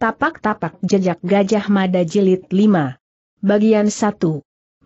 Tapak-tapak jejak Gajah Mada Jilid 5. Bagian 1.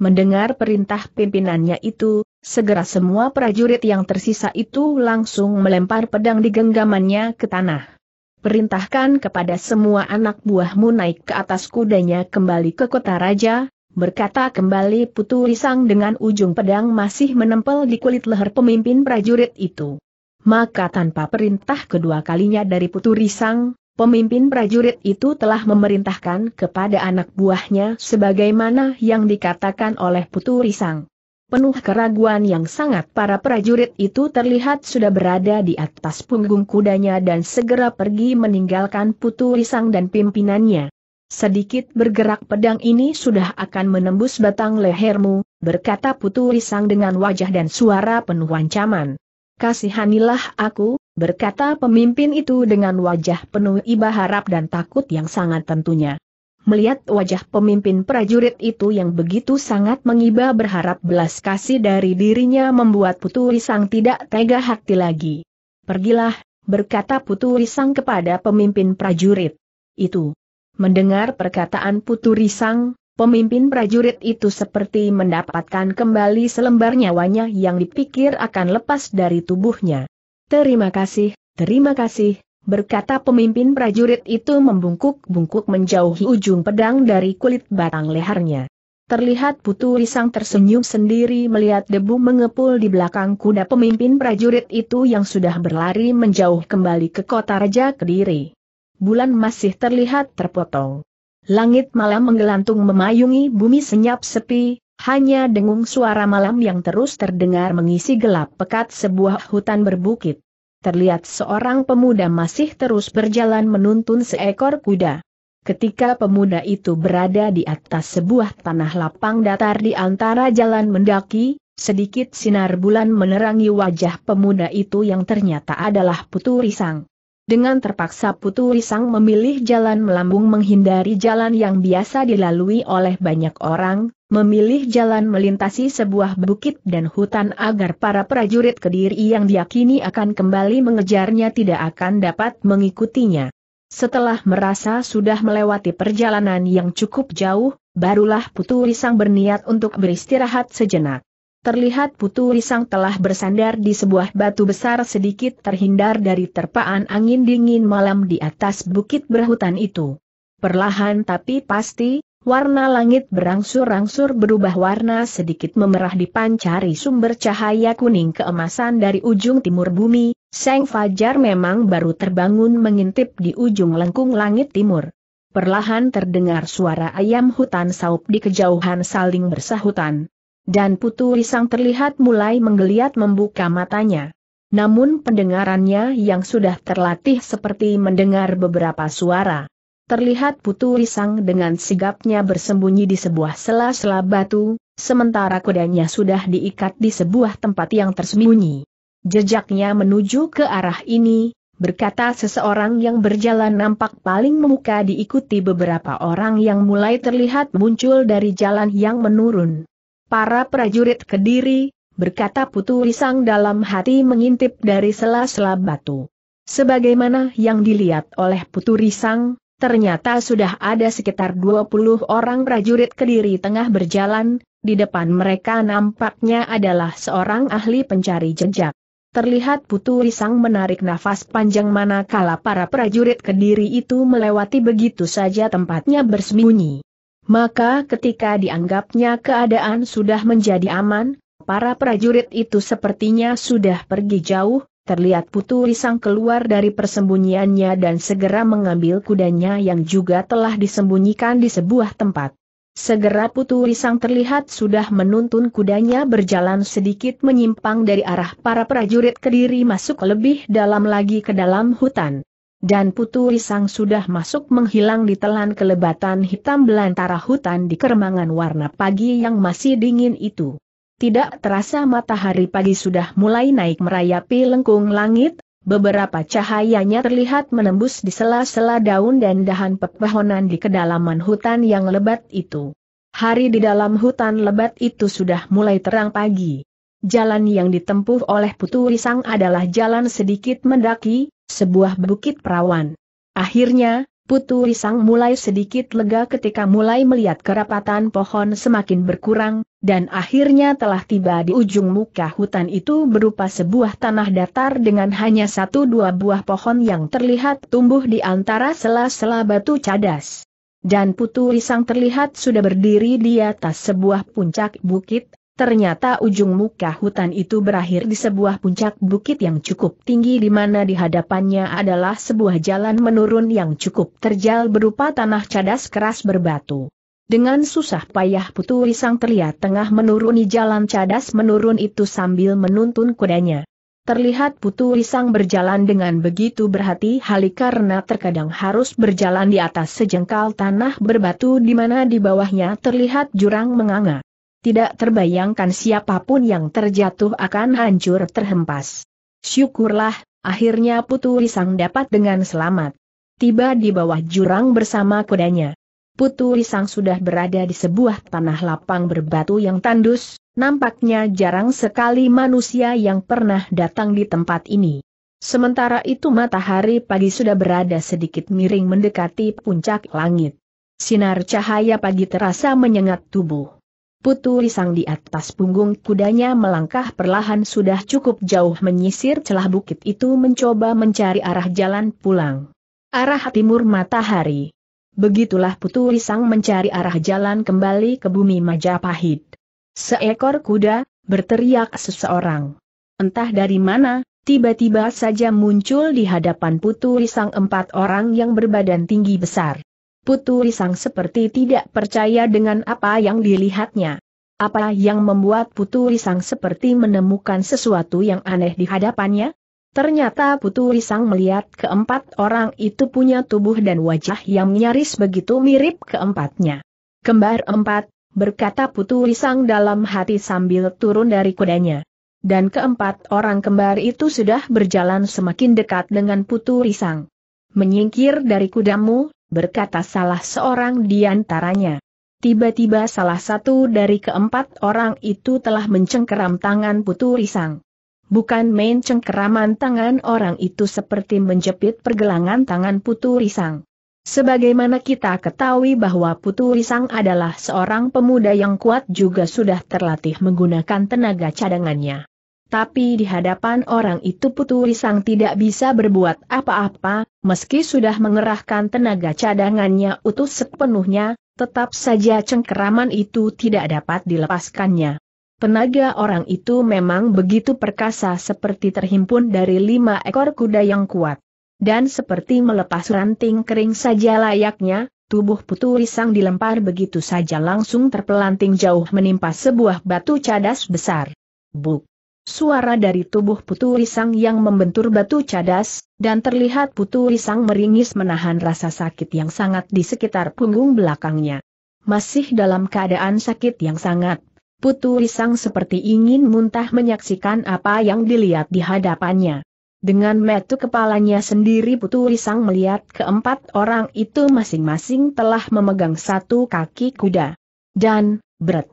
Mendengar perintah pimpinannya itu, segera semua prajurit yang tersisa itu langsung melempar pedang di genggamannya ke tanah. Perintahkan kepada semua anak buahmu naik ke atas kudanya kembali ke kota raja, berkata kembali Putu Risang dengan ujung pedang masih menempel di kulit leher pemimpin prajurit itu. Maka tanpa perintah kedua kalinya dari Putu Risang, Pemimpin prajurit itu telah memerintahkan kepada anak buahnya sebagaimana yang dikatakan oleh Putu Risang. Penuh keraguan yang sangat para prajurit itu terlihat sudah berada di atas punggung kudanya dan segera pergi meninggalkan Putu Risang dan pimpinannya. Sedikit bergerak pedang ini sudah akan menembus batang lehermu, berkata Putu Risang dengan wajah dan suara penuh ancaman. Kasihanilah aku, berkata pemimpin itu dengan wajah penuh iba harap dan takut yang sangat tentunya. Melihat wajah pemimpin prajurit itu yang begitu sangat mengiba berharap belas kasih dari dirinya membuat Putu Risang tidak tega hati lagi. Pergilah, berkata Putu Risang kepada pemimpin prajurit. Itu. Mendengar perkataan Putu Risang, Pemimpin prajurit itu seperti mendapatkan kembali selembar nyawanya yang dipikir akan lepas dari tubuhnya. Terima kasih, terima kasih, berkata pemimpin prajurit itu membungkuk-bungkuk menjauhi ujung pedang dari kulit batang lehernya. Terlihat Putu Risang tersenyum sendiri melihat debu mengepul di belakang kuda pemimpin prajurit itu yang sudah berlari menjauh kembali ke kota Raja Kediri. Bulan masih terlihat terpotong. Langit malam menggelantung memayungi bumi senyap sepi, hanya dengung suara malam yang terus terdengar mengisi gelap pekat sebuah hutan berbukit. Terlihat seorang pemuda masih terus berjalan menuntun seekor kuda. Ketika pemuda itu berada di atas sebuah tanah lapang datar di antara jalan mendaki, sedikit sinar bulan menerangi wajah pemuda itu yang ternyata adalah Putu Risang. Dengan terpaksa Putu Risang memilih jalan melambung menghindari jalan yang biasa dilalui oleh banyak orang, memilih jalan melintasi sebuah bukit dan hutan agar para prajurit Kediri yang diyakini akan kembali mengejarnya tidak akan dapat mengikutinya. Setelah merasa sudah melewati perjalanan yang cukup jauh, barulah Putu Risang berniat untuk beristirahat sejenak. Terlihat Putu Risang telah bersandar di sebuah batu besar sedikit terhindar dari terpaan angin dingin malam di atas bukit berhutan itu. Perlahan tapi pasti, warna langit berangsur-angsur berubah warna sedikit memerah dipancari sumber cahaya kuning keemasan dari ujung timur bumi, Seng Fajar memang baru terbangun mengintip di ujung lengkung langit timur. Perlahan terdengar suara ayam hutan saup di kejauhan saling bersahutan dan Putu Risang terlihat mulai menggeliat membuka matanya. Namun pendengarannya yang sudah terlatih seperti mendengar beberapa suara. Terlihat Putu Risang dengan sigapnya bersembunyi di sebuah sela-sela batu, sementara kudanya sudah diikat di sebuah tempat yang tersembunyi. Jejaknya menuju ke arah ini, berkata seseorang yang berjalan nampak paling memuka diikuti beberapa orang yang mulai terlihat muncul dari jalan yang menurun. Para prajurit Kediri, berkata Putu Risang dalam hati mengintip dari sela-sela batu. Sebagaimana yang dilihat oleh Putu Risang, ternyata sudah ada sekitar 20 orang prajurit Kediri tengah berjalan, di depan mereka nampaknya adalah seorang ahli pencari jejak. Terlihat Putu Risang menarik nafas panjang manakala para prajurit Kediri itu melewati begitu saja tempatnya bersembunyi. Maka ketika dianggapnya keadaan sudah menjadi aman, para prajurit itu sepertinya sudah pergi jauh, terlihat Putu Risang keluar dari persembunyiannya dan segera mengambil kudanya yang juga telah disembunyikan di sebuah tempat. Segera Putu Risang terlihat sudah menuntun kudanya berjalan sedikit menyimpang dari arah para prajurit kediri masuk lebih dalam lagi ke dalam hutan dan Putu Risang sudah masuk menghilang di telan kelebatan hitam belantara hutan di keremangan warna pagi yang masih dingin itu. Tidak terasa matahari pagi sudah mulai naik merayapi lengkung langit, beberapa cahayanya terlihat menembus di sela-sela daun dan dahan pepohonan di kedalaman hutan yang lebat itu. Hari di dalam hutan lebat itu sudah mulai terang pagi. Jalan yang ditempuh oleh Putu Risang adalah jalan sedikit mendaki, sebuah bukit perawan. Akhirnya, Putu Risang mulai sedikit lega ketika mulai melihat kerapatan pohon semakin berkurang, dan akhirnya telah tiba di ujung muka hutan itu berupa sebuah tanah datar dengan hanya satu dua buah pohon yang terlihat tumbuh di antara sela-sela batu cadas. Dan Putu Risang terlihat sudah berdiri di atas sebuah puncak bukit, Ternyata ujung muka hutan itu berakhir di sebuah puncak bukit yang cukup tinggi di mana di hadapannya adalah sebuah jalan menurun yang cukup terjal berupa tanah cadas keras berbatu. Dengan susah payah Putu Risang terlihat tengah menuruni jalan cadas menurun itu sambil menuntun kudanya. Terlihat Putu Risang berjalan dengan begitu berhati-hati karena terkadang harus berjalan di atas sejengkal tanah berbatu di mana di bawahnya terlihat jurang menganga tidak terbayangkan siapa pun yang terjatuh akan hancur terhempas. Syukurlah, akhirnya Putu Risang dapat dengan selamat. Tiba di bawah jurang bersama kudanya. Putu Risang sudah berada di sebuah tanah lapang berbatu yang tandus, nampaknya jarang sekali manusia yang pernah datang di tempat ini. Sementara itu matahari pagi sudah berada sedikit miring mendekati puncak langit. Sinar cahaya pagi terasa menyengat tubuh. Putu Risang di atas punggung kudanya melangkah perlahan sudah cukup jauh menyisir celah bukit itu mencoba mencari arah jalan pulang. Arah timur matahari. Begitulah Putu Risang mencari arah jalan kembali ke bumi Majapahit. Seekor kuda, berteriak seseorang. Entah dari mana, tiba-tiba saja muncul di hadapan Putu Risang empat orang yang berbadan tinggi besar. Putu Risang seperti tidak percaya dengan apa yang dilihatnya. Apa yang membuat Putu Risang seperti menemukan sesuatu yang aneh di hadapannya? Ternyata Putu Risang melihat keempat orang itu punya tubuh dan wajah yang nyaris begitu mirip keempatnya. Kembar empat, berkata Putu Risang dalam hati sambil turun dari kudanya. Dan keempat orang kembar itu sudah berjalan semakin dekat dengan Putu Risang. Menyingkir dari kudamu, berkata salah seorang di antaranya. Tiba-tiba salah satu dari keempat orang itu telah mencengkeram tangan Putu Risang. Bukan main cengkeraman tangan orang itu seperti menjepit pergelangan tangan Putu Risang. Sebagaimana kita ketahui bahwa Putu Risang adalah seorang pemuda yang kuat juga sudah terlatih menggunakan tenaga cadangannya. Tapi di hadapan orang itu Putu Risang tidak bisa berbuat apa-apa, meski sudah mengerahkan tenaga cadangannya utuh sepenuhnya, tetap saja cengkeraman itu tidak dapat dilepaskannya. Tenaga orang itu memang begitu perkasa seperti terhimpun dari lima ekor kuda yang kuat. Dan seperti melepas ranting kering saja layaknya, tubuh Putu Risang dilempar begitu saja langsung terpelanting jauh menimpa sebuah batu cadas besar. Buk! Suara dari tubuh Putu Risang yang membentur batu cadas, dan terlihat Putu Risang meringis menahan rasa sakit yang sangat di sekitar punggung belakangnya. Masih dalam keadaan sakit yang sangat, Putu Risang seperti ingin muntah menyaksikan apa yang dilihat di hadapannya. Dengan metu kepalanya sendiri Putu Risang melihat keempat orang itu masing-masing telah memegang satu kaki kuda. Dan, berat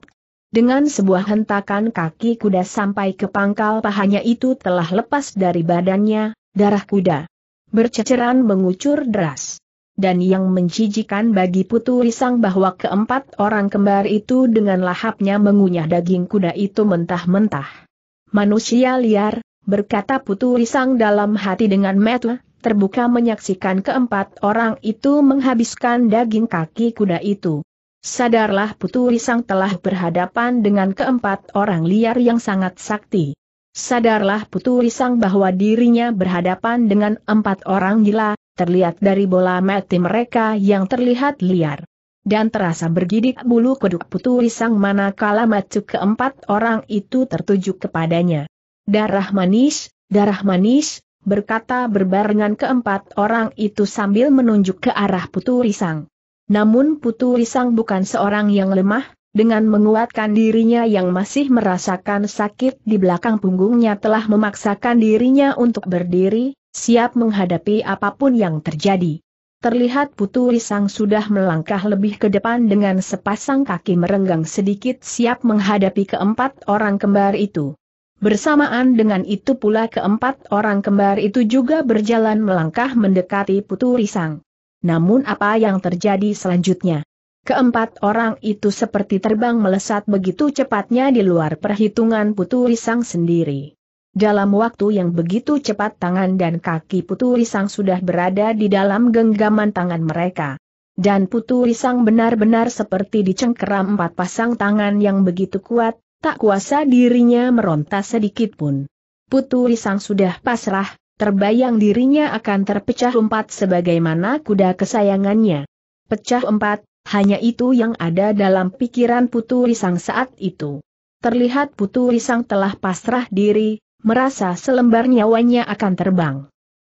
dengan sebuah hentakan kaki kuda sampai ke pangkal pahanya itu telah lepas dari badannya, darah kuda berceceran mengucur deras. Dan yang menjijikan bagi Putu Risang bahwa keempat orang kembar itu dengan lahapnya mengunyah daging kuda itu mentah-mentah. Manusia liar, berkata Putu Risang dalam hati dengan mata, terbuka menyaksikan keempat orang itu menghabiskan daging kaki kuda itu. Sadarlah Putu Risang telah berhadapan dengan keempat orang liar yang sangat sakti. Sadarlah Putu Risang bahwa dirinya berhadapan dengan empat orang gila, terlihat dari bola mati mereka yang terlihat liar. Dan terasa bergidik bulu kuduk Putu Risang manakala matu keempat orang itu tertuju kepadanya. Darah manis, darah manis, berkata berbarengan keempat orang itu sambil menunjuk ke arah Putu Risang. Namun Putu Risang bukan seorang yang lemah, dengan menguatkan dirinya yang masih merasakan sakit di belakang punggungnya telah memaksakan dirinya untuk berdiri, siap menghadapi apa pun yang terjadi. Terlihat Putu Risang sudah melangkah lebih ke depan dengan sepasang kaki merenggang sedikit siap menghadapi keempat orang kembar itu. Bersamaan dengan itu pula keempat orang kembar itu juga berjalan melangkah mendekati Putu Risang. Namun apa yang terjadi selanjutnya? Keempat orang itu seperti terbang melesat begitu cepatnya di luar perhitungan Putu Risang sendiri. Dalam waktu yang begitu cepat tangan dan kaki Putu Risang sudah berada di dalam genggaman tangan mereka. Dan Putu Risang benar-benar seperti dicengkeram empat pasang tangan yang begitu kuat, tak kuasa dirinya meronta sedikit pun. Putu Risang sudah pasrah, terbayang dirinya akan terpecah empat sebagaimana kuda kesayangannya. Pecah empat, hanya itu yang ada dalam pikiran Putu Risang saat itu. Terlihat Putu Risang telah pasrah diri, merasa selembar nyawanya akan terbang.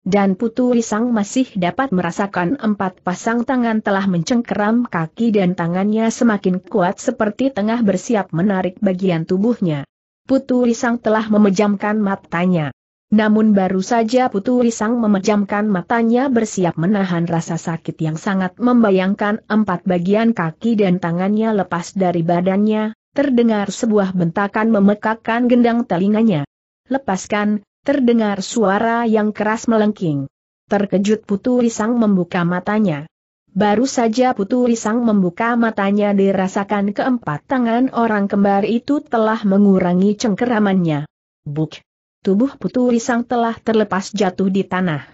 Dan Putu Risang masih dapat merasakan empat pasang tangan telah mencengkeram kaki dan tangannya semakin kuat seperti tengah bersiap menarik bagian tubuhnya. Putu Risang telah memejamkan matanya. Namun baru saja Putu Risang memejamkan matanya bersiap menahan rasa sakit yang sangat membayangkan empat bagian kaki dan tangannya lepas dari badannya, terdengar sebuah bentakan memekakkan gendang telinganya. Lepaskan, terdengar suara yang keras melengking. Terkejut Putu Risang membuka matanya. Baru saja Putu Risang membuka matanya dirasakan keempat tangan orang kembar itu telah mengurangi cengkeramannya. Buk! Tubuh Putu Risang telah terlepas jatuh di tanah.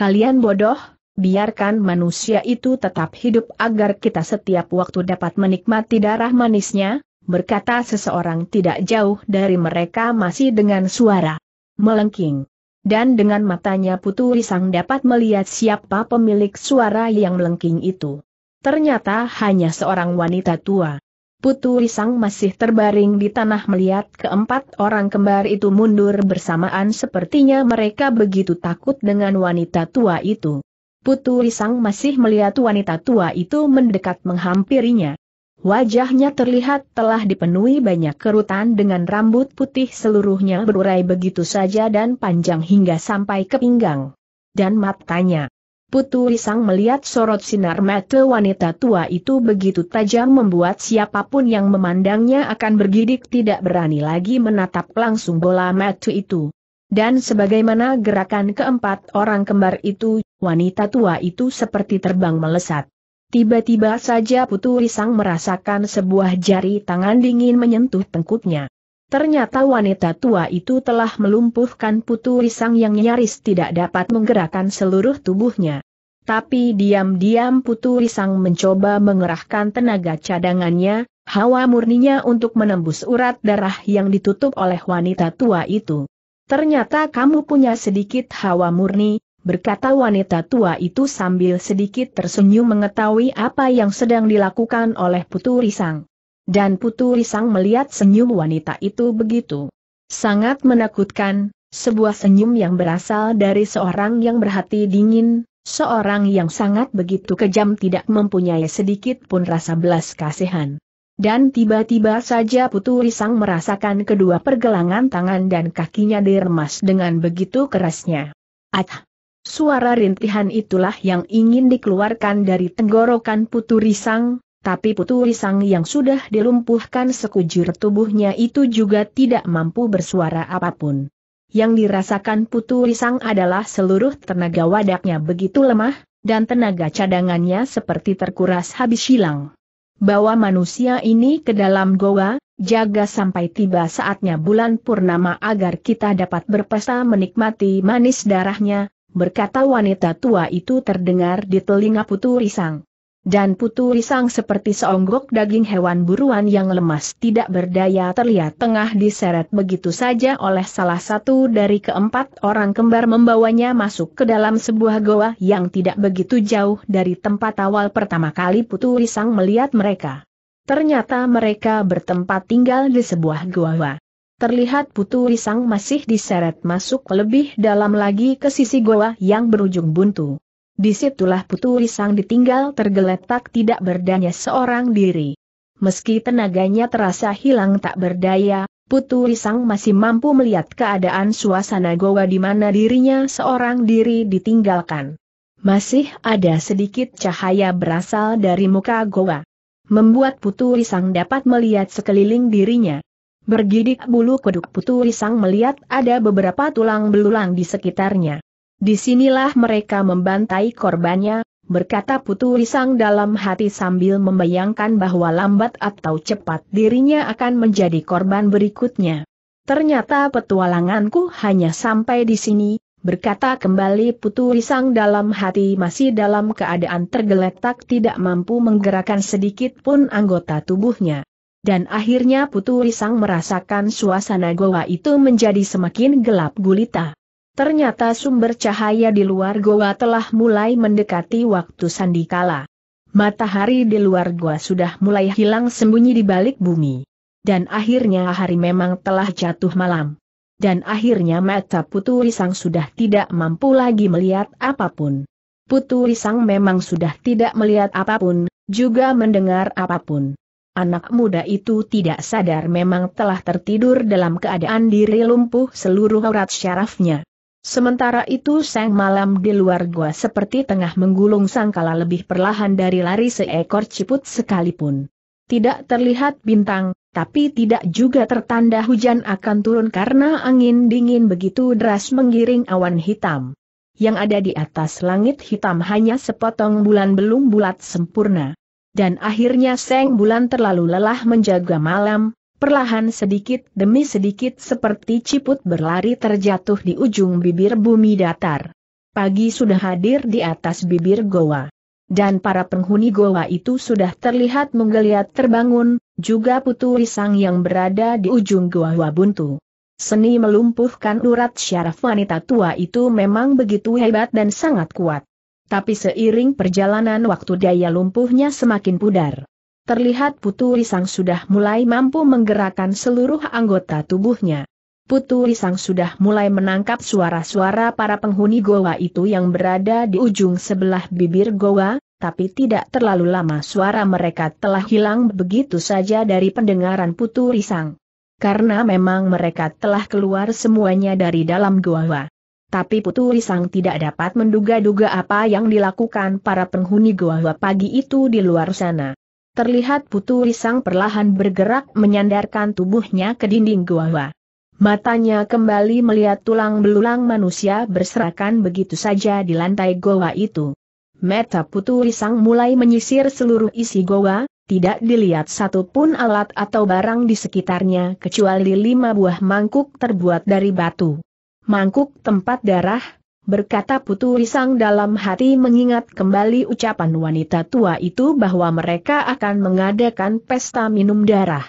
Kalian bodoh, biarkan manusia itu tetap hidup agar kita setiap waktu dapat menikmati darah manisnya, berkata seseorang tidak jauh dari mereka masih dengan suara melengking. Dan dengan matanya Putu Risang dapat melihat siapa pemilik suara yang melengking itu. Ternyata hanya seorang wanita tua. Putu Risang masih terbaring di tanah melihat keempat orang kembar itu mundur bersamaan sepertinya mereka begitu takut dengan wanita tua itu. Putu Risang masih melihat wanita tua itu mendekat menghampirinya. Wajahnya terlihat telah dipenuhi banyak kerutan dengan rambut putih seluruhnya berurai begitu saja dan panjang hingga sampai ke pinggang. Dan matanya, Putu Risang melihat sorot sinar mata wanita tua itu begitu tajam membuat siapa pun yang memandangnya akan bergidik tidak berani lagi menatap langsung bola mata itu. Dan sebagaimana gerakan keempat orang kembar itu, wanita tua itu seperti terbang melesat. Tiba-tiba saja Putu Risang merasakan sebuah jari tangan dingin menyentuh tengkuknya. Ternyata wanita tua itu telah melumpuhkan Putu Risang yang nyaris tidak dapat menggerakkan seluruh tubuhnya. Tapi diam-diam Putu Risang mencoba mengerahkan tenaga cadangannya, hawa murninya untuk menembus urat darah yang ditutup oleh wanita tua itu. Ternyata kamu punya sedikit hawa murni, berkata wanita tua itu sambil sedikit tersenyum mengetahui apa yang sedang dilakukan oleh Putu Risang. Dan Putu Risang melihat senyum wanita itu begitu sangat menakutkan, sebuah senyum yang berasal dari seorang yang berhati dingin, seorang yang sangat begitu kejam tidak mempunyai sedikit pun rasa belas kasihan. Dan tiba-tiba saja Putu Risang merasakan kedua pergelangan tangan dan kakinya diremas dengan begitu kerasnya. Ah! Suara rintihan itulah yang ingin dikeluarkan dari tenggorokan Putu Risang, tapi Putu Risang yang sudah dilumpuhkan sekujur tubuhnya itu juga tidak mampu bersuara apa pun. Yang dirasakan Putu Risang adalah seluruh tenaga wadaknya begitu lemah, dan tenaga cadangannya seperti terkuras habis hilang. Bawa manusia ini ke dalam goa, jaga sampai tiba saatnya bulan purnama agar kita dapat berpesta menikmati manis darahnya, berkata wanita tua itu terdengar di telinga Putu Risang. Dan putu risang seperti seonggok daging hewan buruan yang lemas tidak berdaya terlihat tengah diseret begitu saja oleh salah satu dari keempat orang kembar membawanya masuk ke dalam sebuah goa yang tidak begitu jauh dari tempat awal pertama kali putu risang melihat mereka. Ternyata mereka bertempat tinggal di sebuah goa. Terlihat putu risang masih diseret masuk lebih dalam lagi ke sisi goa yang berujung buntu. Di situlah Putu Risang ditinggal tergeletak tidak berdaya seorang diri. Meski tenaganya terasa hilang tak berdaya, Putu Risang masih mampu melihat keadaan suasana goa di mana dirinya seorang diri ditinggalkan. Masih ada sedikit cahaya berasal dari muka goa. Membuat Putu Risang dapat melihat sekeliling dirinya. Bergidik bulu kuduk Putu Risang melihat ada beberapa tulang belulang di sekitarnya. Di sinilah mereka membantai korbannya, berkata Putu Risang dalam hati sambil membayangkan bahwa lambat atau cepat dirinya akan menjadi korban berikutnya. Ternyata petualanganku hanya sampai di sini, berkata kembali Putu Risang dalam hati masih dalam keadaan tergeletak tidak mampu menggerakkan sedikit pun anggota tubuhnya. Dan akhirnya Putu Risang merasakan suasana goa itu menjadi semakin gelap gulita. Ternyata sumber cahaya di luar goa telah mulai mendekati waktu sandikala. Matahari di luar goa sudah mulai hilang sembunyi di balik bumi. Dan akhirnya hari memang telah jatuh malam dan akhirnya mata Putu Risang sudah tidak mampu lagi melihat apa pun. Putu Risang memang sudah tidak melihat apa pun, juga mendengar apa pun. Anak muda itu tidak sadar memang telah tertidur dalam keadaan diri lumpuh seluruh aurat syarafnya. Sementara itu sang malam di luar gua seperti tengah menggulung sangkala lebih perlahan dari lari seekor ciput sekalipun. Tidak terlihat bintang, tapi tidak juga tertanda hujan akan turun karena angin dingin begitu deras menggiring awan hitam. Yang ada di atas langit hitam hanya sepotong bulan belum bulat sempurna. Dan akhirnya Seng Bulan terlalu lelah menjaga malam, perlahan sedikit demi sedikit seperti ciput berlari terjatuh di ujung bibir bumi datar. Pagi sudah hadir di atas bibir goa dan para penghuni goa itu sudah terlihat menggeliat terbangun, juga Putu Risang yang berada di ujung goa buntu. Seni melumpuhkan urat syaraf wanita tua itu memang begitu hebat dan sangat kuat. Tapi seiring perjalanan waktu daya lumpuhnya semakin pudar. Terlihat Putu Risang sudah mulai mampu menggerakkan seluruh anggota tubuhnya. Putu Risang sudah mulai menangkap suara-suara para penghuni goa itu yang berada di ujung sebelah bibir goa, tapi tidak terlalu lama suara mereka telah hilang begitu saja dari pendengaran Putu Risang. Karena memang mereka telah keluar semuanya dari dalam goa. Tapi Putu Risang tidak dapat menduga-duga apa yang dilakukan para penghuni goa pagi itu di luar sana. Terlihat Putu Risang perlahan bergerak menyandarkan tubuhnya ke dinding goa. Matanya kembali melihat tulang belulang manusia berserakan begitu saja di lantai goa itu. Meta Putu Risang mulai menyisir seluruh isi goa, tidak dilihat satupun alat atau barang di sekitarnya kecuali lima buah mangkuk terbuat dari batu. Mangkuk tempat darah, berkata Putu Risang dalam hati mengingat kembali ucapan wanita tua itu bahwa mereka akan mengadakan pesta minum darah.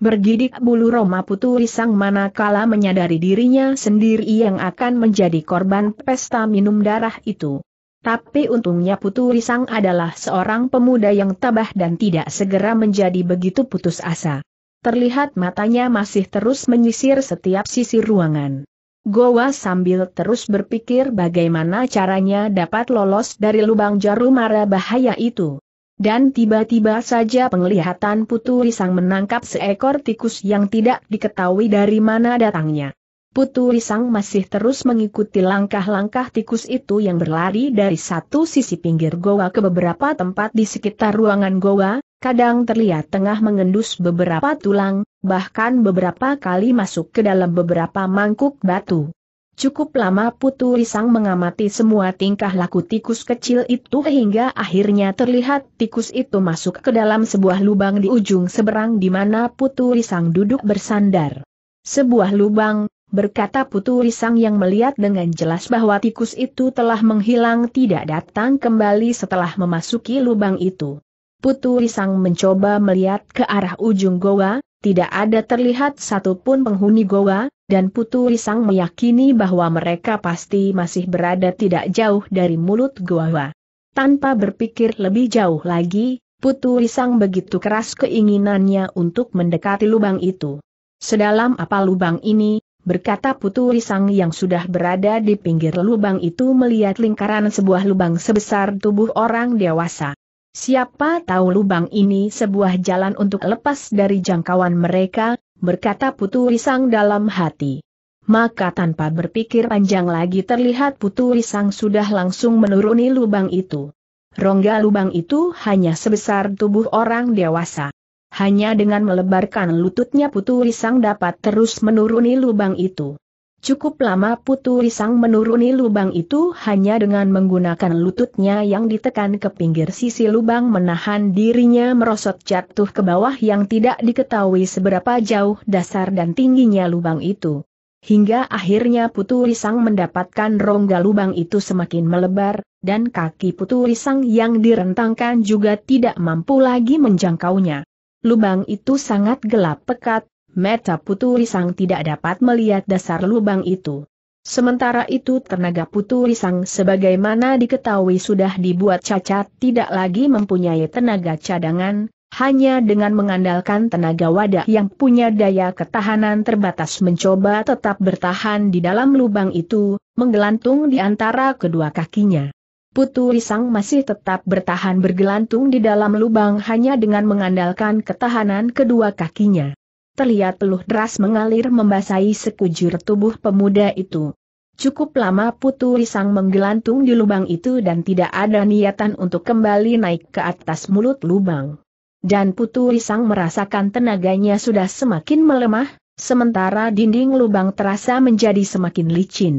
Bergidik bulu Roma Putu Risang manakala menyadari dirinya sendiri yang akan menjadi korban pesta minum darah itu. Tapi untungnya Putu Risang adalah seorang pemuda yang tabah dan tidak segera menjadi begitu putus asa. Terlihat matanya masih terus menyisir setiap sisi ruangan. Gowa sambil terus berpikir bagaimana caranya dapat lolos dari lubang jarum mara bahaya itu. Dan tiba-tiba saja penglihatan Putu Risang menangkap seekor tikus yang tidak diketahui dari mana datangnya. Putu Risang masih terus mengikuti langkah-langkah tikus itu yang berlari dari satu sisi pinggir goa ke beberapa tempat di sekitar ruangan goa, kadang terlihat tengah mengendus beberapa tulang, bahkan beberapa kali masuk ke dalam beberapa mangkuk batu. Cukup lama Putu Risang mengamati semua tingkah laku tikus kecil itu hingga akhirnya terlihat tikus itu masuk ke dalam sebuah lubang di ujung seberang di mana Putu Risang duduk bersandar. Sebuah lubang, berkata Putu Risang yang melihat dengan jelas bahwa tikus itu telah menghilang tidak datang kembali setelah memasuki lubang itu. Putu Risang mencoba melihat ke arah ujung goa, tidak ada terlihat satupun penghuni goa, dan Putu Risang meyakini bahwa mereka pasti masih berada tidak jauh dari mulut goa. Tanpa berpikir lebih jauh lagi, Putu Risang begitu keras keinginannya untuk mendekati lubang itu. Sedalam apa lubang ini, berkata Putu Risang yang sudah berada di pinggir lubang itu melihat lingkaran sebuah lubang sebesar tubuh orang dewasa. Siapa tahu lubang ini sebuah jalan untuk lepas dari jangkauan mereka, berkata Putu Risang dalam hati. Maka tanpa berpikir panjang lagi terlihat Putu Risang sudah langsung menuruni lubang itu. Rongga lubang itu hanya sebesar tubuh orang dewasa. Hanya dengan melebarkan lututnya Putu Risang dapat terus menuruni lubang itu. Cukup lama Putu Risang menuruni lubang itu hanya dengan menggunakan lututnya yang ditekan ke pinggir sisi lubang menahan dirinya merosot jatuh ke bawah yang tidak diketahui seberapa jauh dasar dan tingginya lubang itu. Hingga akhirnya Putu Risang mendapatkan rongga lubang itu semakin melebar, dan kaki Putu Risang yang direntangkan juga tidak mampu lagi menjangkaunya. Lubang itu sangat gelap pekat, Mata Putu Risang tidak dapat melihat dasar lubang itu. Sementara itu tenaga Putu Risang sebagaimana diketahui sudah dibuat cacat tidak lagi mempunyai tenaga cadangan, hanya dengan mengandalkan tenaga wadah yang punya daya ketahanan terbatas mencoba tetap bertahan di dalam lubang itu, menggelantung di antara kedua kakinya. Putu Risang masih tetap bertahan bergelantung di dalam lubang hanya dengan mengandalkan ketahanan kedua kakinya terlihat peluh deras mengalir membasahi sekujur tubuh pemuda itu. Cukup lama Putu Risang menggelantung di lubang itu dan tidak ada niatan untuk kembali naik ke atas mulut lubang. Dan Putu Risang merasakan tenaganya sudah semakin melemah, sementara dinding lubang terasa menjadi semakin licin.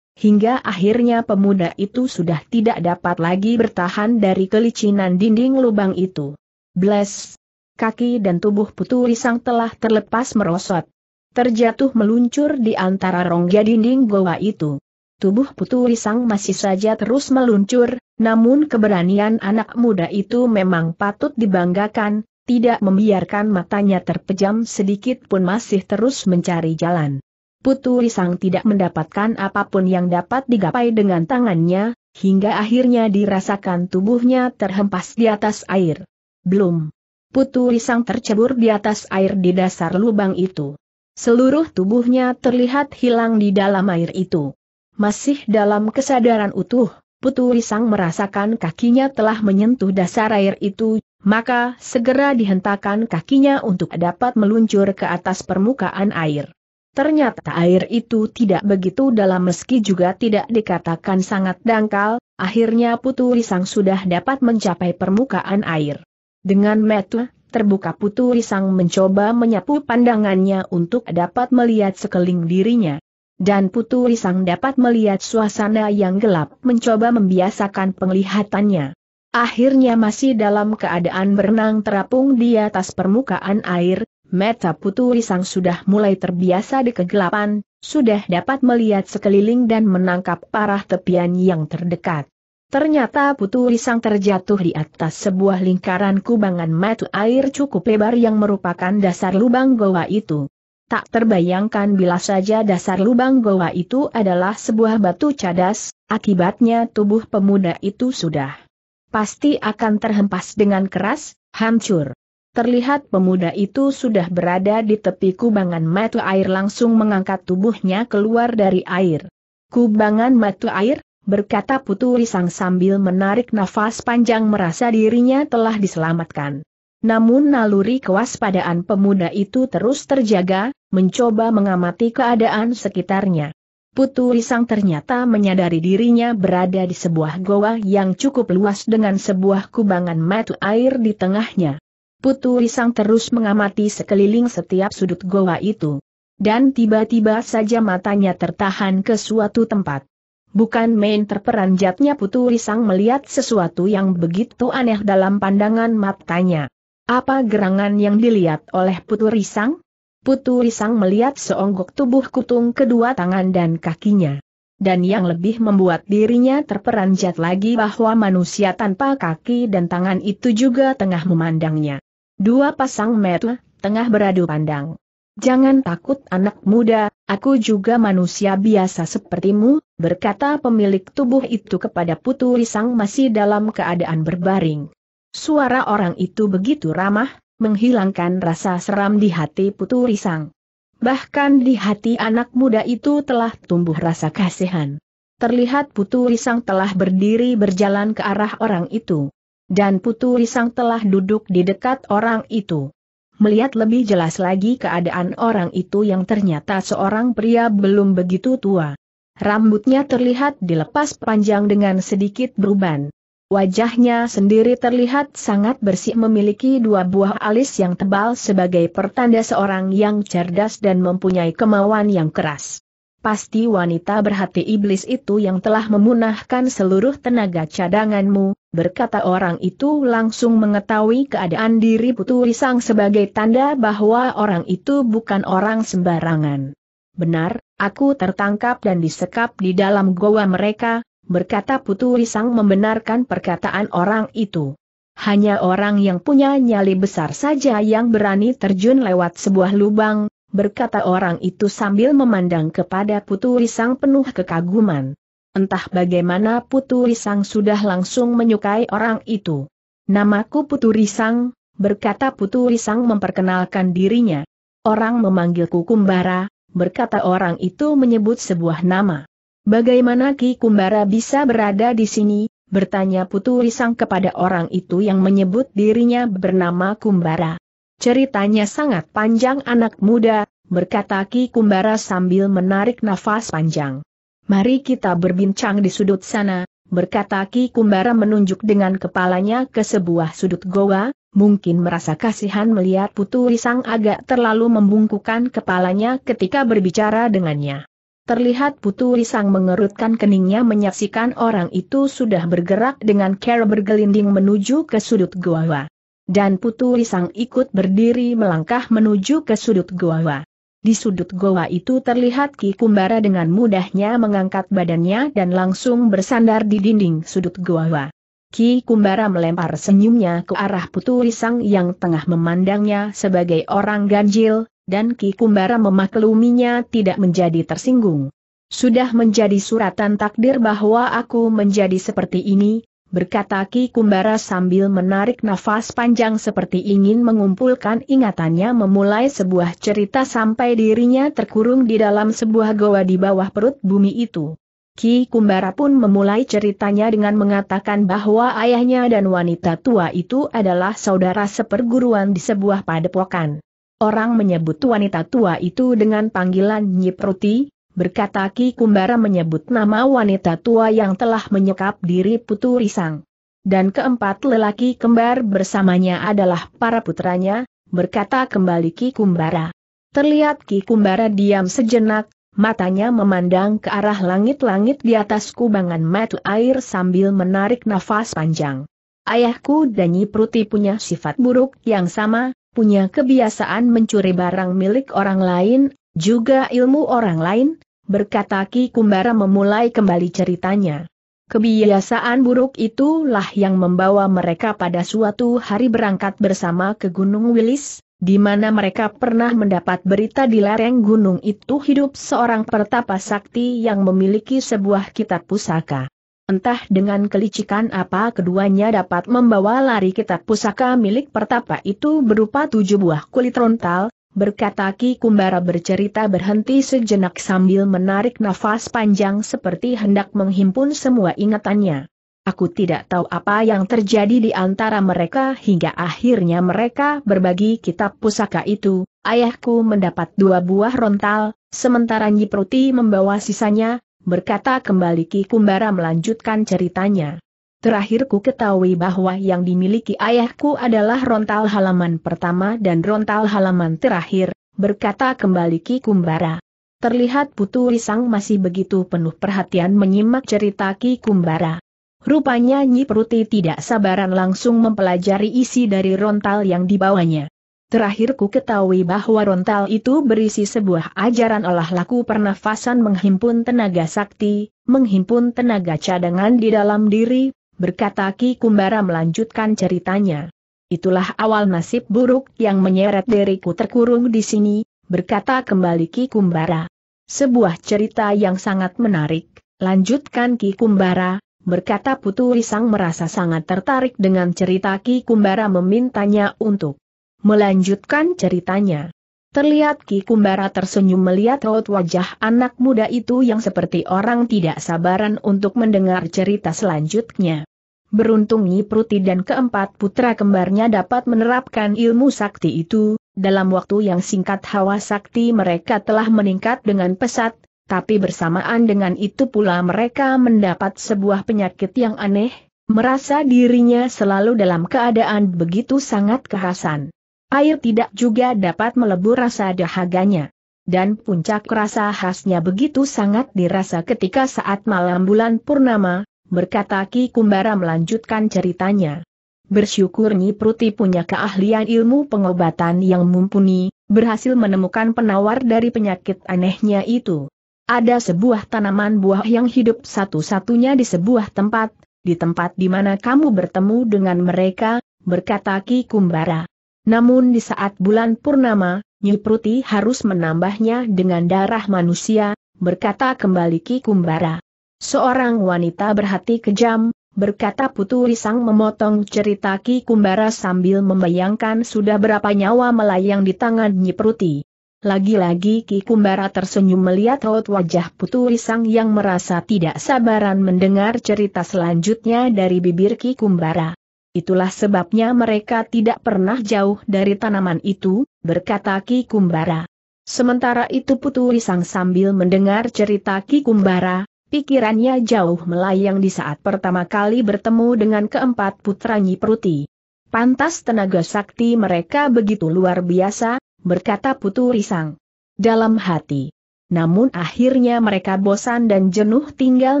Hingga akhirnya pemuda itu sudah tidak dapat lagi bertahan dari kelicinan dinding lubang itu. Bless! Kaki dan tubuh Putu Risang telah terlepas merosot. Terjatuh meluncur di antara rongga dinding goa itu. Tubuh Putu Risang masih saja terus meluncur, namun keberanian anak muda itu memang patut dibanggakan, tidak membiarkan matanya terpejam sedikit pun masih terus mencari jalan. Putu Risang tidak mendapatkan apa pun yang dapat digapai dengan tangannya, hingga akhirnya dirasakan tubuhnya terhempas di atas air. Belum. Putu Risang tercebur di atas air di dasar lubang itu. Seluruh tubuhnya terlihat hilang di dalam air itu. Masih dalam kesadaran utuh, Putu Risang merasakan kakinya telah menyentuh dasar air itu, maka segera dihentakkan kakinya untuk dapat meluncur ke atas permukaan air. Ternyata air itu tidak begitu dalam meski juga tidak dikatakan sangat dangkal, akhirnya Putu Risang sudah dapat mencapai permukaan air. Dengan mata terbuka Putu Risang mencoba menyapu pandangannya untuk dapat melihat sekeliling dirinya. Dan Putu Risang dapat melihat suasana yang gelap mencoba membiasakan penglihatannya. Akhirnya masih dalam keadaan berenang terapung di atas permukaan air, mata Putu Risang sudah mulai terbiasa di kegelapan, sudah dapat melihat sekeliling dan menangkap parah tepian yang terdekat. Ternyata Putu Risang terjatuh di atas sebuah lingkaran kubangan mata air cukup lebar yang merupakan dasar lubang goa itu. Tak terbayangkan bila saja dasar lubang goa itu adalah sebuah batu cadas, akibatnya tubuh pemuda itu sudah pasti akan terhempas dengan keras, hancur. Terlihat pemuda itu sudah berada di tepi kubangan mata air langsung mengangkat tubuhnya keluar dari air. Kubangan mata air, berkata Putu Risang sambil menarik nafas panjang merasa dirinya telah diselamatkan. Namun naluri kewaspadaan pemuda itu terus terjaga, mencoba mengamati keadaan sekitarnya. Putu Risang ternyata menyadari dirinya berada di sebuah goa yang cukup luas dengan sebuah kubangan mata air di tengahnya. Putu Risang terus mengamati sekeliling setiap sudut goa itu. Dan tiba-tiba saja matanya tertahan ke suatu tempat. Bukan main terperanjatnya Putu Risang melihat sesuatu yang begitu aneh dalam pandangan matanya. Apa gerangan yang dilihat oleh Putu Risang? Putu Risang melihat seonggok tubuh kutung kedua tangan dan kakinya. Dan yang lebih membuat dirinya terperanjat lagi bahwa manusia tanpa kaki dan tangan itu juga tengah memandangnya. Dua pasang mata, tengah beradu pandang. Jangan takut anak muda, aku juga manusia biasa sepertimu, berkata pemilik tubuh itu kepada Putu Risang masih dalam keadaan berbaring. Suara orang itu begitu ramah, menghilangkan rasa seram di hati Putu Risang. Bahkan di hati anak muda itu telah tumbuh rasa kasihan. Terlihat Putu Risang telah berdiri berjalan ke arah orang itu. Dan Putu Risang telah duduk di dekat orang itu melihat lebih jelas lagi keadaan orang itu yang ternyata seorang pria belum begitu tua. Rambutnya terlihat dilepas panjang dengan sedikit beruban. Wajahnya sendiri terlihat sangat bersih memiliki dua buah alis yang tebal sebagai pertanda seorang yang cerdas dan mempunyai kemauan yang keras. pasti wanita berhati iblis itu yang telah memunahkan seluruh tenaga cadanganmu, berkata orang itu langsung mengetahui keadaan diri Putu Risang sebagai tanda bahwa orang itu bukan orang sembarangan. Benar, aku tertangkap dan disekap di dalam goa mereka, berkata Putu Risang membenarkan perkataan orang itu. Hanya orang yang punya nyali besar saja yang berani terjun lewat sebuah lubang, berkata orang itu sambil memandang kepada Putu Risang penuh kekaguman. Entah bagaimana Putu Risang sudah langsung menyukai orang itu. Namaku Putu Risang, berkata Putu Risang memperkenalkan dirinya. Orang memanggilku Kumbara, berkata orang itu menyebut sebuah nama. Bagaimana Ki Kumbara bisa berada di sini? bertanya Putu Risang kepada orang itu yang menyebut dirinya bernama Kumbara. Ceritanya sangat panjang anak muda, berkata Ki Kumbara sambil menarik nafas panjang. Mari kita berbincang di sudut sana, berkata Ki Kumbara menunjuk dengan kepalanya ke sebuah sudut goa, mungkin merasa kasihan melihat Putu Risang agak terlalu membungkukan kepalanya ketika berbicara dengannya. Terlihat Putu Risang mengerutkan keningnya menyaksikan orang itu sudah bergerak dengan cara bergelinding menuju ke sudut goa dan Putu Risang ikut berdiri melangkah menuju ke sudut goa. Di sudut goa itu terlihat Ki Kumbara dengan mudahnya mengangkat badannya dan langsung bersandar di dinding sudut goa. Ki Kumbara melempar senyumnya ke arah Putu Risang yang tengah memandangnya sebagai orang ganjil, dan Ki Kumbara memakluminya tidak menjadi tersinggung. Sudah menjadi suratan takdir bahwa aku menjadi seperti ini, berkata Ki Kumbara sambil menarik nafas panjang seperti ingin mengumpulkan ingatannya memulai sebuah cerita sampai dirinya terkurung di dalam sebuah goa di bawah perut bumi itu. Ki Kumbara pun memulai ceritanya dengan mengatakan bahwa ayahnya dan wanita tua itu adalah saudara seperguruan di sebuah padepokan. Orang menyebut wanita tua itu dengan panggilan Nyipruti, berkata Ki Kumbara menyebut nama wanita tua yang telah menyekap diri Putu Risang. Dan keempat lelaki kembar bersamanya adalah para putranya, berkata kembali Ki Kumbara. Terlihat Ki Kumbara diam sejenak, matanya memandang ke arah langit-langit di atas kubangan mata air sambil menarik nafas panjang. Ayahku dan Nyi Pruti punya sifat buruk yang sama, punya kebiasaan mencuri barang milik orang lain, juga ilmu orang lain, berkata Ki Kumbara memulai kembali ceritanya. Kebiasaan buruk itulah yang membawa mereka pada suatu hari berangkat bersama ke Gunung Wilis, di mana mereka pernah mendapat berita di lereng gunung itu hidup seorang pertapa sakti yang memiliki sebuah kitab pusaka. Entah dengan kelicikan apa keduanya dapat membawa lari kitab pusaka milik pertapa itu berupa tujuh buah kulit rontal, berkata Ki Kumbara bercerita berhenti sejenak sambil menarik nafas panjang seperti hendak menghimpun semua ingatannya. Aku tidak tahu apa yang terjadi di antara mereka hingga akhirnya mereka berbagi kitab pusaka itu. Ayahku mendapat dua buah rontal, sementara Nyiproti membawa sisanya, berkata kembali Ki Kumbara melanjutkan ceritanya. Terakhir ku ketahui bahwa yang dimiliki ayahku adalah rontal halaman pertama dan rontal halaman terakhir, berkata kembali Ki Kumbara. Terlihat Putu Risang masih begitu penuh perhatian menyimak cerita Ki Kumbara. Rupanya Nyi Pruti tidak sabaran langsung mempelajari isi dari rontal yang dibawanya. Terakhir ku ketahui bahwa rontal itu berisi sebuah ajaran olah laku pernafasan menghimpun tenaga sakti, menghimpun tenaga cadangan di dalam diri, berkata Ki Kumbara melanjutkan ceritanya. Itulah awal nasib buruk yang menyeret diriku terkurung di sini, berkata kembali Ki Kumbara. Sebuah cerita yang sangat menarik, lanjutkan Ki Kumbara, berkata Putu Risang merasa sangat tertarik dengan cerita Ki Kumbara memintanya untuk melanjutkan ceritanya. Terlihat Ki Kumbara tersenyum melihat raut wajah anak muda itu yang seperti orang tidak sabaran untuk mendengar cerita selanjutnya. Beruntung Pruti dan keempat putra kembarnya dapat menerapkan ilmu sakti itu, dalam waktu yang singkat hawa sakti mereka telah meningkat dengan pesat, tapi bersamaan dengan itu pula mereka mendapat sebuah penyakit yang aneh, merasa dirinya selalu dalam keadaan begitu sangat kerasan. Air tidak juga dapat melebur rasa dahaganya. dan puncak rasa khasnya begitu sangat dirasa ketika saat malam bulan purnama, berkata Ki Kumbara melanjutkan ceritanya. Bersyukur Nyi Pruti punya keahlian ilmu pengobatan yang mumpuni, berhasil menemukan penawar dari penyakit anehnya itu. Ada sebuah tanaman buah yang hidup satu-satunya di sebuah tempat, di tempat di mana kamu bertemu dengan mereka, berkata Ki Kumbara. Namun di saat bulan purnama, Nyi Pruti harus menambahnya dengan darah manusia, berkata kembali Ki Kumbara. Seorang wanita berhati kejam, berkata Putu Risang memotong cerita Ki Kumbara sambil membayangkan sudah berapa nyawa melayang di tangan Nyi Pruti. Lagi-lagi Ki Kumbara tersenyum melihat raut wajah Putu Risang yang merasa tidak sabaran mendengar cerita selanjutnya dari bibir Ki Kumbara. Itulah sebabnya mereka tidak pernah jauh dari tanaman itu, berkata Ki Kumbara. Sementara itu Putu Risang sambil mendengar cerita Ki Kumbara, Pikirannya jauh melayang di saat pertama kali bertemu dengan keempat putra Nyi Pruti. Pantas tenaga sakti mereka begitu luar biasa, berkata Putu Risang. Dalam hati. Namun akhirnya mereka bosan dan jenuh tinggal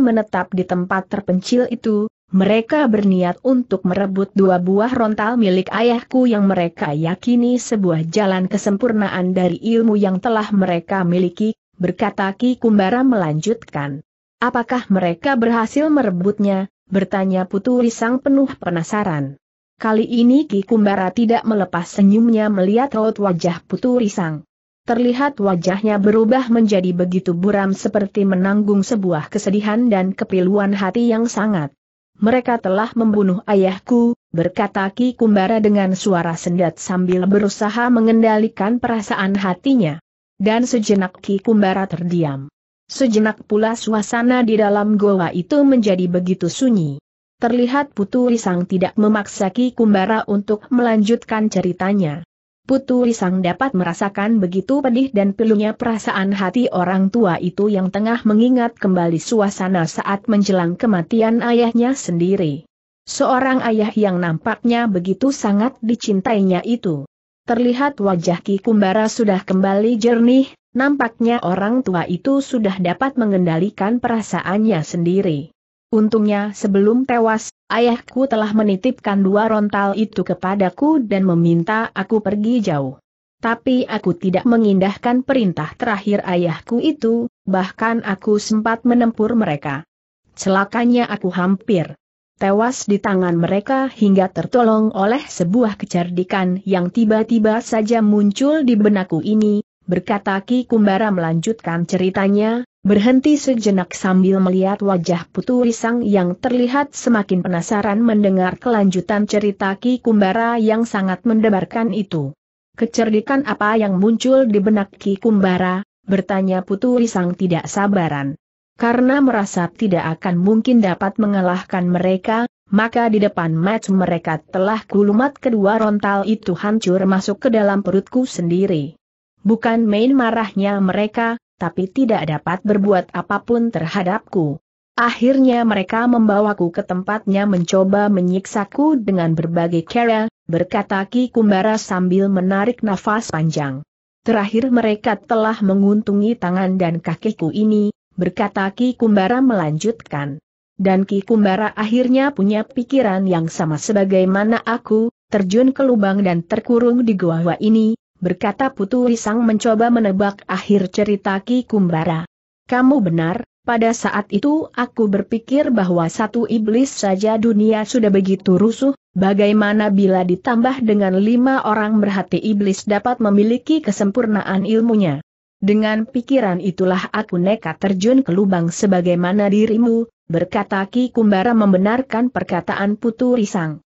menetap di tempat terpencil itu, mereka berniat untuk merebut dua buah rontal milik ayahku yang mereka yakini sebuah jalan kesempurnaan dari ilmu yang telah mereka miliki, berkata Ki Kumbara melanjutkan. Apakah mereka berhasil merebutnya? Bertanya Putu Risang penuh penasaran. Kali ini Ki Kumbara tidak melepas senyumnya melihat raut wajah Putu Risang. Terlihat wajahnya berubah menjadi begitu buram seperti menanggung sebuah kesedihan dan kepiluan hati yang sangat. Mereka telah membunuh ayahku, berkata Ki Kumbara dengan suara sendat sambil berusaha mengendalikan perasaan hatinya. Dan sejenak Ki Kumbara terdiam. Sejenak pula suasana di dalam goa itu menjadi begitu sunyi. Terlihat Putu Risang tidak memaksa Ki Kumbara untuk melanjutkan ceritanya. Putu Risang dapat merasakan begitu pedih dan pilunya perasaan hati orang tua itu yang tengah mengingat kembali suasana saat menjelang kematian ayahnya sendiri. Seorang ayah yang nampaknya begitu sangat dicintainya itu. Terlihat wajah Ki Kumbara sudah kembali jernih, Nampaknya orang tua itu sudah dapat mengendalikan perasaannya sendiri. Untungnya sebelum tewas, ayahku telah menitipkan dua rontal itu kepadaku dan meminta aku pergi jauh. Tapi aku tidak mengindahkan perintah terakhir ayahku itu, bahkan aku sempat menempur mereka. Celakanya aku hampir tewas di tangan mereka hingga tertolong oleh sebuah kecerdikan yang tiba-tiba saja muncul di benakku ini, berkata Ki Kumbara melanjutkan ceritanya, berhenti sejenak sambil melihat wajah Putu Risang yang terlihat semakin penasaran mendengar kelanjutan cerita Ki Kumbara yang sangat mendebarkan itu. Kecerdikan apa yang muncul di benak Ki Kumbara, bertanya Putu Risang tidak sabaran. Karena merasa tidak akan mungkin dapat mengalahkan mereka, maka di depan mata mereka telah kulumat kedua rontal itu hancur masuk ke dalam perutku sendiri. Bukan main marahnya mereka, tapi tidak dapat berbuat apa pun terhadapku. Akhirnya mereka membawaku ke tempatnya mencoba menyiksaku dengan berbagai cara, berkata Ki Kumbara sambil menarik nafas panjang. Terakhir mereka telah menguntungi tangan dan kakiku ini, berkata Ki Kumbara melanjutkan. Dan Ki Kumbara akhirnya punya pikiran yang sama sebagaimana aku, terjun ke lubang dan terkurung di gua ini, berkata Putu Risang mencoba menebak akhir cerita Ki Kumbara. Kamu benar, pada saat itu aku berpikir bahwa satu iblis saja dunia sudah begitu rusuh, bagaimana bila ditambah dengan lima orang berhati iblis dapat memiliki kesempurnaan ilmunya. Dengan pikiran itulah aku nekat terjun ke lubang sebagaimana dirimu, berkata Ki Kumbara membenarkan perkataan Putu Risang.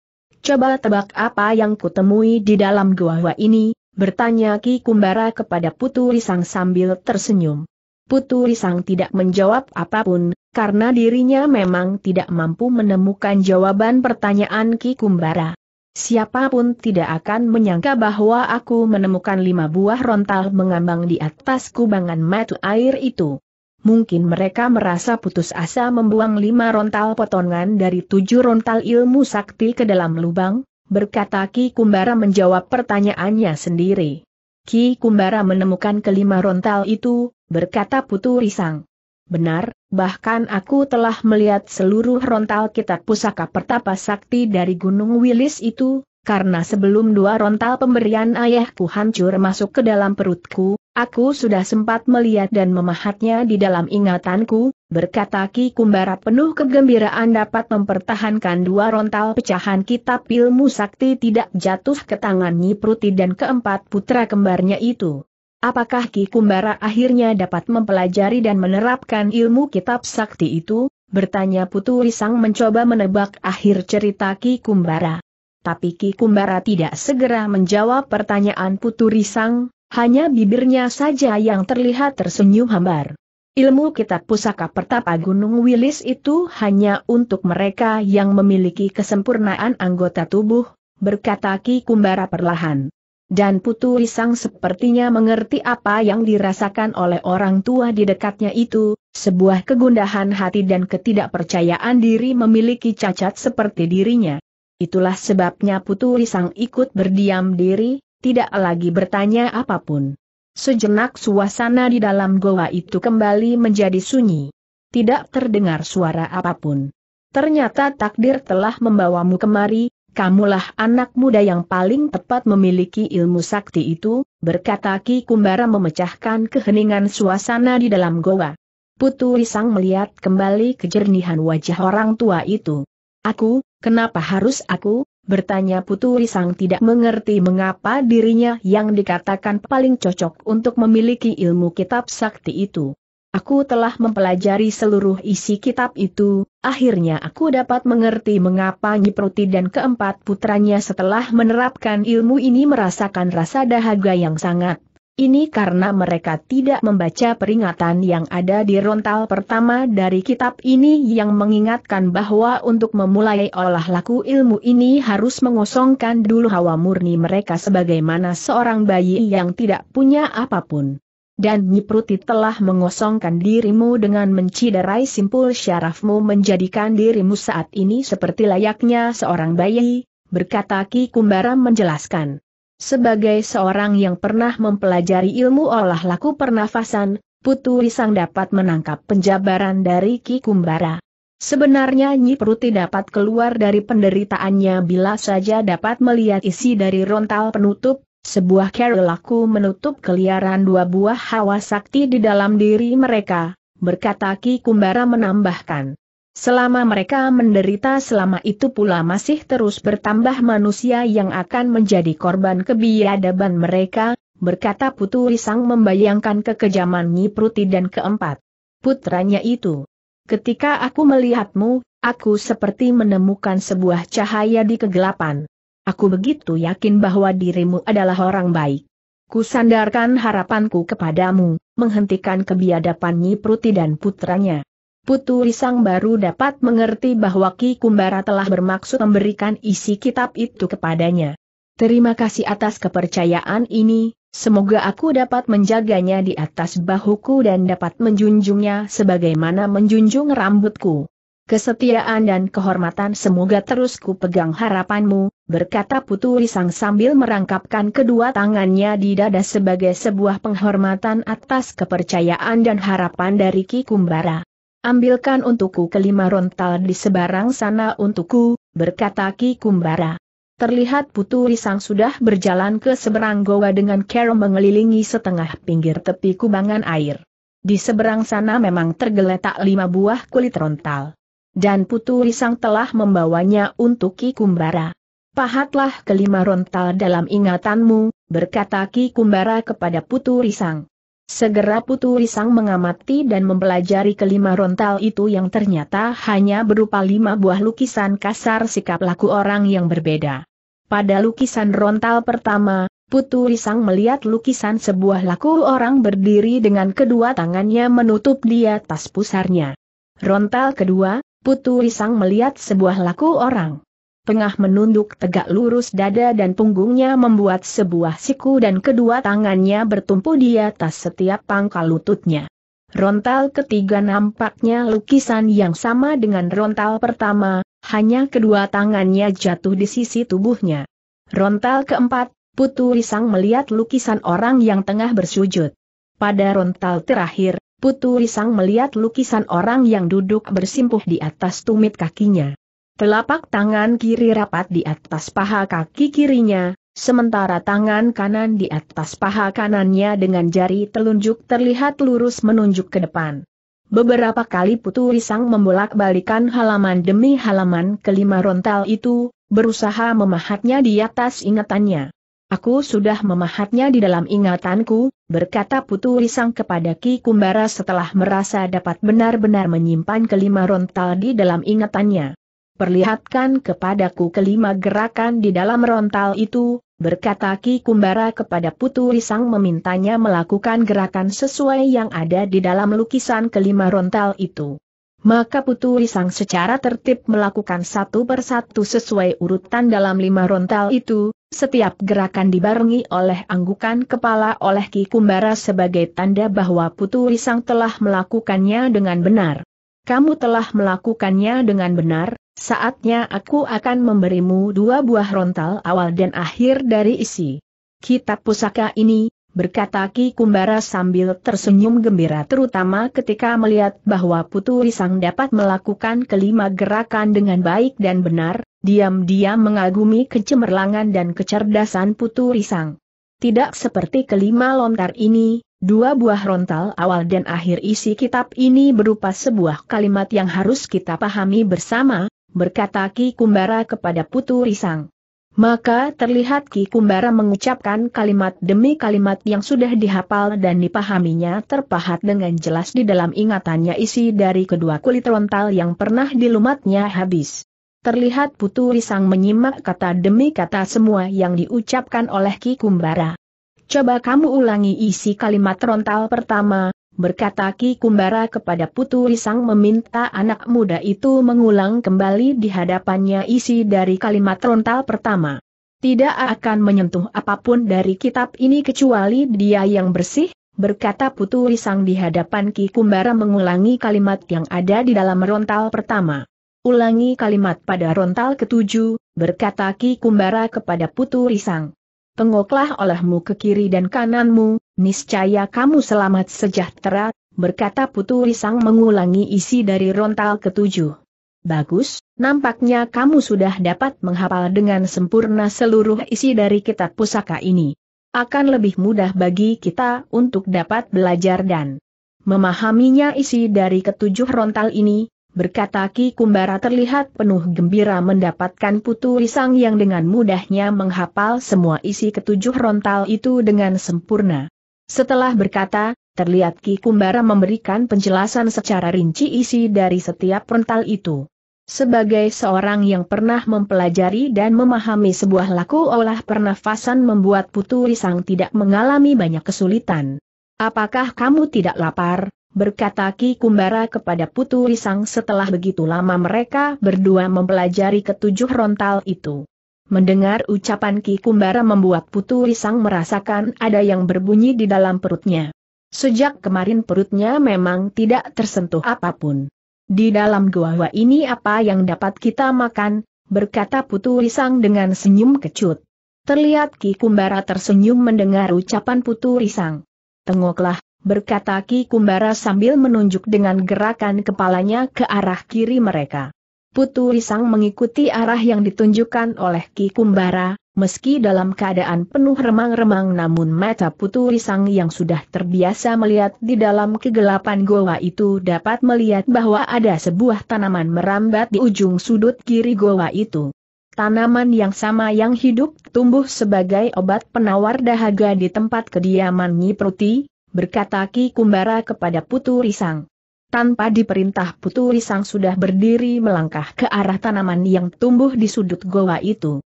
Coba tebak apa yang kutemui di dalam gua ini, Bertanya Ki Kumbara kepada Putu Risang sambil tersenyum. Putu Risang tidak menjawab apa pun, karena dirinya memang tidak mampu menemukan jawaban pertanyaan Ki Kumbara. Siapa pun tidak akan menyangka bahwa aku menemukan lima buah rontal mengambang di atas kubangan matu air itu. Mungkin mereka merasa putus asa membuang lima rontal potongan dari tujuh rontal ilmu sakti ke dalam lubang, berkata Ki Kumbara menjawab pertanyaannya sendiri. Ki Kumbara menemukan kelima rontal itu, berkata Putu Risang. Benar, bahkan aku telah melihat seluruh rontal kitab pusaka pertapa sakti dari Gunung Wilis itu, karena sebelum dua rontal pemberian ayahku hancur masuk ke dalam perutku, aku sudah sempat melihat dan memahatnya di dalam ingatanku, berkata Ki Kumbara penuh kegembiraan dapat mempertahankan dua rontal pecahan kitab ilmu sakti tidak jatuh ke tangan Nyi Pruti dan keempat putra kembarnya itu. Apakah Ki Kumbara akhirnya dapat mempelajari dan menerapkan ilmu kitab sakti itu? Bertanya Putu Risang mencoba menebak akhir cerita Ki Kumbara tapi Ki Kumbara tidak segera menjawab pertanyaan Putu Risang, hanya bibirnya saja yang terlihat tersenyum hambar. Ilmu kitab pusaka pertapa Gunung Wilis itu hanya untuk mereka yang memiliki kesempurnaan anggota tubuh, berkata Ki Kumbara perlahan. Dan Putu Risang sepertinya mengerti apa yang dirasakan oleh orang tua di dekatnya itu, sebuah kegundahan hati dan ketidakpercayaan diri memiliki cacat seperti dirinya. Itulah sebabnya Putu Risang ikut berdiam diri, tidak lagi bertanya apa pun. Sejenak suasana di dalam goa itu kembali menjadi sunyi. Tidak terdengar suara apa pun. Ternyata takdir telah membawamu kemari, kamulah anak muda yang paling tepat memiliki ilmu sakti itu, berkata Ki Kumbara memecahkan keheningan suasana di dalam goa. Putu Risang melihat kembali kejernihan wajah orang tua itu. Aku, kenapa harus aku? Bertanya Putu Risang tidak mengerti mengapa dirinya yang dikatakan paling cocok untuk memiliki ilmu kitab sakti itu. Aku telah mempelajari seluruh isi kitab itu, akhirnya aku dapat mengerti mengapa Nyiproti dan keempat putranya setelah menerapkan ilmu ini merasakan rasa dahaga yang sangat ini karena mereka tidak membaca peringatan yang ada di rontal pertama dari kitab ini yang mengingatkan bahwa untuk memulai olah laku ilmu ini harus mengosongkan dulu hawa murni mereka sebagaimana seorang bayi yang tidak punya apa pun. Dan Nyipruti telah mengosongkan dirimu dengan menciderai simpul syarafmu menjadikan dirimu saat ini seperti layaknya seorang bayi, berkata Ki Kumbara menjelaskan. Sebagai seorang yang pernah mempelajari ilmu olah laku pernafasan, Putu Risang dapat menangkap penjabaran dari Ki Kumbara. Sebenarnya Nyi Pruti dapat keluar dari penderitaannya bila saja dapat melihat isi dari rontal penutup, sebuah carol laku menutup keliaran dua buah hawa sakti di dalam diri mereka, berkata Ki Kumbara menambahkan. Selama mereka menderita selama itu pula masih terus bertambah manusia yang akan menjadi korban kebiadaban mereka, berkata Putu Risang membayangkan kekejaman Nyi Pruti dan keempat putranya itu. Ketika aku melihatmu, aku seperti menemukan sebuah cahaya di kegelapan. Aku begitu yakin bahwa dirimu adalah orang baik. Ku sandarkan harapanku kepadamu, menghentikan kebiadaban Nyi Pruti dan putranya. Putu Risang baru dapat mengerti bahwa Ki Kumbara telah bermaksud memberikan isi kitab itu kepadanya. Terima kasih atas kepercayaan ini, semoga aku dapat menjaganya di atas bahuku dan dapat menjunjungnya sebagaimana menjunjung rambutku. Kesetiaan dan kehormatan semoga terus ku pegang harapanmu, berkata Putu Risang sambil merangkapkan kedua tangannya di dada sebagai sebuah penghormatan atas kepercayaan dan harapan dari Ki Kumbara. Ambilkan untukku kelima rontal di sebarang sana untukku, berkata Ki Kumbara. Terlihat Putu Risang sudah berjalan ke seberang goa dengan cara mengelilingi setengah pinggir tepi kubangan air. Di seberang sana memang tergeletak lima buah kulit rontal. Dan Putu Risang telah membawanya untuk Ki Kumbara. Pahatlah kelima rontal dalam ingatanmu, berkata Ki Kumbara kepada Putu Risang. Segera Putu Risang mengamati dan mempelajari kelima rontal itu yang ternyata hanya berupa lima buah lukisan kasar sikap laku orang yang berbeda. Pada lukisan rontal pertama, Putu Risang melihat lukisan sebuah laku orang berdiri dengan kedua tangannya menutup di atas pusarnya. Rontal kedua, Putu Risang melihat sebuah laku orang tengah menunduk tegak lurus dada dan punggungnya membuat sebuah siku dan kedua tangannya bertumpu di atas setiap pangkal lututnya. Rontal ketiga nampaknya lukisan yang sama dengan rontal pertama, hanya kedua tangannya jatuh di sisi tubuhnya. Rontal keempat, Putu Risang melihat lukisan orang yang tengah bersujud. Pada rontal terakhir, Putu Risang melihat lukisan orang yang duduk bersimpuh di atas tumit kakinya. Telapak tangan kiri rapat di atas paha kaki kirinya, sementara tangan kanan di atas paha kanannya dengan jari telunjuk terlihat lurus menunjuk ke depan. Beberapa kali Putu Risang membolak-balikan halaman demi halaman kelima rontal itu, berusaha memahatnya di atas ingatannya. Aku sudah memahatnya di dalam ingatanku, berkata Putu Risang kepada Ki Kumbara setelah merasa dapat benar-benar menyimpan kelima rontal di dalam ingatannya. Perlihatkan kepadaku kelima gerakan di dalam rontal itu, berkata Ki Kumbara kepada Putu Risang memintanya melakukan gerakan sesuai yang ada di dalam lukisan kelima rontal itu. Maka Putu Risang secara tertib melakukan satu persatu sesuai urutan dalam lima rontal itu, setiap gerakan dibarengi oleh anggukan kepala oleh Ki Kumbara sebagai tanda bahwa Putu Risang telah melakukannya dengan benar. Kamu telah melakukannya dengan benar, Saatnya aku akan memberimu dua buah rontal awal dan akhir dari isi. Kitab pusaka ini, berkata Ki Kumbara sambil tersenyum gembira terutama ketika melihat bahwa Putu Risang dapat melakukan kelima gerakan dengan baik dan benar, diam-diam mengagumi kecemerlangan dan kecerdasan Putu Risang. Tidak seperti kelima lontar ini, dua buah rontal awal dan akhir isi kitab ini berupa sebuah kalimat yang harus kita pahami bersama, berkata Ki Kumbara kepada Putu Risang. Maka terlihat Ki Kumbara mengucapkan kalimat demi kalimat yang sudah dihafal dan dipahaminya terpahat dengan jelas di dalam ingatannya isi dari kedua kulit rontal yang pernah dilumatnya habis. Terlihat Putu Risang menyimak kata demi kata semua yang diucapkan oleh Ki Kumbara. Coba kamu ulangi isi kalimat rontal pertama, berkata Ki Kumbara kepada Putu Risang meminta anak muda itu mengulang kembali di hadapannya isi dari kalimat rontal pertama. Tidak akan menyentuh apa pun dari kitab ini kecuali dia yang bersih, berkata Putu Risang di hadapan Ki Kumbara mengulangi kalimat yang ada di dalam rontal pertama. Ulangi kalimat pada rontal ketujuh, berkata Ki Kumbara kepada Putu Risang. Tengoklah olehmu ke kiri dan kananmu, niscaya kamu selamat sejahtera, berkata Putu Risang mengulangi isi dari rontal ketujuh. Bagus, nampaknya kamu sudah dapat menghafal dengan sempurna seluruh isi dari kitab pusaka ini. Akan lebih mudah bagi kita untuk dapat belajar dan memahaminya isi dari ketujuh rontal ini, berkata Ki Kumbara terlihat penuh gembira mendapatkan putu risang yang dengan mudahnya menghafal semua isi ketujuh rontal itu dengan sempurna. Setelah berkata, terlihat Ki Kumbara memberikan penjelasan secara rinci isi dari setiap rontal itu. Sebagai seorang yang pernah mempelajari dan memahami sebuah laku olah pernafasan membuat Putu Risang tidak mengalami banyak kesulitan. Apakah kamu tidak lapar? Berkata Ki Kumbara kepada Putu Risang setelah begitu lama mereka berdua mempelajari ketujuh rontal itu. Mendengar ucapan Ki Kumbara membuat Putu Risang merasakan ada yang berbunyi di dalam perutnya. Sejak kemarin perutnya memang tidak tersentuh apa pun. Di dalam gua ini apa yang dapat kita makan, berkata Putu Risang dengan senyum kecut. Terlihat Ki Kumbara tersenyum mendengar ucapan Putu Risang. Tengoklah, berkata Ki Kumbara sambil menunjuk dengan gerakan kepalanya ke arah kiri mereka. Putu Risang mengikuti arah yang ditunjukkan oleh Ki Kumbara, meski dalam keadaan penuh remang-remang namun mata Putu Risang yang sudah terbiasa melihat di dalam kegelapan goa itu dapat melihat bahwa ada sebuah tanaman merambat di ujung sudut kiri goa itu. Tanaman yang sama yang hidup tumbuh sebagai obat penawar dahaga di tempat kediaman Nyi Pruti, berkata Ki Kumbara kepada Putu Risang. Tanpa diperintah Putu Risang sudah berdiri melangkah ke arah tanaman yang tumbuh di sudut goa itu.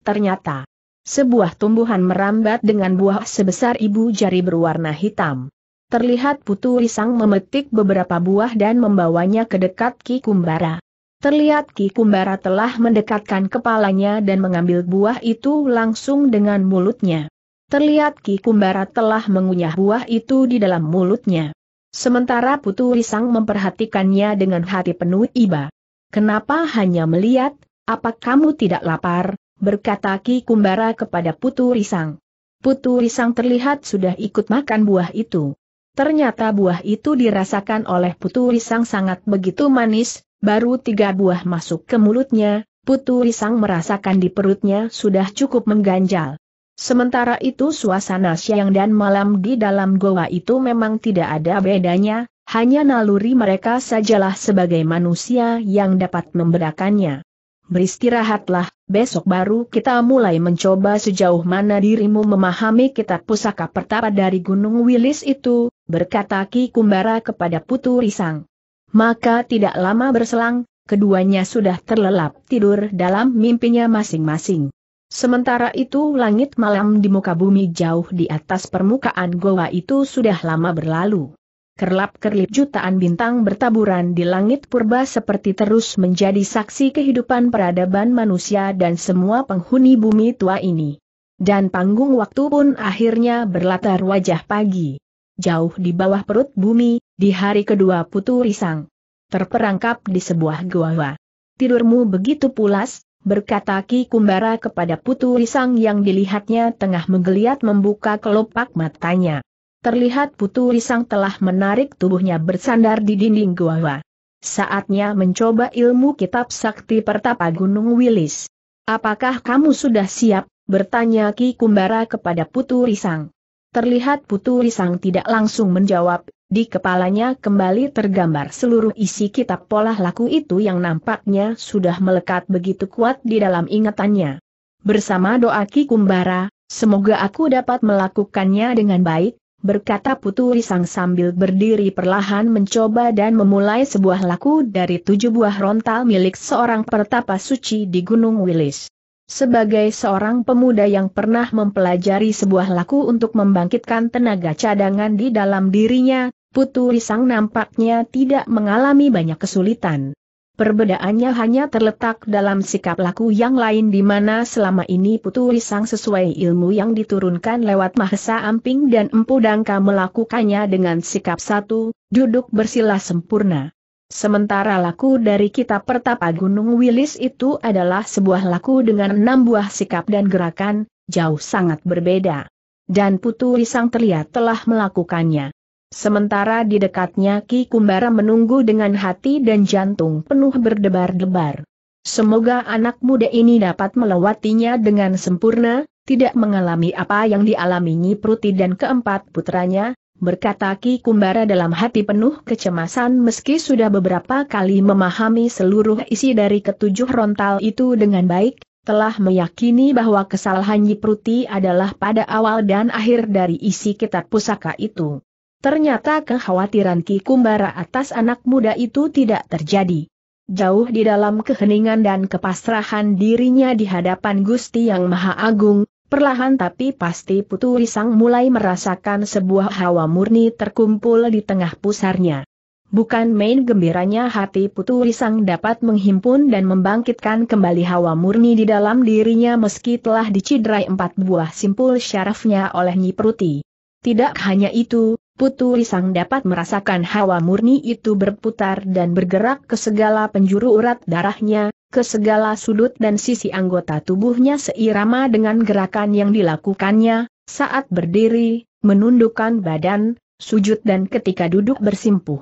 Ternyata, sebuah tumbuhan merambat dengan buah sebesar ibu jari berwarna hitam. Terlihat Putu Risang memetik beberapa buah dan membawanya ke dekat Ki Kumbara. Terlihat Ki Kumbara telah mendekatkan kepalanya dan mengambil buah itu langsung dengan mulutnya. Terlihat Ki Kumbara telah mengunyah buah itu di dalam mulutnya. Sementara Putu Risang memperhatikannya dengan hati penuh iba. Kenapa hanya melihat, apa kamu tidak lapar, berkata Ki Kumbara kepada Putu Risang. Putu Risang terlihat sudah ikut makan buah itu. Ternyata buah itu dirasakan oleh Putu Risang sangat begitu manis, baru tiga buah masuk ke mulutnya, Putu Risang merasakan di perutnya sudah cukup mengganjal. Sementara itu suasana siang dan malam di dalam goa itu memang tidak ada bedanya, hanya naluri mereka sajalah sebagai manusia yang dapat membedakannya. Beristirahatlah, besok baru kita mulai mencoba sejauh mana dirimu memahami kitab pusaka pertapa dari Gunung Wilis itu, berkata Ki Kumbara kepada Putu Risang. Maka tidak lama berselang, keduanya sudah terlelap tidur dalam mimpinya masing-masing. Sementara itu langit malam di muka bumi jauh di atas permukaan goa itu sudah lama berlalu kerlap-kerlip jutaan bintang bertaburan di langit purba seperti terus menjadi saksi kehidupan peradaban manusia dan semua penghuni bumi tua ini. Dan panggung waktu pun akhirnya berlatar wajah pagi. Jauh di bawah perut bumi, di hari kedua Putu Risang. Terperangkap di sebuah gua. Tidurmu begitu pulas, berkata Ki Kumbara kepada Putu Risang yang dilihatnya tengah menggeliat membuka kelopak matanya terlihat Putu Risang telah menarik tubuhnya bersandar di dinding gua. Saatnya mencoba ilmu kitab sakti pertapa Gunung Wilis. Apakah kamu sudah siap? Bertanya Ki Kumbara kepada Putu Risang. Terlihat Putu Risang tidak langsung menjawab, di kepalanya kembali tergambar seluruh isi kitab pola laku itu yang nampaknya sudah melekat begitu kuat di dalam ingatannya. Bersama doa Ki Kumbara, semoga aku dapat melakukannya dengan baik, berkata Putu Risang sambil berdiri perlahan mencoba dan memulai sebuah laku dari tujuh buah rontal milik seorang pertapa suci di Gunung Wilis. Sebagai seorang pemuda yang pernah mempelajari sebuah laku untuk membangkitkan tenaga cadangan di dalam dirinya, Putu Risang nampaknya tidak mengalami banyak kesulitan. Perbedaannya hanya terletak dalam sikap laku yang lain di mana selama ini Putu Risang sesuai ilmu yang diturunkan lewat Mahesa Amping dan Empu Dangka melakukannya dengan sikap satu, duduk bersila sempurna. Sementara laku dari kitab pertapa Gunung Wilis itu adalah sebuah laku dengan enam buah sikap dan gerakan, jauh sangat berbeda. Dan Putu Risang terlihat telah melakukannya. Sementara di dekatnya Ki Kumbara menunggu dengan hati dan jantung penuh berdebar-debar. Semoga anak muda ini dapat melewatinya dengan sempurna, tidak mengalami apa yang dialami Nyi Pruti dan keempat putranya, berkata Ki Kumbara dalam hati penuh kecemasan meski sudah beberapa kali memahami seluruh isi dari ketujuh rontal itu dengan baik, telah meyakini bahwa kesalahan Nyi Pruti adalah pada awal dan akhir dari isi kitab pusaka itu. Ternyata kekhawatiran Ki Kumbara atas anak muda itu tidak terjadi. Jauh di dalam keheningan dan kepasrahan dirinya di hadapan Gusti Yang Maha Agung, perlahan tapi pasti Putu Risang mulai merasakan sebuah hawa murni terkumpul di tengah pusarnya. Bukan main gembiranya hati Putu Risang dapat menghimpun dan membangkitkan kembali hawa murni di dalam dirinya meski telah dicidrai empat buah simpul syarafnya oleh Nyi Pruti. Tidak hanya itu, Putu Risang dapat merasakan hawa murni itu berputar dan bergerak ke segala penjuru urat darahnya, ke segala sudut dan sisi anggota tubuhnya seirama dengan gerakan yang dilakukannya, saat berdiri, menundukkan badan, sujud dan ketika duduk bersimpuh.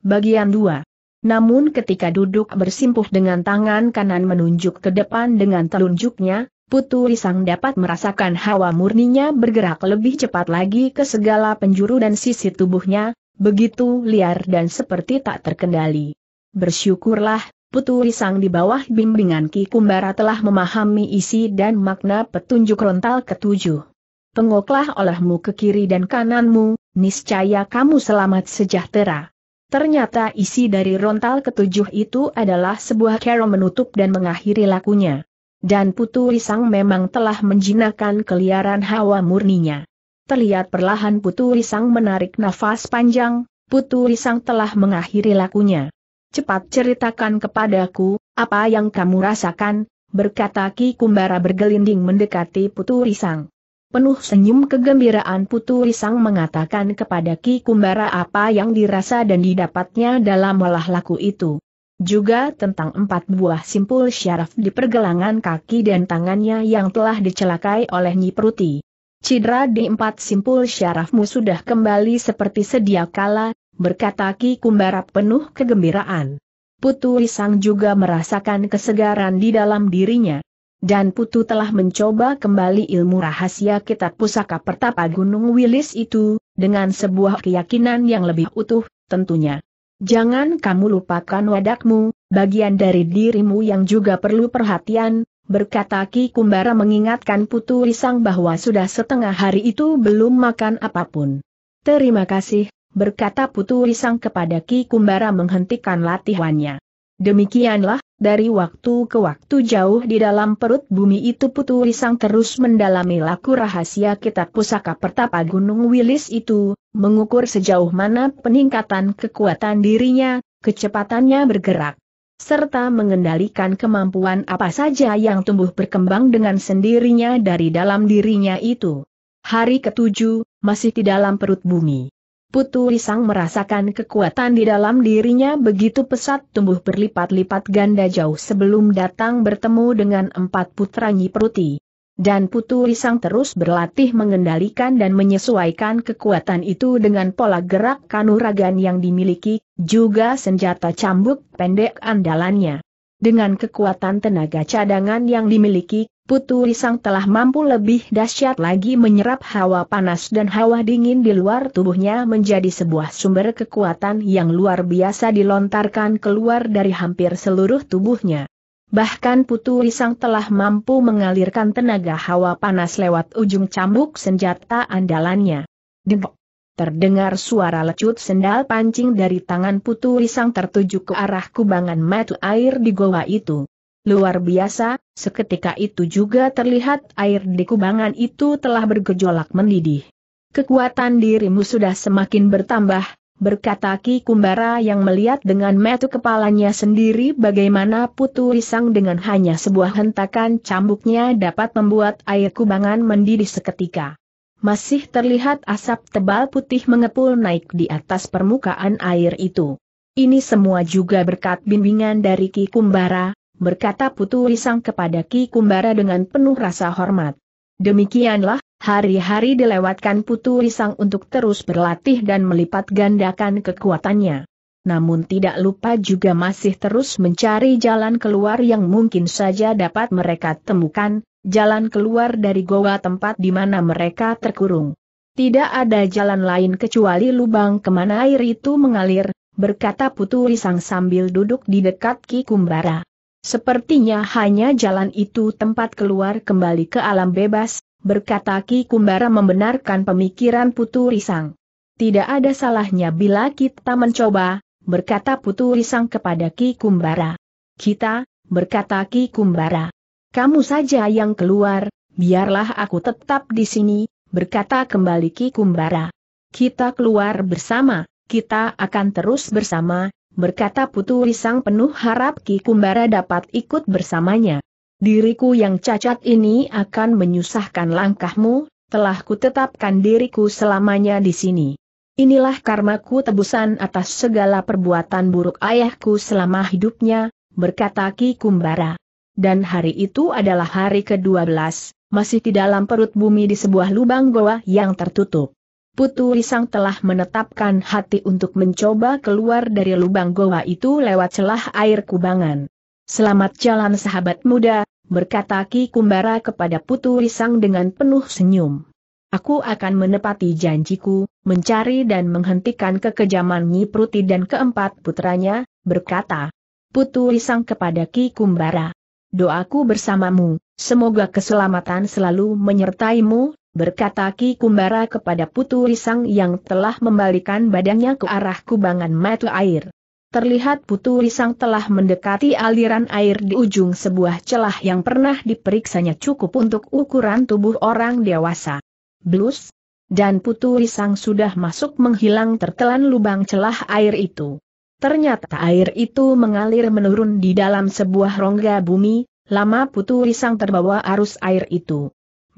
Bagian 2 namun ketika duduk bersimpuh dengan tangan kanan menunjuk ke depan dengan telunjuknya, Putu Risang dapat merasakan hawa murninya bergerak lebih cepat lagi ke segala penjuru dan sisi tubuhnya, begitu liar dan seperti tak terkendali. Bersyukurlah, Putu Risang di bawah bimbingan Ki Kumbara telah memahami isi dan makna petunjuk rontal ketujuh. Tengoklah olehmu ke kiri dan kananmu, niscaya kamu selamat sejahtera. Ternyata isi dari rontal ketujuh itu adalah sebuah kero menutup dan mengakhiri lakunya. Dan Putu Risang memang telah menjinakkan keliaran hawa murninya. Terlihat perlahan Putu Risang menarik nafas panjang, Putu Risang telah mengakhiri lakunya. Cepat ceritakan kepadaku, apa yang kamu rasakan, berkata Ki Kumbara bergelinding mendekati Putu Risang. Penuh senyum kegembiraan Putu Risang mengatakan kepada Ki Kumbara apa yang dirasa dan didapatnya dalam olah laku itu juga tentang empat buah simpul syaraf di pergelangan kaki dan tangannya yang telah dicelakai oleh Nyi Pruti. Cidra di empat simpul syarafmu sudah kembali seperti sedia kala, berkata Ki Kumbara penuh kegembiraan. Putu Risang juga merasakan kesegaran di dalam dirinya. Dan Putu telah mencoba kembali ilmu rahasia kitab pusaka pertapa Gunung Wilis itu, dengan sebuah keyakinan yang lebih utuh, tentunya. Jangan kamu lupakan wadakmu, bagian dari dirimu yang juga perlu perhatian, berkata Ki Kumbara mengingatkan Putu Risang bahwa sudah setengah hari itu belum makan apa pun. Terima kasih, berkata Putu Risang kepada Ki Kumbara menghentikan latihannya. Demikianlah, dari waktu ke waktu jauh di dalam perut bumi itu Putu Risang terus mendalami laku rahasia kitab pusaka pertapa Gunung Wilis itu, mengukur sejauh mana peningkatan kekuatan dirinya, kecepatannya bergerak, serta mengendalikan kemampuan apa saja yang tumbuh berkembang dengan sendirinya dari dalam dirinya itu. Hari ketujuh, masih di dalam perut bumi. Putu Risang merasakan kekuatan di dalam dirinya begitu pesat tumbuh berlipat-lipat ganda jauh sebelum datang bertemu dengan empat putra Nyi Pruti. Dan Putu Risang terus berlatih mengendalikan dan menyesuaikan kekuatan itu dengan pola gerak kanuragan yang dimiliki, juga senjata cambuk pendek andalannya. Dengan kekuatan tenaga cadangan yang dimiliki, Putu Risang telah mampu lebih dahsyat lagi menyerap hawa panas dan hawa dingin di luar tubuhnya menjadi sebuah sumber kekuatan yang luar biasa dilontarkan keluar dari hampir seluruh tubuhnya. Bahkan Putu Risang telah mampu mengalirkan tenaga hawa panas lewat ujung cambuk senjata andalannya. Dengok! Terdengar suara lecut sendal pancing dari tangan Putu Risang tertuju ke arah kubangan matu air di goa itu. Luar biasa, seketika itu juga terlihat air di kubangan itu telah bergejolak mendidih. Kekuatan dirimu sudah semakin bertambah, berkata Ki Kumbara yang melihat dengan metu kepalanya sendiri bagaimana Putu Risang dengan hanya sebuah hentakan cambuknya dapat membuat air kubangan mendidih seketika. Masih terlihat asap tebal putih mengepul naik di atas permukaan air itu. Ini semua juga berkat bimbingan dari Ki Kumbara, berkata Putu Risang kepada Ki Kumbara dengan penuh rasa hormat. Demikianlah, hari-hari dilewatkan Putu Risang untuk terus berlatih dan melipat gandakan kekuatannya. Namun tidak lupa juga masih terus mencari jalan keluar yang mungkin saja dapat mereka temukan, jalan keluar dari goa tempat di mana mereka terkurung. Tidak ada jalan lain kecuali lubang ke mana air itu mengalir, berkata Putu Risang sambil duduk di dekat Ki Kumbara. Sepertinya hanya jalan itu tempat keluar kembali ke alam bebas, berkata Ki Kumbara membenarkan pemikiran Putu Risang. Tidak ada salahnya bila kita mencoba, berkata Putu Risang kepada Ki Kumbara. Kita, berkata Ki Kumbara. Kamu saja yang keluar, biarlah aku tetap di sini, berkata kembali Ki Kumbara. Kita keluar bersama, kita akan terus bersama, berkata Putu Risang penuh harap Ki Kumbara dapat ikut bersamanya. Diriku yang cacat ini akan menyusahkan langkahmu, telah kutetapkan diriku selamanya di sini. Inilah karmaku tebusan atas segala perbuatan buruk ayahku selama hidupnya, berkata Ki Kumbara. Dan hari itu adalah hari ke-12, masih di dalam perut bumi di sebuah lubang goa yang tertutup. Putu Risang telah menetapkan hati untuk mencoba keluar dari lubang goa itu lewat celah air kubangan. Selamat jalan sahabat muda, berkata Ki Kumbara kepada Putu Risang dengan penuh senyum. Aku akan menepati janjiku, mencari dan menghentikan kekejaman Nyi Pruti dan keempat putranya, berkata. Putu Risang kepada Ki Kumbara. Doaku bersamamu, semoga keselamatan selalu menyertaimu, berkata Ki Kumbara kepada Putu Risang yang telah membalikan badannya ke arah kubangan mata air. Terlihat Putu Risang telah mendekati aliran air di ujung sebuah celah yang pernah diperiksanya cukup untuk ukuran tubuh orang dewasa. Blus! Dan Putu Risang sudah masuk menghilang tertelan lubang celah air itu. Ternyata air itu mengalir menurun di dalam sebuah rongga bumi, lama Putu Risang terbawa arus air itu.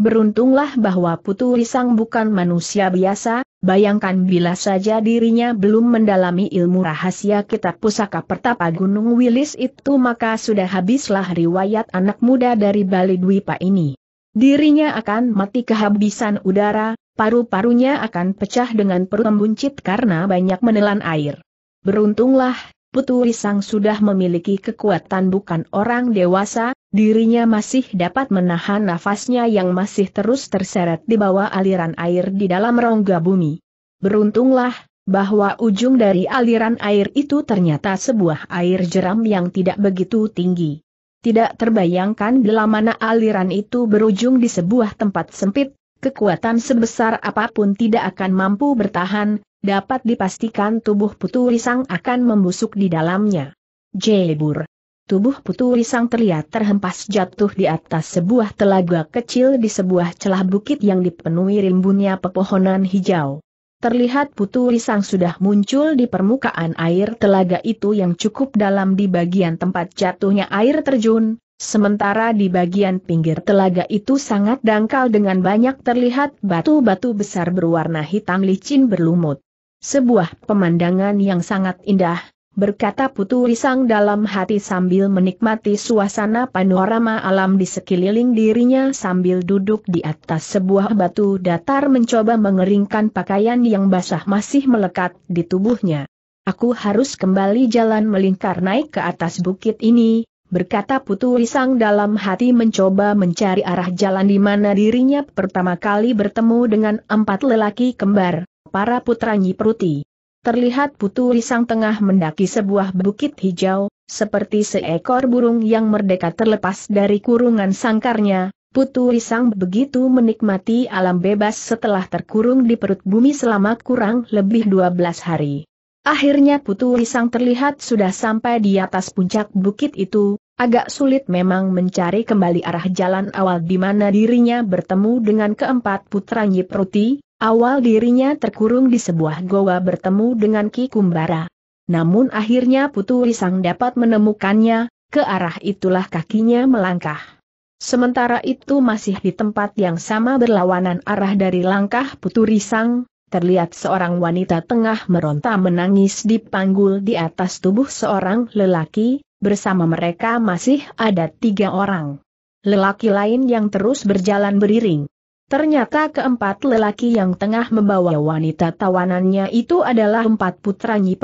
Beruntunglah bahwa Putu Risang bukan manusia biasa, bayangkan bila saja dirinya belum mendalami ilmu rahasia kitab pusaka pertapa Gunung Wilis itu maka sudah habislah riwayat anak muda dari Bali Dwipa ini. dirinya akan mati kehabisan udara, paru-parunya akan pecah dengan perut membuncit karena banyak menelan air. Beruntunglah, Putu Risang sudah memiliki kekuatan bukan orang dewasa, dirinya masih dapat menahan nafasnya yang masih terus terseret di bawah aliran air di dalam rongga bumi. Beruntunglah, bahwa ujung dari aliran air itu ternyata sebuah air jeram yang tidak begitu tinggi. Tidak terbayangkan bila mana aliran itu berujung di sebuah tempat sempit, kekuatan sebesar apa pun tidak akan mampu bertahan, dapat dipastikan tubuh Putu Risang akan membusuk di dalamnya. Jebur. Tubuh Putu Risang terlihat terhempas jatuh di atas sebuah telaga kecil di sebuah celah bukit yang dipenuhi rimbunnya pepohonan hijau. Terlihat Putu Risang sudah muncul di permukaan air telaga itu yang cukup dalam di bagian tempat jatuhnya air terjun, sementara di bagian pinggir telaga itu sangat dangkal dengan banyak terlihat batu-batu besar berwarna hitam licin berlumut. Sebuah pemandangan yang sangat indah, berkata Putu Risang dalam hati sambil menikmati suasana panorama alam di sekeliling dirinya sambil duduk di atas sebuah batu datar mencoba mengeringkan pakaian yang basah masih melekat di tubuhnya. Aku harus kembali jalan melingkar naik ke atas bukit ini, berkata Putu Risang dalam hati mencoba mencari arah jalan di mana dirinya pertama kali bertemu dengan empat lelaki kembar para putra Nyi Terlihat Putu Risang tengah mendaki sebuah bukit hijau, seperti seekor burung yang merdeka terlepas dari kurungan sangkarnya, Putu Risang begitu menikmati alam bebas setelah terkurung di perut bumi selama kurang lebih 12 hari. Akhirnya Putu Risang terlihat sudah sampai di atas puncak bukit itu, agak sulit memang mencari kembali arah jalan awal di mana dirinya bertemu dengan keempat putra Nyiproti, Awal dirinya terkurung di sebuah goa bertemu dengan Ki Kumbara. Namun akhirnya Putu Risang dapat menemukannya, ke arah itulah kakinya melangkah. Sementara itu masih di tempat yang sama berlawanan arah dari langkah Putu Risang, terlihat seorang wanita tengah meronta menangis di panggul di atas tubuh seorang lelaki, bersama mereka masih ada tiga orang. Lelaki lain yang terus berjalan beriring. Ternyata keempat lelaki yang tengah membawa wanita tawanannya itu adalah empat putra Nyi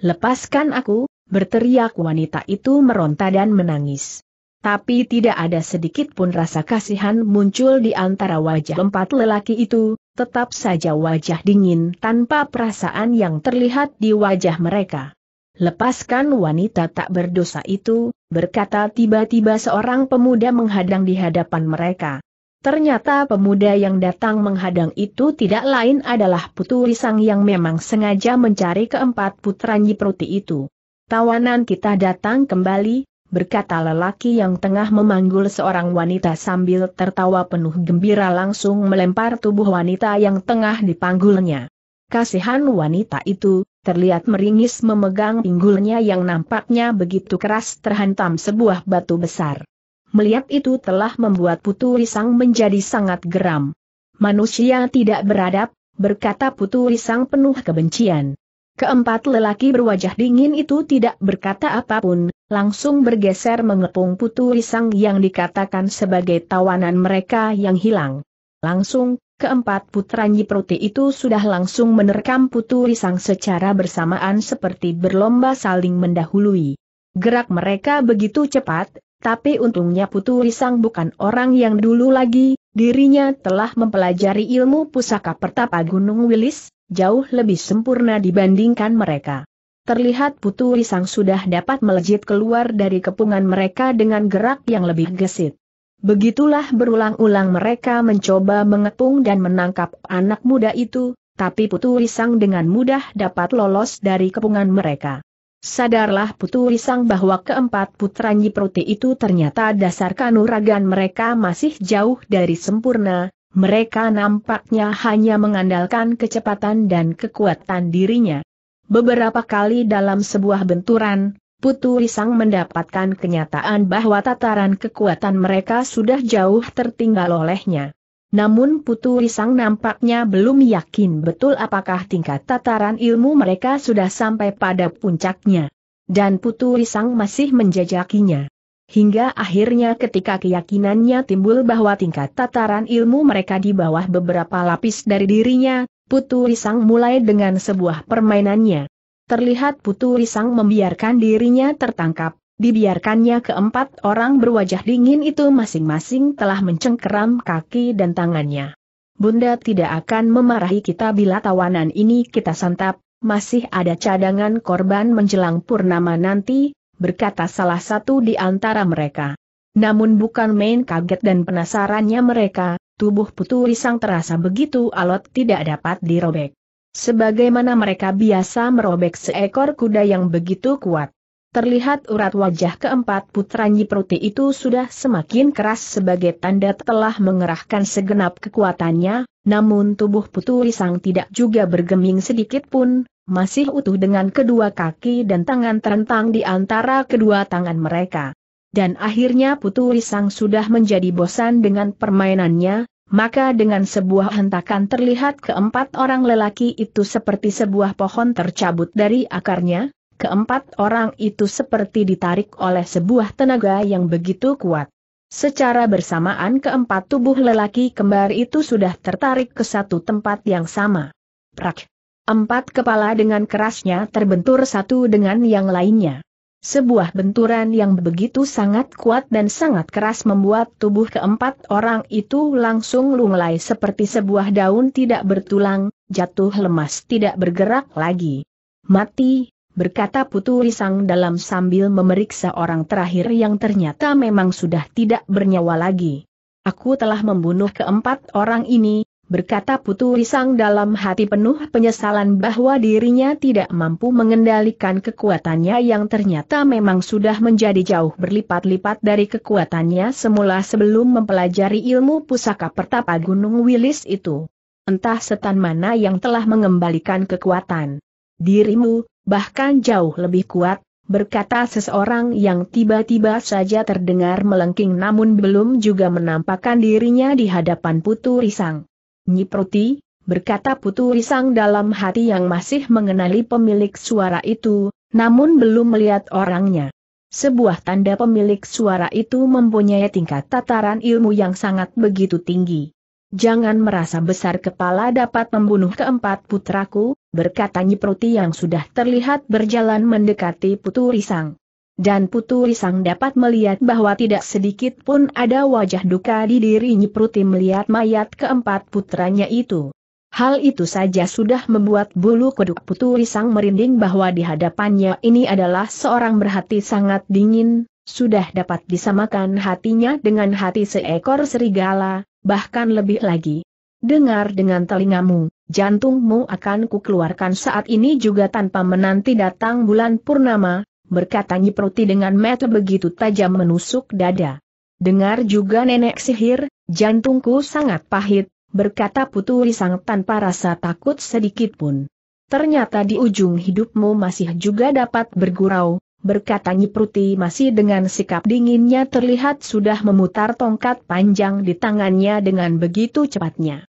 Lepaskan aku, berteriak wanita itu meronta dan menangis. Tapi tidak ada sedikit pun rasa kasihan muncul di antara wajah empat lelaki itu, tetap saja wajah dingin tanpa perasaan yang terlihat di wajah mereka. Lepaskan wanita tak berdosa itu, berkata tiba-tiba seorang pemuda menghadang di hadapan mereka. Ternyata pemuda yang datang menghadang itu tidak lain adalah Putu Risang yang memang sengaja mencari keempat putra Nyiproti itu. Tawanan kita datang kembali, berkata lelaki yang tengah memanggul seorang wanita sambil tertawa penuh gembira langsung melempar tubuh wanita yang tengah dipanggulnya. Kasihan wanita itu, terlihat meringis memegang pinggulnya yang nampaknya begitu keras terhantam sebuah batu besar. Melihat itu telah membuat Putu Risang menjadi sangat geram. Manusia tidak beradab, berkata Putu Risang penuh kebencian. Keempat lelaki berwajah dingin itu tidak berkata apa pun, langsung bergeser mengepung Putu Risang yang dikatakan sebagai tawanan mereka yang hilang. Langsung, keempat putra Nyiproti itu sudah langsung menerkam Putu Risang secara bersamaan seperti berlomba saling mendahului. Gerak mereka begitu cepat, tapi untungnya Putu Risang bukan orang yang dulu lagi, dirinya telah mempelajari ilmu pusaka pertapa Gunung Wilis, jauh lebih sempurna dibandingkan mereka. Terlihat Putu Risang sudah dapat melejit keluar dari kepungan mereka dengan gerak yang lebih gesit. Begitulah berulang-ulang mereka mencoba mengepung dan menangkap anak muda itu, tapi Putu Risang dengan mudah dapat lolos dari kepungan mereka. Sadarlah Putu Risang bahwa keempat putra Nyiproti itu ternyata dasar kanuragan mereka masih jauh dari sempurna, mereka nampaknya hanya mengandalkan kecepatan dan kekuatan dirinya. Beberapa kali dalam sebuah benturan, Putu Risang mendapatkan kenyataan bahwa tataran kekuatan mereka sudah jauh tertinggal olehnya. Namun Putu Risang nampaknya belum yakin betul apakah tingkat tataran ilmu mereka sudah sampai pada puncaknya. Dan Putu Risang masih menjajakinya. hingga akhirnya ketika keyakinannya timbul bahwa tingkat tataran ilmu mereka di bawah beberapa lapis dari dirinya, Putu Risang mulai dengan sebuah permainannya. Terlihat Putu Risang membiarkan dirinya tertangkap, dibiarkannya keempat orang berwajah dingin itu masing-masing telah mencengkeram kaki dan tangannya. Bunda tidak akan memarahi kita bila tawanan ini kita santap, masih ada cadangan korban menjelang purnama nanti, berkata salah satu di antara mereka. Namun bukan main kaget dan penasarannya mereka, tubuh Putu Risang terasa begitu alot tidak dapat dirobek. Sebagaimana mereka biasa merobek seekor kuda yang begitu kuat. Terlihat urat wajah keempat putra Nyiprote itu sudah semakin keras sebagai tanda telah mengerahkan segenap kekuatannya, namun tubuh Putu Risang tidak juga bergeming sedikit pun, masih utuh dengan kedua kaki dan tangan terentang di antara kedua tangan mereka. Dan akhirnya Putu Risang sudah menjadi bosan dengan permainannya, maka dengan sebuah hentakan terlihat keempat orang lelaki itu seperti sebuah pohon tercabut dari akarnya, keempat orang itu seperti ditarik oleh sebuah tenaga yang begitu kuat. Secara bersamaan keempat tubuh lelaki kembar itu sudah tertarik ke satu tempat yang sama. Prak! Empat kepala dengan kerasnya terbentur satu dengan yang lainnya. Sebuah benturan yang begitu sangat kuat dan sangat keras membuat tubuh keempat orang itu langsung lunglai seperti sebuah daun tidak bertulang, jatuh lemas tidak bergerak lagi. Mati, berkata Putu Risang dalam sambil memeriksa orang terakhir yang ternyata memang sudah tidak bernyawa lagi. Aku telah membunuh keempat orang ini, berkata Putu Risang dalam hati penuh penyesalan bahwa dirinya tidak mampu mengendalikan kekuatannya yang ternyata memang sudah menjadi jauh berlipat-lipat dari kekuatannya semula sebelum mempelajari ilmu pusaka pertapa Gunung Wilis itu. Entah setan mana yang telah mengembalikan kekuatan dirimu, bahkan jauh lebih kuat, berkata seseorang yang tiba-tiba saja terdengar melengking namun belum juga menampakkan dirinya di hadapan Putu Risang. Nyiproti, berkata Putu Risang dalam hati yang masih mengenali pemilik suara itu, namun belum melihat orangnya. Sebuah tanda pemilik suara itu mempunyai tingkat tataran ilmu yang sangat begitu tinggi. Jangan merasa besar kepala dapat membunuh keempat putraku, berkata Nyiproti yang sudah terlihat berjalan mendekati Putu Risang dan Putu Risang dapat melihat bahwa tidak sedikit pun ada wajah duka di diri Nyipruti melihat mayat keempat putranya itu. Hal itu saja sudah membuat bulu kuduk Putu Risang merinding bahwa di hadapannya ini adalah seorang berhati sangat dingin, sudah dapat disamakan hatinya dengan hati seekor serigala, bahkan lebih lagi. Dengar dengan telingamu, jantungmu akan kukeluarkan saat ini juga tanpa menanti datang bulan purnama, berkata Nyiproti dengan mata begitu tajam menusuk dada. Dengar juga nenek sihir, jantungku sangat pahit, berkata Putu Risang tanpa rasa takut sedikit pun. Ternyata di ujung hidupmu masih juga dapat bergurau, berkata Nyipruti masih dengan sikap dinginnya terlihat sudah memutar tongkat panjang di tangannya dengan begitu cepatnya.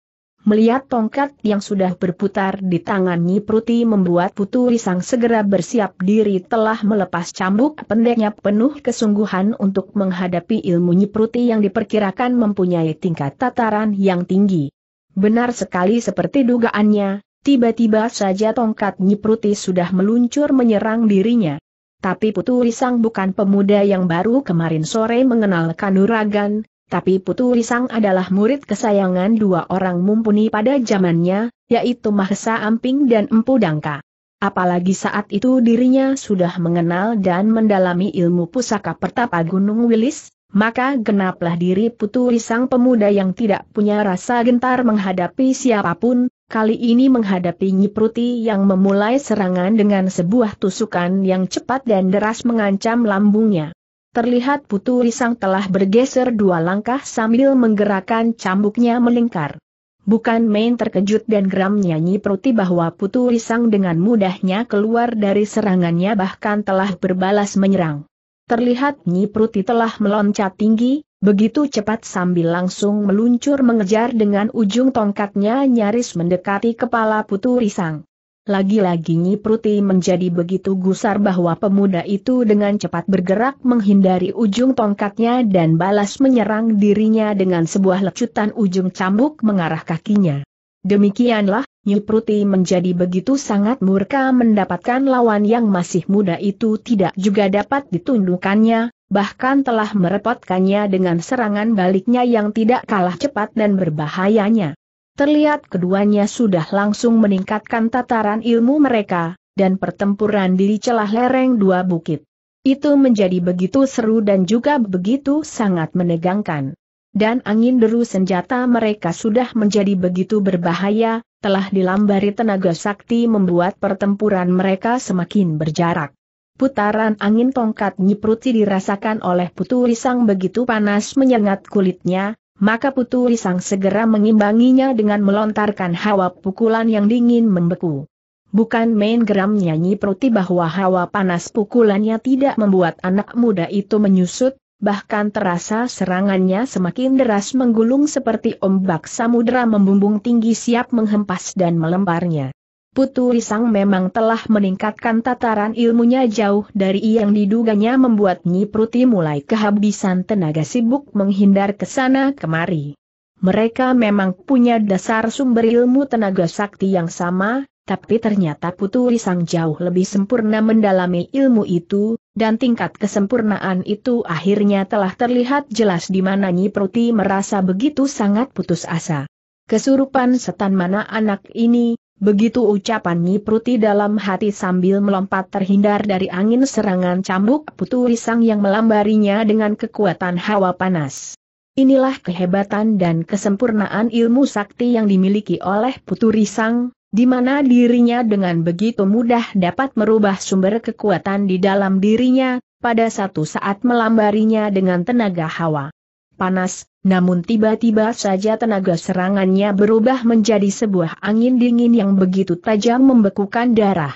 Melihat tongkat yang sudah berputar di tangan Nyi Pruti membuat Putu Risang segera bersiap diri telah melepas cambuk pendeknya penuh kesungguhan untuk menghadapi ilmu Nyi Pruti yang diperkirakan mempunyai tingkat tataran yang tinggi. Benar sekali seperti dugaannya, tiba-tiba saja tongkat Nyi Pruti sudah meluncur menyerang dirinya. Tapi Putu Risang bukan pemuda yang baru kemarin sore mengenal kanuragan, tapi Putu Risang adalah murid kesayangan dua orang mumpuni pada zamannya, yaitu Mahesa Amping dan Empu Dangka. Apalagi saat itu dirinya sudah mengenal dan mendalami ilmu pusaka pertapa Gunung Wilis, maka genaplah diri Putu Risang pemuda yang tidak punya rasa gentar menghadapi siapa pun, kali ini menghadapi Nyipruti yang memulai serangan dengan sebuah tusukan yang cepat dan deras mengancam lambungnya. Terlihat Putu Risang telah bergeser dua langkah sambil menggerakkan cambuknya melingkar. Bukan main terkejut dan geram nyanyi Pruti bahwa Putu Risang dengan mudahnya keluar dari serangannya bahkan telah berbalas menyerang. Terlihat Nyi Pruti telah meloncat tinggi, begitu cepat sambil langsung meluncur mengejar dengan ujung tongkatnya nyaris mendekati kepala Putu Risang. Lagi-lagi Nyi Pruti menjadi begitu gusar bahwa pemuda itu dengan cepat bergerak menghindari ujung tongkatnya dan balas menyerang dirinya dengan sebuah lecutan ujung cambuk mengarah kakinya. Demikianlah, Nyi Pruti menjadi begitu sangat murka mendapatkan lawan yang masih muda itu tidak juga dapat ditundukkannya, bahkan telah merepotkannya dengan serangan baliknya yang tidak kalah cepat dan berbahayanya. Terlihat keduanya sudah langsung meningkatkan tataran ilmu mereka, dan pertempuran di celah lereng dua bukit. Itu menjadi begitu seru dan juga begitu sangat menegangkan. Dan angin deru senjata mereka sudah menjadi begitu berbahaya, telah dilambari tenaga sakti membuat pertempuran mereka semakin berjarak. Putaran angin tongkat nyipruti dirasakan oleh Putu Risang begitu panas menyengat kulitnya, maka Putu Risang segera mengimbanginya dengan melontarkan hawa pukulan yang dingin membeku. Bukan main geram nyanyi Pruti bahwa hawa panas pukulannya tidak membuat anak muda itu menyusut, bahkan terasa serangannya semakin deras menggulung seperti ombak samudera membumbung tinggi siap menghempas dan melemparnya. Putu Risang memang telah meningkatkan tataran ilmunya jauh dari yang diduganya membuat Nyi Pruti mulai kehabisan tenaga sibuk menghindar ke sana kemari. Mereka memang punya dasar sumber ilmu tenaga sakti yang sama, tapi ternyata Putu Risang jauh lebih sempurna mendalami ilmu itu, dan tingkat kesempurnaan itu akhirnya telah terlihat jelas di mana Nyi Pruti merasa begitu sangat putus asa. Kesurupan setan mana anak ini, Begitu ucapan Nyi Pruti dalam hati sambil melompat terhindar dari angin serangan cambuk putu risang yang melambarinya dengan kekuatan hawa panas. Inilah kehebatan dan kesempurnaan ilmu sakti yang dimiliki oleh putu risang, di mana dirinya dengan begitu mudah dapat merubah sumber kekuatan di dalam dirinya, pada satu saat melambarinya dengan tenaga hawa panas, namun tiba-tiba saja tenaga serangannya berubah menjadi sebuah angin dingin yang begitu tajam membekukan darah.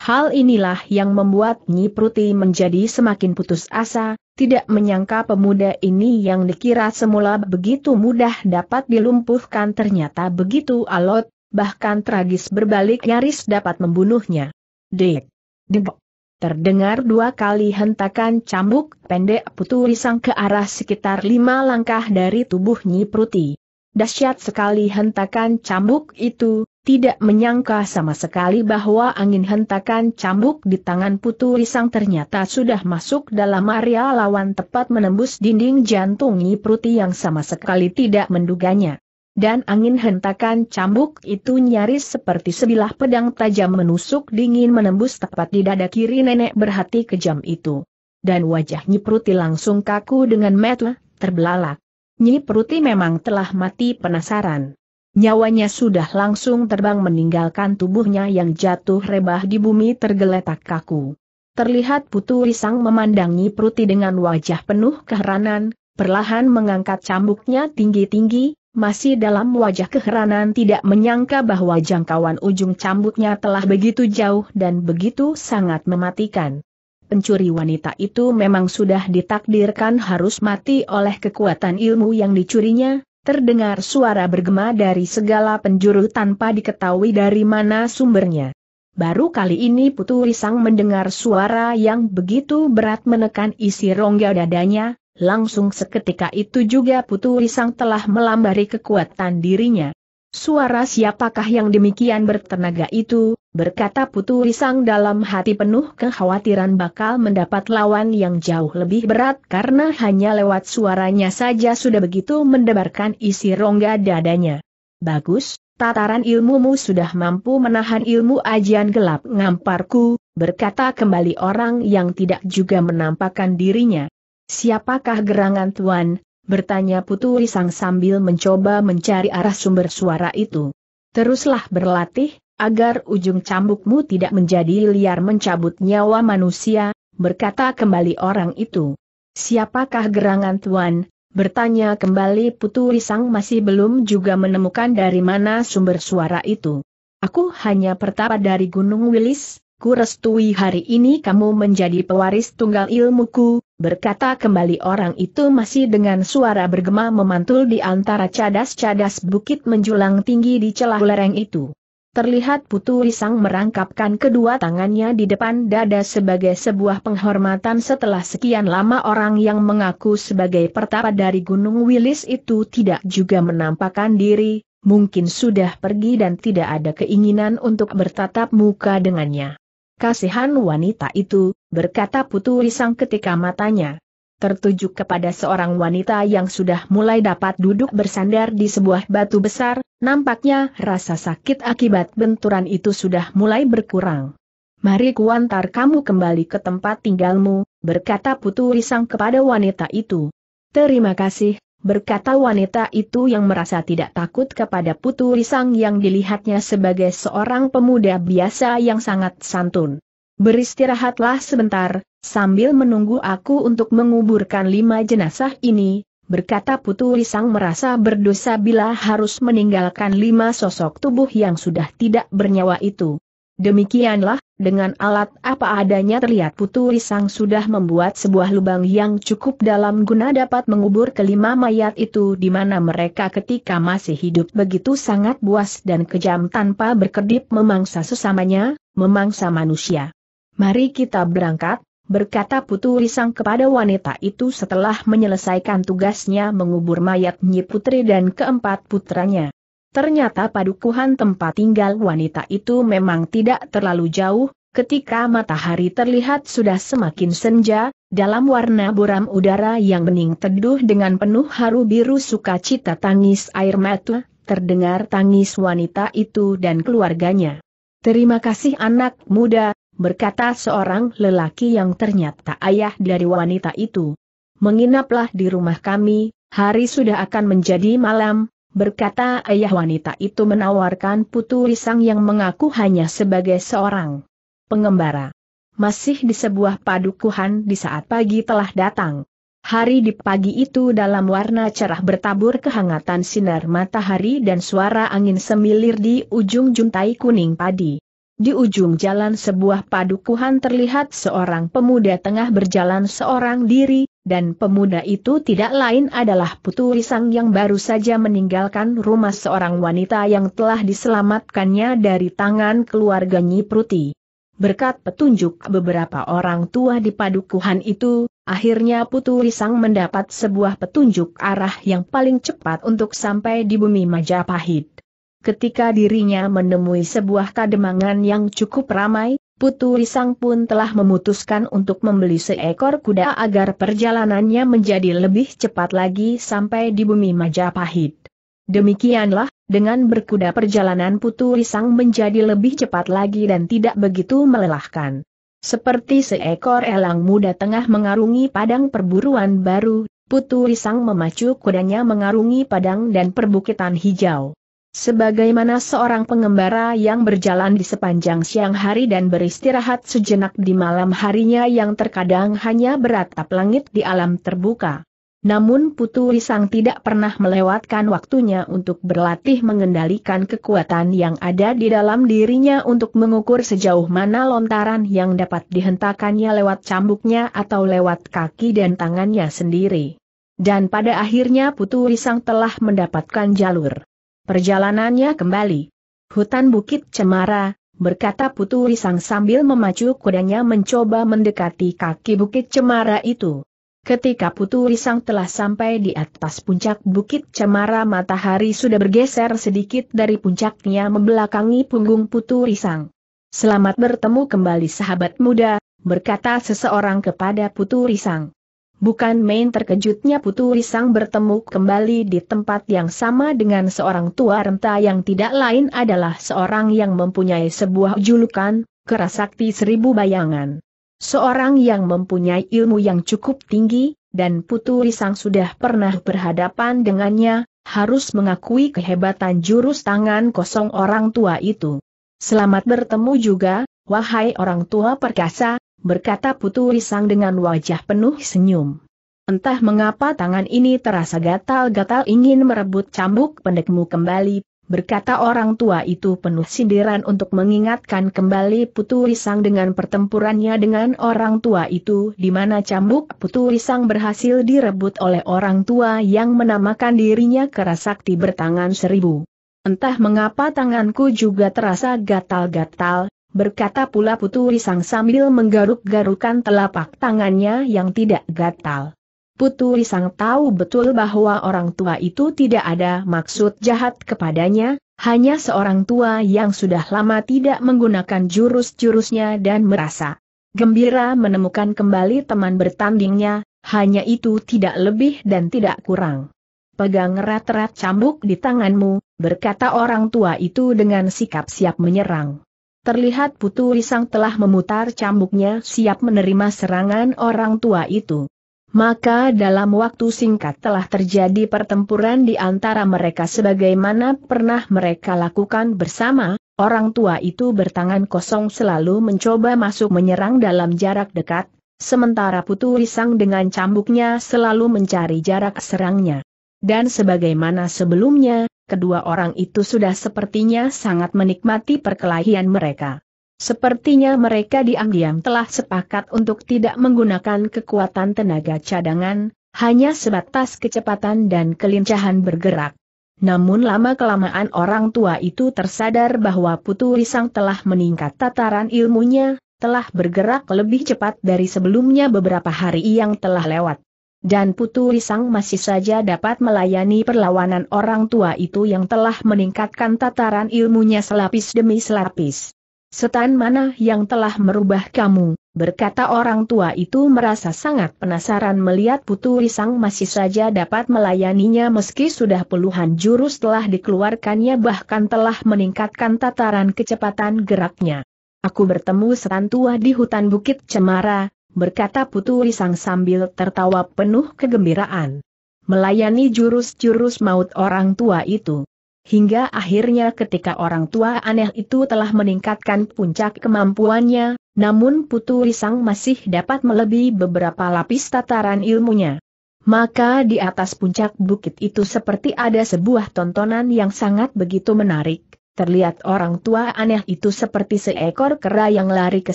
Hal inilah yang membuat Nyi Pruti menjadi semakin putus asa, tidak menyangka pemuda ini yang dikira semula begitu mudah dapat dilumpuhkan ternyata begitu alot, bahkan tragis berbalik nyaris dapat membunuhnya. Dek. Dek. Terdengar dua kali hentakan cambuk pendek putu risang ke arah sekitar lima langkah dari tubuh Nyi Pruti. Dahsyat sekali hentakan cambuk itu, tidak menyangka sama sekali bahwa angin hentakan cambuk di tangan putu risang ternyata sudah masuk dalam area lawan tepat menembus dinding jantung Nyi Pruti yang sama sekali tidak menduganya dan angin hentakan cambuk itu nyaris seperti sebilah pedang tajam menusuk dingin menembus tepat di dada kiri nenek berhati kejam itu. Dan wajah Nyi Pruti langsung kaku dengan mata terbelalak. Nyi Pruti memang telah mati penasaran. Nyawanya sudah langsung terbang meninggalkan tubuhnya yang jatuh rebah di bumi tergeletak kaku. Terlihat Putu Risang memandang Nyi Pruti dengan wajah penuh keheranan, perlahan mengangkat cambuknya tinggi-tinggi, masih dalam wajah keheranan tidak menyangka bahwa jangkauan ujung cambuknya telah begitu jauh dan begitu sangat mematikan. Pencuri wanita itu memang sudah ditakdirkan harus mati oleh kekuatan ilmu yang dicurinya, terdengar suara bergema dari segala penjuru tanpa diketahui dari mana sumbernya. Baru kali ini Putu Risang mendengar suara yang begitu berat menekan isi rongga dadanya, Langsung seketika itu juga Putu Risang telah melambari kekuatan dirinya. Suara siapakah yang demikian bertenaga itu, berkata Putu Risang dalam hati penuh kekhawatiran bakal mendapat lawan yang jauh lebih berat karena hanya lewat suaranya saja sudah begitu mendebarkan isi rongga dadanya. Bagus, tataran ilmumu sudah mampu menahan ilmu ajian gelap ngamparku, berkata kembali orang yang tidak juga menampakkan dirinya. Siapakah gerangan tuan? bertanya Putu Risang sambil mencoba mencari arah sumber suara itu. Teruslah berlatih, agar ujung cambukmu tidak menjadi liar mencabut nyawa manusia, berkata kembali orang itu. Siapakah gerangan tuan? bertanya kembali Putu Risang masih belum juga menemukan dari mana sumber suara itu. Aku hanya pertapa dari Gunung Wilis, ku restui hari ini kamu menjadi pewaris tunggal ilmuku, berkata kembali orang itu masih dengan suara bergema memantul di antara cadas-cadas bukit menjulang tinggi di celah lereng itu. terlihat Putu Risang merangkapkan kedua tangannya di depan dada sebagai sebuah penghormatan setelah sekian lama orang yang mengaku sebagai pertapa dari Gunung Wilis itu tidak juga menampakkan diri, mungkin sudah pergi dan tidak ada keinginan untuk bertatap muka dengannya. Kasihan wanita itu, berkata Putu Risang ketika matanya tertuju kepada seorang wanita yang sudah mulai dapat duduk bersandar di sebuah batu besar, nampaknya rasa sakit akibat benturan itu sudah mulai berkurang. Mari kuantar kamu kembali ke tempat tinggalmu, berkata Putu Risang kepada wanita itu. Terima kasih, berkata wanita itu yang merasa tidak takut kepada Putu Risang yang dilihatnya sebagai seorang pemuda biasa yang sangat santun. Beristirahatlah sebentar, sambil menunggu aku untuk menguburkan lima jenazah ini, berkata Putu Risang merasa berdosa bila harus meninggalkan lima sosok tubuh yang sudah tidak bernyawa itu. Demikianlah, dengan alat apa adanya terlihat Putu Risang sudah membuat sebuah lubang yang cukup dalam guna dapat mengubur kelima mayat itu di mana mereka ketika masih hidup begitu sangat buas dan kejam tanpa berkedip memangsa sesamanya, memangsa manusia. Mari kita berangkat, berkata Putu Risang kepada wanita itu setelah menyelesaikan tugasnya mengubur mayat Nyi Putri dan keempat putranya. Ternyata padukuhan tempat tinggal wanita itu memang tidak terlalu jauh, ketika matahari terlihat sudah semakin senja, dalam warna buram udara yang bening teduh dengan penuh haru biru sukacita tangis air mata, terdengar tangis wanita itu dan keluarganya. Terima kasih anak muda, berkata seorang lelaki yang ternyata ayah dari wanita itu. Menginaplah di rumah kami, hari sudah akan menjadi malam, berkata ayah wanita itu menawarkan putu risang yang mengaku hanya sebagai seorang pengembara. Masih di sebuah padukuhan di saat pagi telah datang. Hari di pagi itu dalam warna cerah bertabur kehangatan sinar matahari dan suara angin semilir di ujung juntai kuning padi. Di ujung jalan sebuah padukuhan terlihat seorang pemuda tengah berjalan seorang diri, dan pemuda itu tidak lain adalah Putu Risang yang baru saja meninggalkan rumah seorang wanita yang telah diselamatkannya dari tangan keluarga Nyi Pruti. Berkat petunjuk beberapa orang tua di padukuhan itu, akhirnya Putu Risang mendapat sebuah petunjuk arah yang paling cepat untuk sampai di bumi Majapahit. Ketika dirinya menemui sebuah kademangan yang cukup ramai, Putu Risang pun telah memutuskan untuk membeli seekor kuda agar perjalanannya menjadi lebih cepat lagi sampai di bumi Majapahit. Demikianlah, dengan berkuda perjalanan Putu Risang menjadi lebih cepat lagi dan tidak begitu melelahkan. Seperti seekor elang muda tengah mengarungi padang perburuan baru, Putu Risang memacu kudanya mengarungi padang dan perbukitan hijau. Sebagaimana seorang pengembara yang berjalan di sepanjang siang hari dan beristirahat sejenak di malam harinya yang terkadang hanya beratap langit di alam terbuka. Namun Putu Risang tidak pernah melewatkan waktunya untuk berlatih mengendalikan kekuatan yang ada di dalam dirinya untuk mengukur sejauh mana lontaran yang dapat dihentakannya lewat cambuknya atau lewat kaki dan tangannya sendiri. Dan pada akhirnya Putu Risang telah mendapatkan jalur Perjalanannya kembali. Hutan Bukit Cemara, berkata Putu Risang sambil memacu kudanya mencoba mendekati kaki Bukit Cemara itu. Ketika Putu Risang telah sampai di atas puncak Bukit Cemara matahari sudah bergeser sedikit dari puncaknya membelakangi punggung Putu Risang. Selamat bertemu kembali sahabat muda, berkata seseorang kepada Putu Risang. Bukan main terkejutnya Putu Risang bertemu kembali di tempat yang sama dengan seorang tua renta yang tidak lain adalah seorang yang mempunyai sebuah julukan, kerasakti seribu bayangan. Seorang yang mempunyai ilmu yang cukup tinggi, dan Putu Risang sudah pernah berhadapan dengannya, harus mengakui kehebatan jurus tangan kosong orang tua itu. Selamat bertemu juga, wahai orang tua perkasa, berkata Putu Risang dengan wajah penuh senyum. Entah mengapa tangan ini terasa gatal-gatal ingin merebut cambuk pendekmu kembali, berkata orang tua itu penuh sindiran untuk mengingatkan kembali Putu Risang dengan pertempurannya dengan orang tua itu di mana cambuk Putu Risang berhasil direbut oleh orang tua yang menamakan dirinya Kerasakti bertangan seribu. Entah mengapa tanganku juga terasa gatal-gatal, berkata pula Putu Risang sambil menggaruk-garukan telapak tangannya yang tidak gatal. Putu Risang tahu betul bahwa orang tua itu tidak ada maksud jahat kepadanya, hanya seorang tua yang sudah lama tidak menggunakan jurus-jurusnya dan merasa gembira menemukan kembali teman bertandingnya, hanya itu tidak lebih dan tidak kurang pegang erat-erat cambuk di tanganmu, berkata orang tua itu dengan sikap siap menyerang. Terlihat Putu Risang telah memutar cambuknya siap menerima serangan orang tua itu. Maka dalam waktu singkat telah terjadi pertempuran di antara mereka sebagaimana pernah mereka lakukan bersama, orang tua itu bertangan kosong selalu mencoba masuk menyerang dalam jarak dekat, sementara Putu Risang dengan cambuknya selalu mencari jarak serangnya. Dan sebagaimana sebelumnya, kedua orang itu sudah sepertinya sangat menikmati perkelahian mereka. Sepertinya mereka diam-diam telah sepakat untuk tidak menggunakan kekuatan tenaga cadangan, hanya sebatas kecepatan dan kelincahan bergerak. Namun lama-kelamaan orang tua itu tersadar bahwa Putu Risang telah meningkat tataran ilmunya, telah bergerak lebih cepat dari sebelumnya beberapa hari yang telah lewat. Dan Putu Risang masih saja dapat melayani perlawanan orang tua itu yang telah meningkatkan tataran ilmunya selapis demi selapis. Setan mana yang telah merubah kamu, berkata orang tua itu merasa sangat penasaran melihat Putu Risang masih saja dapat melayaninya meski sudah puluhan jurus telah dikeluarkannya bahkan telah meningkatkan tataran kecepatan geraknya. Aku bertemu setan tua di hutan Bukit Cemara, berkata Putu Risang sambil tertawa penuh kegembiraan. Melayani jurus-jurus maut orang tua itu. Hingga akhirnya ketika orang tua aneh itu telah meningkatkan puncak kemampuannya, namun Putu Risang masih dapat melebihi beberapa lapis tataran ilmunya. Maka di atas puncak bukit itu seperti ada sebuah tontonan yang sangat begitu menarik. Terlihat orang tua aneh itu seperti seekor kera yang lari ke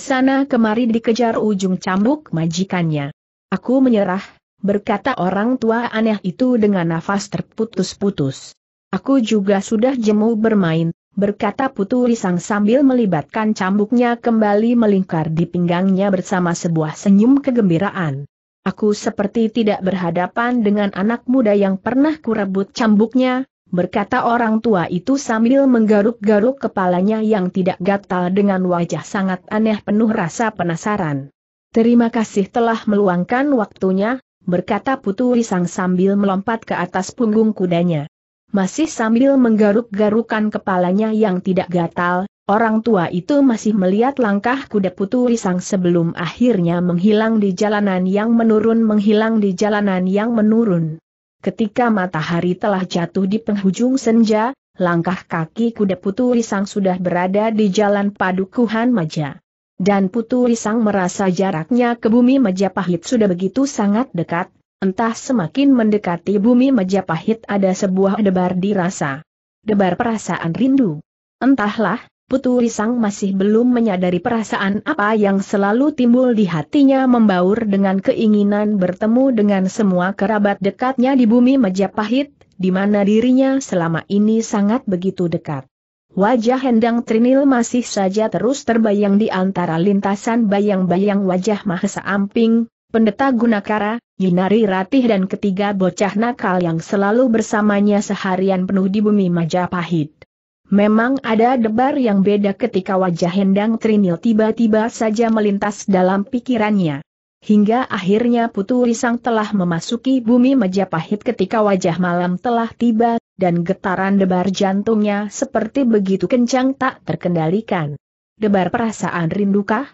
sana kemari dikejar ujung cambuk majikannya. Aku menyerah, berkata orang tua aneh itu dengan nafas terputus-putus. Aku juga sudah jemu bermain, berkata Putu Risang sambil melibatkan cambuknya kembali melingkar di pinggangnya bersama sebuah senyum kegembiraan. Aku seperti tidak berhadapan dengan anak muda yang pernah kurebut cambuknya, berkata orang tua itu sambil menggaruk-garuk kepalanya yang tidak gatal dengan wajah sangat aneh penuh rasa penasaran. Terima kasih telah meluangkan waktunya, berkata Putu Risang sambil melompat ke atas punggung kudanya. Masih sambil menggaruk-garukan kepalanya yang tidak gatal, orang tua itu masih melihat langkah kuda Putu Risang sebelum akhirnya menghilang di jalanan yang menurun menghilang di jalanan yang menurun. Ketika matahari telah jatuh di penghujung senja, langkah kaki kuda Putu Risang sudah berada di jalan Padukuhan Maja. Dan Putu Risang merasa jaraknya ke bumi Majapahit sudah begitu sangat dekat, entah semakin mendekati bumi Majapahit ada sebuah debar dirasa. Debar perasaan rindu. Entahlah, Putu Risang masih belum menyadari perasaan apa yang selalu timbul di hatinya membaur dengan keinginan bertemu dengan semua kerabat dekatnya di bumi Majapahit, di mana dirinya selama ini sangat begitu dekat. Wajah Hendang Trinil masih saja terus terbayang di antara lintasan bayang-bayang wajah Mahesa Amping, Pendeta Gunakara, Yunari Ratih dan ketiga bocah nakal yang selalu bersamanya seharian penuh di bumi Majapahit. Memang ada debar yang beda ketika wajah Hendang Trinil tiba-tiba saja melintas dalam pikirannya. Hingga akhirnya Putu Risang telah memasuki bumi Majapahit ketika wajah malam telah tiba, dan getaran debar jantungnya seperti begitu kencang tak terkendalikan. Debar perasaan rindukah?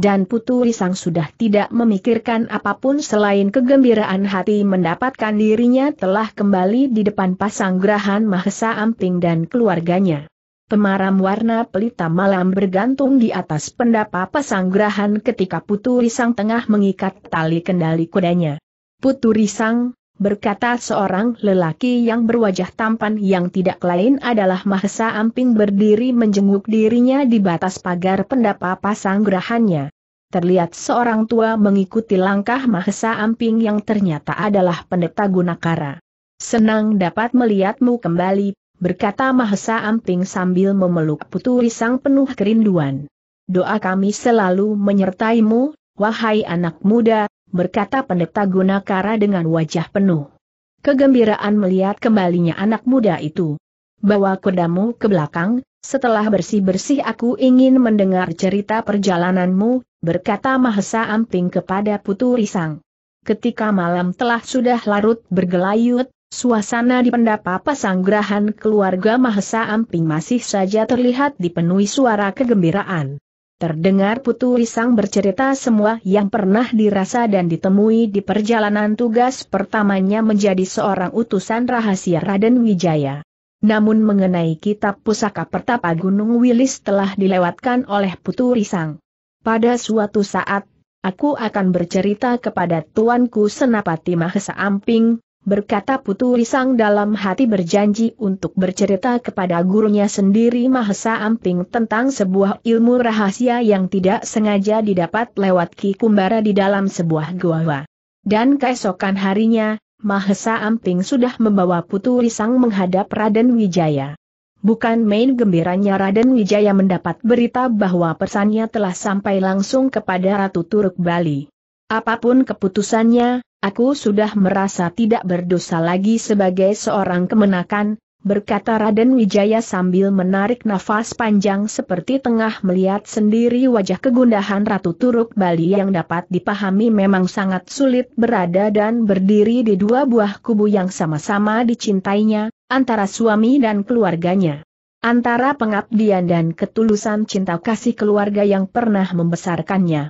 Dan Putu Risang sudah tidak memikirkan apa pun selain kegembiraan hati mendapatkan dirinya telah kembali di depan pasang gerahan Mahesa Amping dan keluarganya. Pemaram warna pelita malam bergantung di atas pendapa pasang gerahan ketika Putu Risang tengah mengikat tali kendali kudanya. Putu Risang, berkata seorang lelaki yang berwajah tampan yang tidak lain adalah Mahesa Amping berdiri menjenguk dirinya di batas pagar pendapa pasang gerahannya. Terlihat seorang tua mengikuti langkah Mahesa Amping yang ternyata adalah pendeta Gunakara. Senang dapat melihatmu kembali, berkata Mahesa Amping sambil memeluk Putu Risang penuh kerinduan. Doa kami selalu menyertaimu, wahai anak muda, berkata pendeta Gunakara dengan wajah penuh. Kegembiraan melihat kembalinya anak muda itu. Bawa kudamu ke belakang, setelah bersih-bersih aku ingin mendengar cerita perjalananmu, berkata Mahesa Amping kepada Putu Risang. Ketika malam telah sudah larut bergelayut, suasana di pendapa pasanggrahan keluarga Mahesa Amping masih saja terlihat dipenuhi suara kegembiraan. Terdengar Putu Risang bercerita semua yang pernah dirasa dan ditemui di perjalanan tugas pertamanya menjadi seorang utusan rahasia Raden Wijaya. Namun mengenai kitab pusaka pertapa Gunung Wilis telah dilewatkan oleh Putu Risang. Pada suatu saat, aku akan bercerita kepada tuanku Senapati Mahesa Amping, berkata Putu Risang dalam hati berjanji untuk bercerita kepada gurunya sendiri Mahesa Amping tentang sebuah ilmu rahasia yang tidak sengaja didapat lewat Ki Kumbara di dalam sebuah gua. Dan keesokan harinya, Mahesa Amping sudah membawa Putu Risang menghadap Raden Wijaya. Bukan main gembiranya Raden Wijaya mendapat berita bahwa pesannya telah sampai langsung kepada Ratu Turuk Bali. Apa pun keputusannya, Aku sudah merasa tidak berdosa lagi sebagai seorang kemenakan, berkata Raden Wijaya sambil menarik nafas panjang seperti tengah melihat sendiri wajah kegundahan Ratu Turuk Bali yang dapat dipahami memang sangat sulit berada dan berdiri di dua buah kubu yang sama-sama dicintainya, antara suami dan keluarganya. Antara pengabdian dan ketulusan cinta kasih keluarga yang pernah membesarkannya.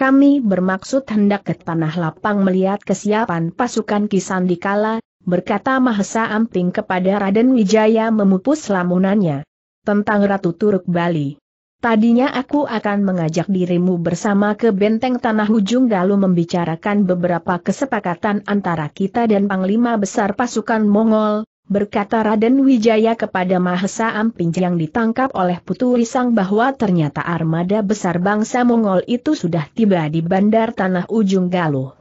Kami bermaksud hendak ke tanah lapang melihat kesiapan pasukan Kisandikala, berkata Mahesa Amping kepada Raden Wijaya memupus lamunannya. Tentang Ratu Turuk Bali. Tadinya aku akan mengajak dirimu bersama ke benteng Tanah Ujung lalu membicarakan beberapa kesepakatan antara kita dan Panglima Besar Pasukan Mongol, berkata Raden Wijaya kepada Mahesa Amping yang ditangkap oleh Putu Risang bahwa ternyata armada besar bangsa Mongol itu sudah tiba di bandar Tanah Ujung Galuh.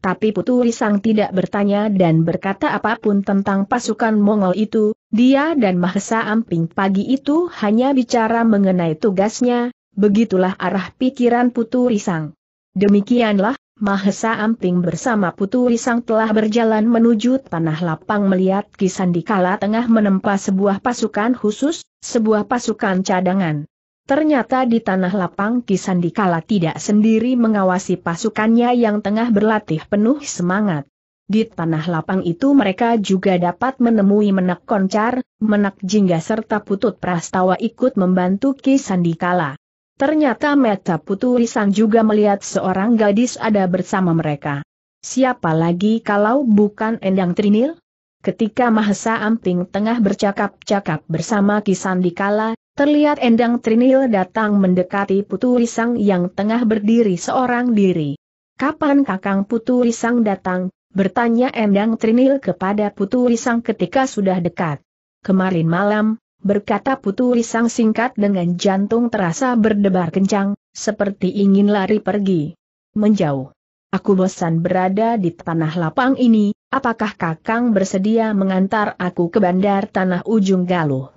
Tapi Putu Risang tidak bertanya dan berkata apa pun tentang pasukan Mongol itu, dia dan Mahesa Amping pagi itu hanya bicara mengenai tugasnya, begitulah arah pikiran Putu Risang. Demikianlah, Mahesa Amping bersama Putu Risang telah berjalan menuju tanah lapang melihat Kisandikala tengah menempa sebuah pasukan khusus, sebuah pasukan cadangan. Ternyata di tanah lapang Kisandikala tidak sendiri mengawasi pasukannya yang tengah berlatih penuh semangat. Di tanah lapang itu mereka juga dapat menemui menak koncar, menak jingga serta putut prastawa ikut membantu Kisandikala. Ternyata Meta Putu Risang juga melihat seorang gadis ada bersama mereka. Siapa lagi kalau bukan Endang Trinil? Ketika Mahesa Amping tengah bercakap-cakap bersama Kisandikala, terlihat Endang Trinil datang mendekati Putu Risang yang tengah berdiri seorang diri. Kapan Kakang Putu Risang datang? Bertanya Endang Trinil kepada Putu Risang ketika sudah dekat. Kemarin malam, berkata Putu Risang singkat dengan jantung terasa berdebar kencang, seperti ingin lari pergi. Menjauh. Aku bosan berada di tanah lapang ini, apakah Kakang bersedia mengantar aku ke bandar tanah ujung Galuh?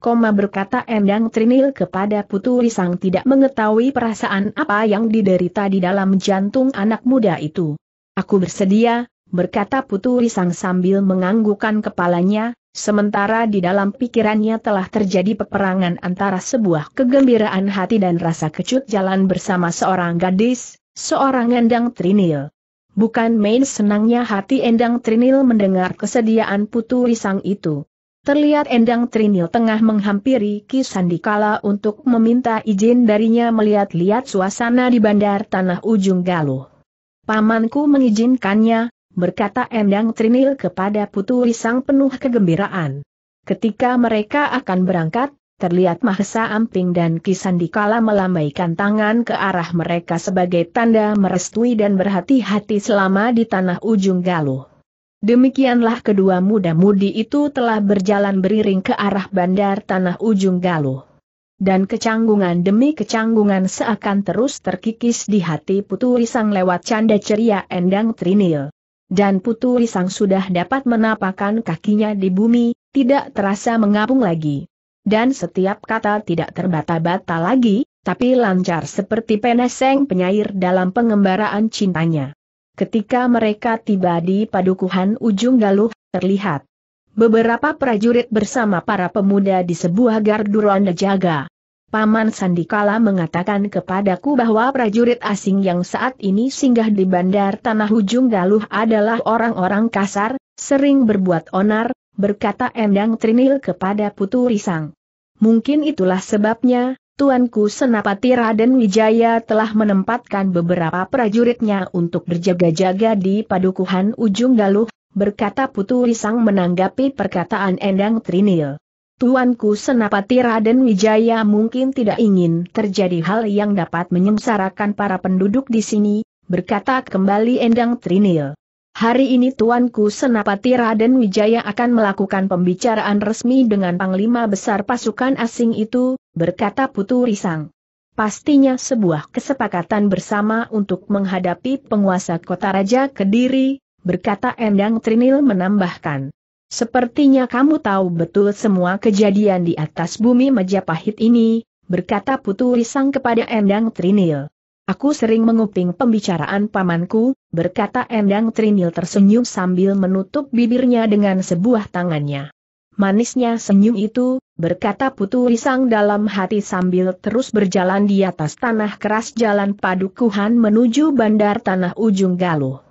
Koma berkata Endang Trinil kepada Putu Risang tidak mengetahui perasaan apa yang diderita di dalam jantung anak muda itu. Aku bersedia, berkata Putu Risang sambil menganggukkan kepalanya, Sementara di dalam pikirannya telah terjadi peperangan antara sebuah kegembiraan hati dan rasa kecut jalan bersama seorang gadis, seorang Endang Trinil. Bukan main senangnya hati Endang Trinil mendengar kesediaan Putu Risang itu. Terlihat Endang Trinil tengah menghampiri Ki Sandikala untuk meminta izin darinya melihat-lihat suasana di bandar Tanah Ujung Galuh. Pamanku mengizinkannya, berkata Endang Trinil kepada Putu Risang penuh kegembiraan. Ketika mereka akan berangkat, terlihat Mahesa Amping dan Kisandikala melambaikan tangan ke arah mereka sebagai tanda merestui dan berhati-hati selama di tanah ujung Galuh. Demikianlah kedua muda-mudi itu telah berjalan beriring ke arah bandar tanah ujung Galuh. Dan kecanggungan demi kecanggungan seakan terus terkikis di hati Putu Risang lewat canda ceria Endang Trinil dan Putu Risang sudah dapat menapakkan kakinya di bumi, tidak terasa mengapung lagi. Dan setiap kata tidak terbata-bata lagi, tapi lancar seperti peneseng penyair dalam pengembaraan cintanya. Ketika mereka tiba di padukuhan ujung galuh, terlihat beberapa prajurit bersama para pemuda di sebuah gardu ronda jaga. Paman Sandikala mengatakan kepadaku bahwa prajurit asing yang saat ini singgah di bandar Tanah Ujung Galuh adalah orang-orang kasar, sering berbuat onar, berkata Endang Trinil kepada Putu Risang. Mungkin itulah sebabnya, Tuanku Senapati Raden Wijaya telah menempatkan beberapa prajuritnya untuk berjaga-jaga di padukuhan Ujung Galuh, berkata Putu Risang menanggapi perkataan Endang Trinil. Tuanku Senapati Raden Wijaya mungkin tidak ingin terjadi hal yang dapat menyengsarakan para penduduk di sini, berkata kembali Endang Trinil. Hari ini Tuanku Senapati Raden Wijaya akan melakukan pembicaraan resmi dengan Panglima Besar pasukan asing itu, berkata Putu Risang. Pastinya sebuah kesepakatan bersama untuk menghadapi penguasa kota Raja Kediri, berkata Endang Trinil menambahkan. Sepertinya kamu tahu betul semua kejadian di atas bumi Majapahit ini, berkata Putu Risang kepada Endang Trinil. Aku sering menguping pembicaraan pamanku, berkata Endang Trinil tersenyum sambil menutup bibirnya dengan sebuah tangannya. Manisnya senyum itu, berkata Putu Risang dalam hati sambil terus berjalan di atas tanah keras jalan padukuhan menuju bandar tanah ujung galuh.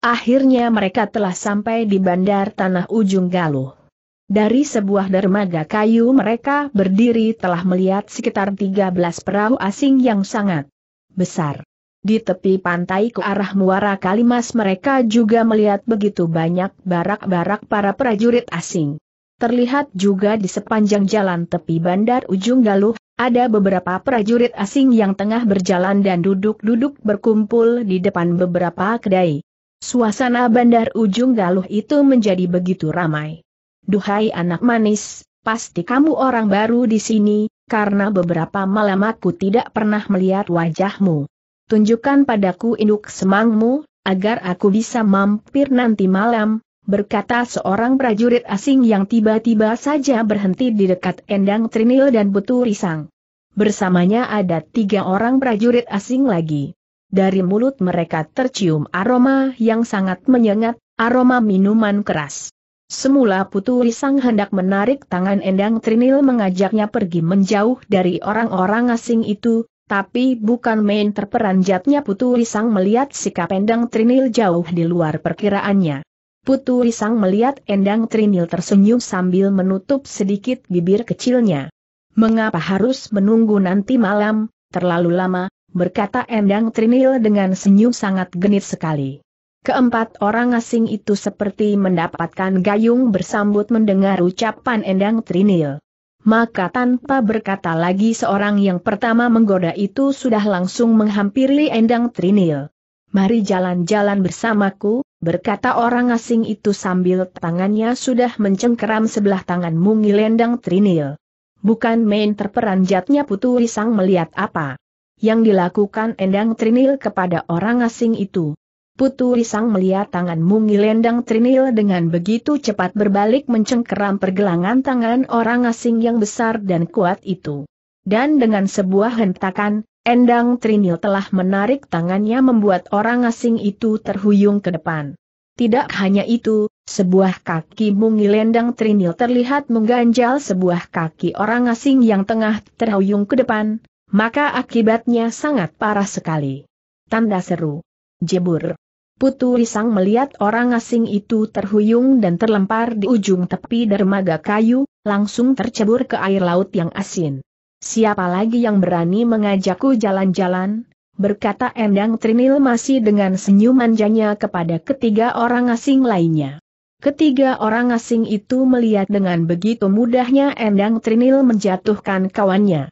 Akhirnya mereka telah sampai di bandar Tanah Ujung Galuh. Dari sebuah dermaga kayu mereka berdiri telah melihat sekitar 13 perahu asing yang sangat besar. Di tepi pantai ke arah Muara Kalimas mereka juga melihat begitu banyak barak-barak para prajurit asing. Terlihat juga di sepanjang jalan tepi bandar Ujung Galuh, ada beberapa prajurit asing yang tengah berjalan dan duduk-duduk berkumpul di depan beberapa kedai. Suasana bandar ujung galuh itu menjadi begitu ramai. Duhai anak manis, pasti kamu orang baru di sini, karena beberapa malam aku tidak pernah melihat wajahmu. Tunjukkan padaku induk semangmu, agar aku bisa mampir nanti malam, berkata seorang prajurit asing yang tiba-tiba saja berhenti di dekat Endang Trinil dan Butu Risang. Bersamanya ada tiga orang prajurit asing lagi. Dari mulut mereka tercium aroma yang sangat menyengat, aroma minuman keras. Semula Putu Risang hendak menarik tangan Endang Trinil mengajaknya pergi menjauh dari orang-orang asing itu, tapi bukan main terperanjatnya Putu Risang melihat sikap Endang Trinil jauh di luar perkiraannya. Putu Risang melihat Endang Trinil tersenyum sambil menutup sedikit bibir kecilnya. Mengapa harus menunggu nanti malam, terlalu lama, berkata Endang Trinil dengan senyum sangat genit sekali. Keempat orang asing itu seperti mendapatkan gayung bersambut mendengar ucapan Endang Trinil. Maka tanpa berkata lagi seorang yang pertama menggoda itu sudah langsung menghampiri Endang Trinil. Mari jalan-jalan bersamaku, berkata orang asing itu sambil tangannya sudah mencengkeram sebelah tangan mungil Endang Trinil. Bukan main terperanjatnya Putu Risang melihat apa yang dilakukan Endang Trinil kepada orang asing itu. Putu Risang melihat tangan mungil Endang Trinil dengan begitu cepat berbalik mencengkeram pergelangan tangan orang asing yang besar dan kuat itu. Dan dengan sebuah hentakan, Endang Trinil telah menarik tangannya membuat orang asing itu terhuyung ke depan. Tidak hanya itu, sebuah kaki mungil Endang Trinil terlihat mengganjal sebuah kaki orang asing yang tengah terhuyung ke depan, maka akibatnya sangat parah sekali. Tanda seru. Jebur. Putu Risang melihat orang asing itu terhuyung dan terlempar di ujung tepi dermaga kayu, langsung tercebur ke air laut yang asin. Siapa lagi yang berani mengajakku jalan-jalan? Berkata Endang Trinil masih dengan senyum manjanya kepada ketiga orang asing lainnya. Ketiga orang asing itu melihat dengan begitu mudahnya Endang Trinil menjatuhkan kawannya.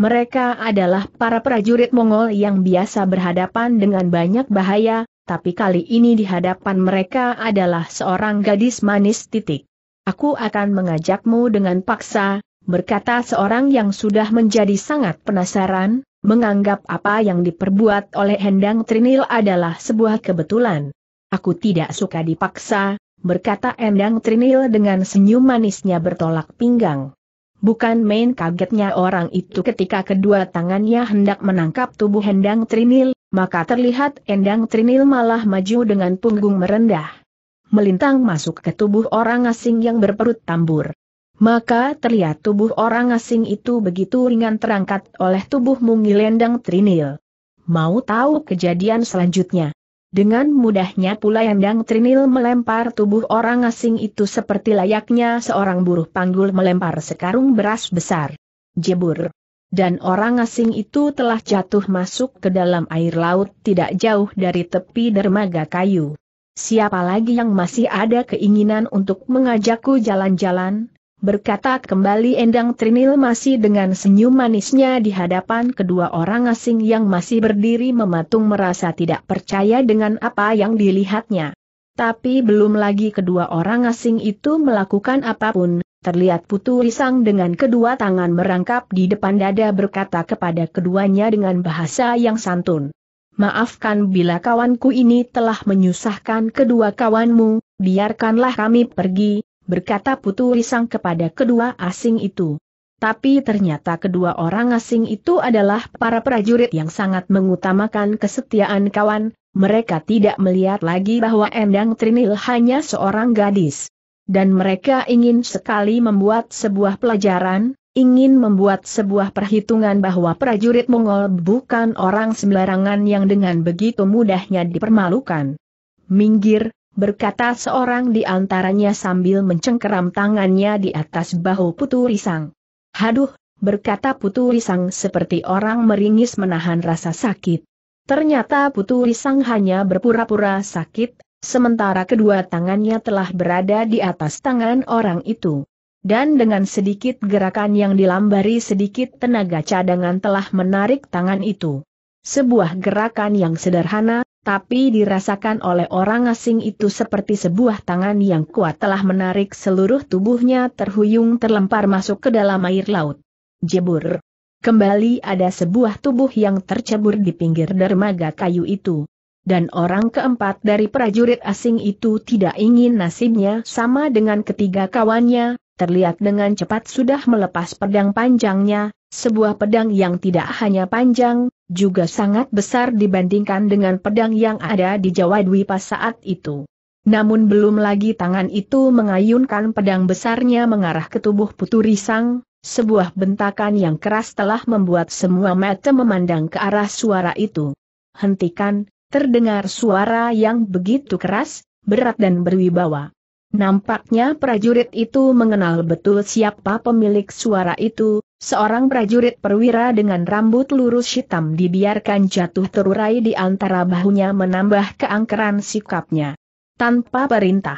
Mereka adalah para prajurit Mongol yang biasa berhadapan dengan banyak bahaya, tapi kali ini di hadapan mereka adalah seorang gadis manis titik. Aku akan mengajakmu dengan paksa, berkata seorang yang sudah menjadi sangat penasaran, menganggap apa yang diperbuat oleh Hendang Trinil adalah sebuah kebetulan. Aku tidak suka dipaksa, berkata Endang Trinil dengan senyum manisnya bertolak pinggang. Bukan main kagetnya orang itu ketika kedua tangannya hendak menangkap tubuh Endang Trinil, maka terlihat Endang Trinil malah maju dengan punggung merendah. Melintang masuk ke tubuh orang asing yang berperut tambur. Maka terlihat tubuh orang asing itu begitu ringan terangkat oleh tubuh Mungil Endang Trinil. Mau tahu kejadian selanjutnya? Dengan mudahnya pula Endang Trinil melempar tubuh orang asing itu seperti layaknya seorang buruh panggul melempar sekarung beras besar. Jebur. Dan orang asing itu telah jatuh masuk ke dalam air laut tidak jauh dari tepi dermaga kayu. Siapa lagi yang masih ada keinginan untuk mengajakku jalan-jalan? Berkata kembali Endang Trinil masih dengan senyum manisnya di hadapan kedua orang asing yang masih berdiri mematung merasa tidak percaya dengan apa yang dilihatnya. Tapi belum lagi kedua orang asing itu melakukan apa pun, terlihat Putu Risang dengan kedua tangan merangkap di depan dada berkata kepada keduanya dengan bahasa yang santun. Maafkan bila kawanku ini telah menyusahkan kedua kawanmu, biarkanlah kami pergi, berkata Putu Risang kepada kedua asing itu. Tapi ternyata kedua orang asing itu adalah para prajurit yang sangat mengutamakan kesetiaan kawan, mereka tidak melihat lagi bahwa Endang Trinil hanya seorang gadis. Dan mereka ingin sekali membuat sebuah pelajaran, ingin membuat sebuah perhitungan bahwa prajurit Mongol bukan orang sembarangan yang dengan begitu mudahnya dipermalukan. Minggir, berkata seorang di antaranya sambil mencengkeram tangannya di atas bahu Putu Risang. Haduh, berkata Putu Risang seperti orang meringis menahan rasa sakit. Ternyata Putu Risang hanya berpura-pura sakit, sementara kedua tangannya telah berada di atas tangan orang itu. Dan dengan sedikit gerakan yang dilambari sedikit tenaga cadangan telah menarik tangan itu. Sebuah gerakan yang sederhana, tapi dirasakan oleh orang asing itu seperti sebuah tangan yang kuat telah menarik seluruh tubuhnya terhuyung terlempar masuk ke dalam air laut. Jebur. Kembali ada sebuah tubuh yang tercebur di pinggir dermaga kayu itu. Dan orang keempat dari prajurit asing itu tidak ingin nasibnya sama dengan ketiga kawannya, terlihat dengan cepat sudah melepas pedang panjangnya, sebuah pedang yang tidak hanya panjang, juga sangat besar dibandingkan dengan pedang yang ada di Jawa Dwipa saat itu. Namun belum lagi tangan itu mengayunkan pedang besarnya mengarah ke tubuh Putu Risang, sebuah bentakan yang keras telah membuat semua mata memandang ke arah suara itu. Hentikan, terdengar suara yang begitu keras, berat dan berwibawa. Nampaknya prajurit itu mengenal betul siapa pemilik suara itu, seorang prajurit perwira dengan rambut lurus hitam dibiarkan jatuh terurai di antara bahunya menambah keangkeran sikapnya. Tanpa perintah.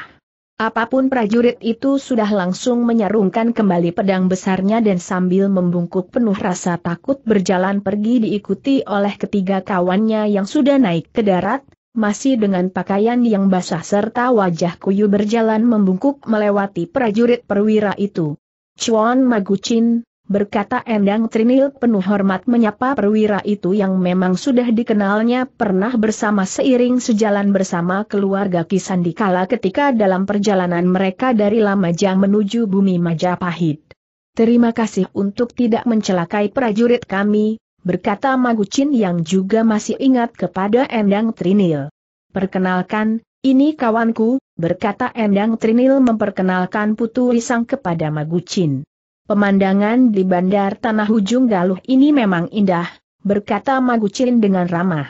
Apa pun prajurit itu sudah langsung menyarungkan kembali pedang besarnya dan sambil membungkuk penuh rasa takut berjalan pergi diikuti oleh ketiga kawannya yang sudah naik ke darat, masih dengan pakaian yang basah serta wajah kuyu berjalan membungkuk melewati prajurit perwira itu. Chuan Maguchin, berkata Endang Trinil penuh hormat menyapa perwira itu yang memang sudah dikenalnya pernah bersama seiring sejalan bersama keluarga Kisandikala ketika dalam perjalanan mereka dari Lamajang menuju bumi Majapahit. Terima kasih untuk tidak mencelakai prajurit kami, berkata Magucin yang juga masih ingat kepada Endang Trinil. Perkenalkan, ini kawanku, berkata Endang Trinil memperkenalkan Putu Risang kepada Magucin. Pemandangan di bandar Tanah Ujung Galuh ini memang indah, berkata Magucin dengan ramah.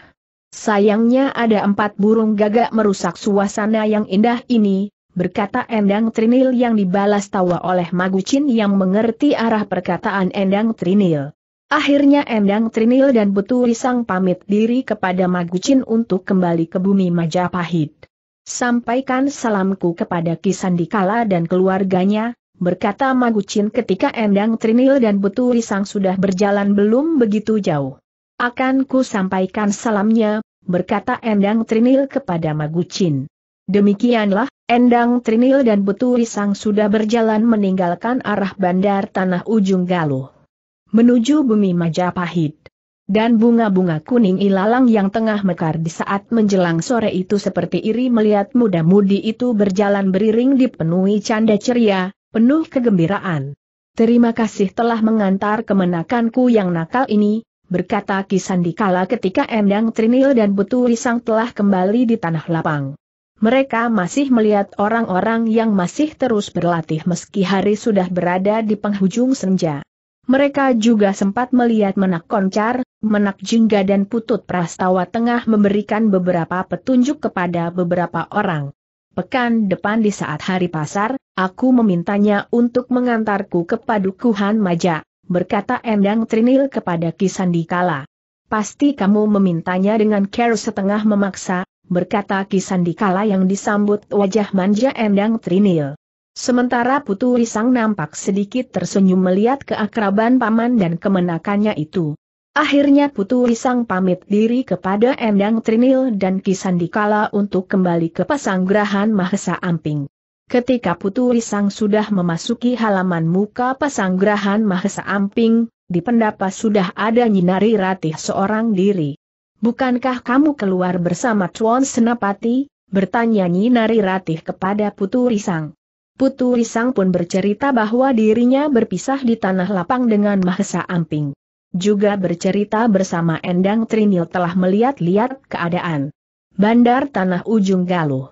Sayangnya ada empat burung gagak merusak suasana yang indah ini, berkata Endang Trinil yang dibalas tawa oleh Magucin yang mengerti arah perkataan Endang Trinil. Akhirnya Endang Trinil dan Betu Risang pamit diri kepada Magucin untuk kembali ke bumi Majapahit. Sampaikan salamku kepada Kisandikala dan keluarganya, berkata Magucin ketika Endang Trinil dan Betu Risang sudah berjalan belum begitu jauh. Akan ku sampaikan salamnya, berkata Endang Trinil kepada Magucin. Demikianlah, Endang Trinil dan Betu Risang sudah berjalan meninggalkan arah bandar Tanah Ujung Galuh menuju bumi Majapahit. Dan bunga-bunga kuning ilalang yang tengah mekar di saat menjelang sore itu seperti iri melihat muda-mudi itu berjalan beriring dipenuhi canda ceria, penuh kegembiraan. Terima kasih telah mengantar kemenakanku yang nakal ini, berkata Kisandikala ketika Endang Trinil dan Putu Risang telah kembali di tanah lapang. Mereka masih melihat orang-orang yang masih terus berlatih meski hari sudah berada di penghujung senja. Mereka juga sempat melihat menak koncar, menak jingga dan putut prastawa tengah memberikan beberapa petunjuk kepada beberapa orang. Pekan depan di saat hari pasar, aku memintanya untuk mengantarku ke padukuhan Maja, berkata Endang Trinil kepada Kisandikala. Pasti kamu memintanya dengan care setengah memaksa, berkata Kisandikala yang disambut wajah manja Endang Trinil. Sementara Putu Risang nampak sedikit tersenyum melihat keakraban paman dan kemenakannya itu. Akhirnya Putu Risang pamit diri kepada Endang Trinil dan Kisandikala untuk kembali ke pasanggrahan Mahesa Amping. Ketika Putu Risang sudah memasuki halaman muka pasanggrahan Mahesa Amping, di pendapa sudah ada Nyinari Ratih seorang diri. Bukankah kamu keluar bersama Tuan Senapati? Bertanya Nyinari Ratih kepada Putu Risang. Putu Risang pun bercerita bahwa dirinya berpisah di tanah lapang dengan Mahesa Amping. Juga bercerita bersama Endang Trinil telah melihat-lihat keadaan. Bandar Tanah Ujung Galuh.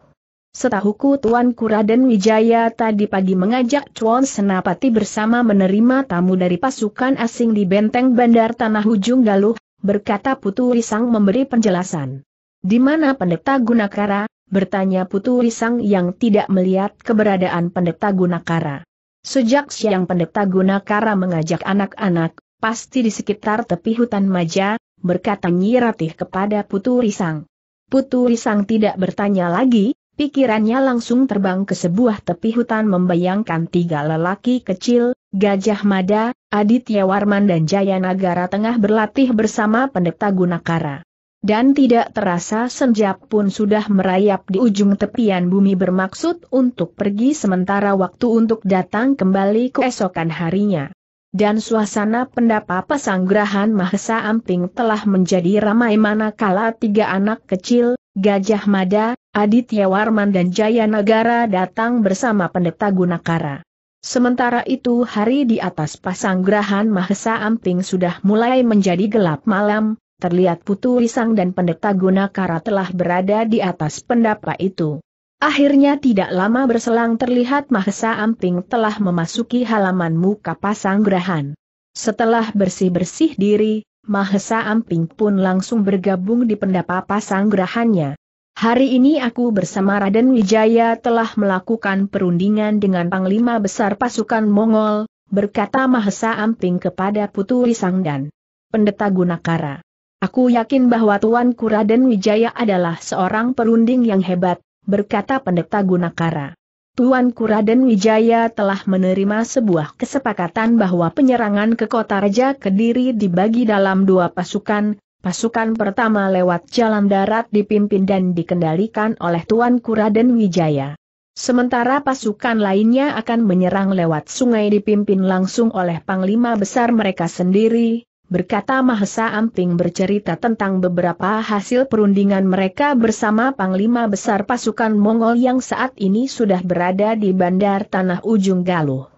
Setahuku Tuan Kuraden Wijaya tadi pagi mengajak Tuan Senapati bersama menerima tamu dari pasukan asing di benteng Bandar Tanah Ujung Galuh, berkata Putu Risang memberi penjelasan. Di mana pendeta Gunakara, bertanya Putu Risang yang tidak melihat keberadaan pendeta Gunakara. Sejak siang pendeta Gunakara mengajak anak-anak, pasti di sekitar tepi hutan Maja, berkata Nyiratih kepada Putu Risang. Putu Risang tidak bertanya lagi, pikirannya langsung terbang ke sebuah tepi hutan membayangkan tiga lelaki kecil, Gajah Mada, Aditya Warman dan Jaya Nagara tengah berlatih bersama pendeta Gunakara. Dan tidak terasa senja pun sudah merayap di ujung tepian bumi bermaksud untuk pergi sementara waktu untuk datang kembali keesokan harinya. Dan suasana pendapa pasanggrahan Mahesa Amping telah menjadi ramai manakala tiga anak kecil, Gajah Mada, Aditya Warman dan Jaya Nagara datang bersama pendeta Gunakara. Sementara itu hari di atas pasanggrahan Mahesa Amping sudah mulai menjadi gelap malam, terlihat Putu Risang dan Pendeta Gunakara telah berada di atas pendapa itu. Akhirnya tidak lama berselang terlihat Mahesa Amping telah memasuki halaman muka pasanggrahan. Setelah bersih-bersih diri, Mahesa Amping pun langsung bergabung di pendapa pasanggrahannya. Hari ini aku bersama Raden Wijaya telah melakukan perundingan dengan Panglima Besar Pasukan Mongol, berkata Mahesa Amping kepada Putu Risang dan Pendeta Gunakara. Aku yakin bahwa Tuan Kuraden Wijaya adalah seorang perunding yang hebat, berkata pendeta Gunakara. Tuan Kuraden Wijaya telah menerima sebuah kesepakatan bahwa penyerangan ke kota Raja Kediri dibagi dalam dua pasukan, pasukan pertama lewat jalan darat dipimpin dan dikendalikan oleh Tuan Kuraden Wijaya. Sementara pasukan lainnya akan menyerang lewat sungai dipimpin langsung oleh Panglima Besar mereka sendiri, berkata Mahesa Amping bercerita tentang beberapa hasil perundingan mereka bersama Panglima Besar pasukan Mongol yang saat ini sudah berada di Bandar Tanah Ujung Galuh.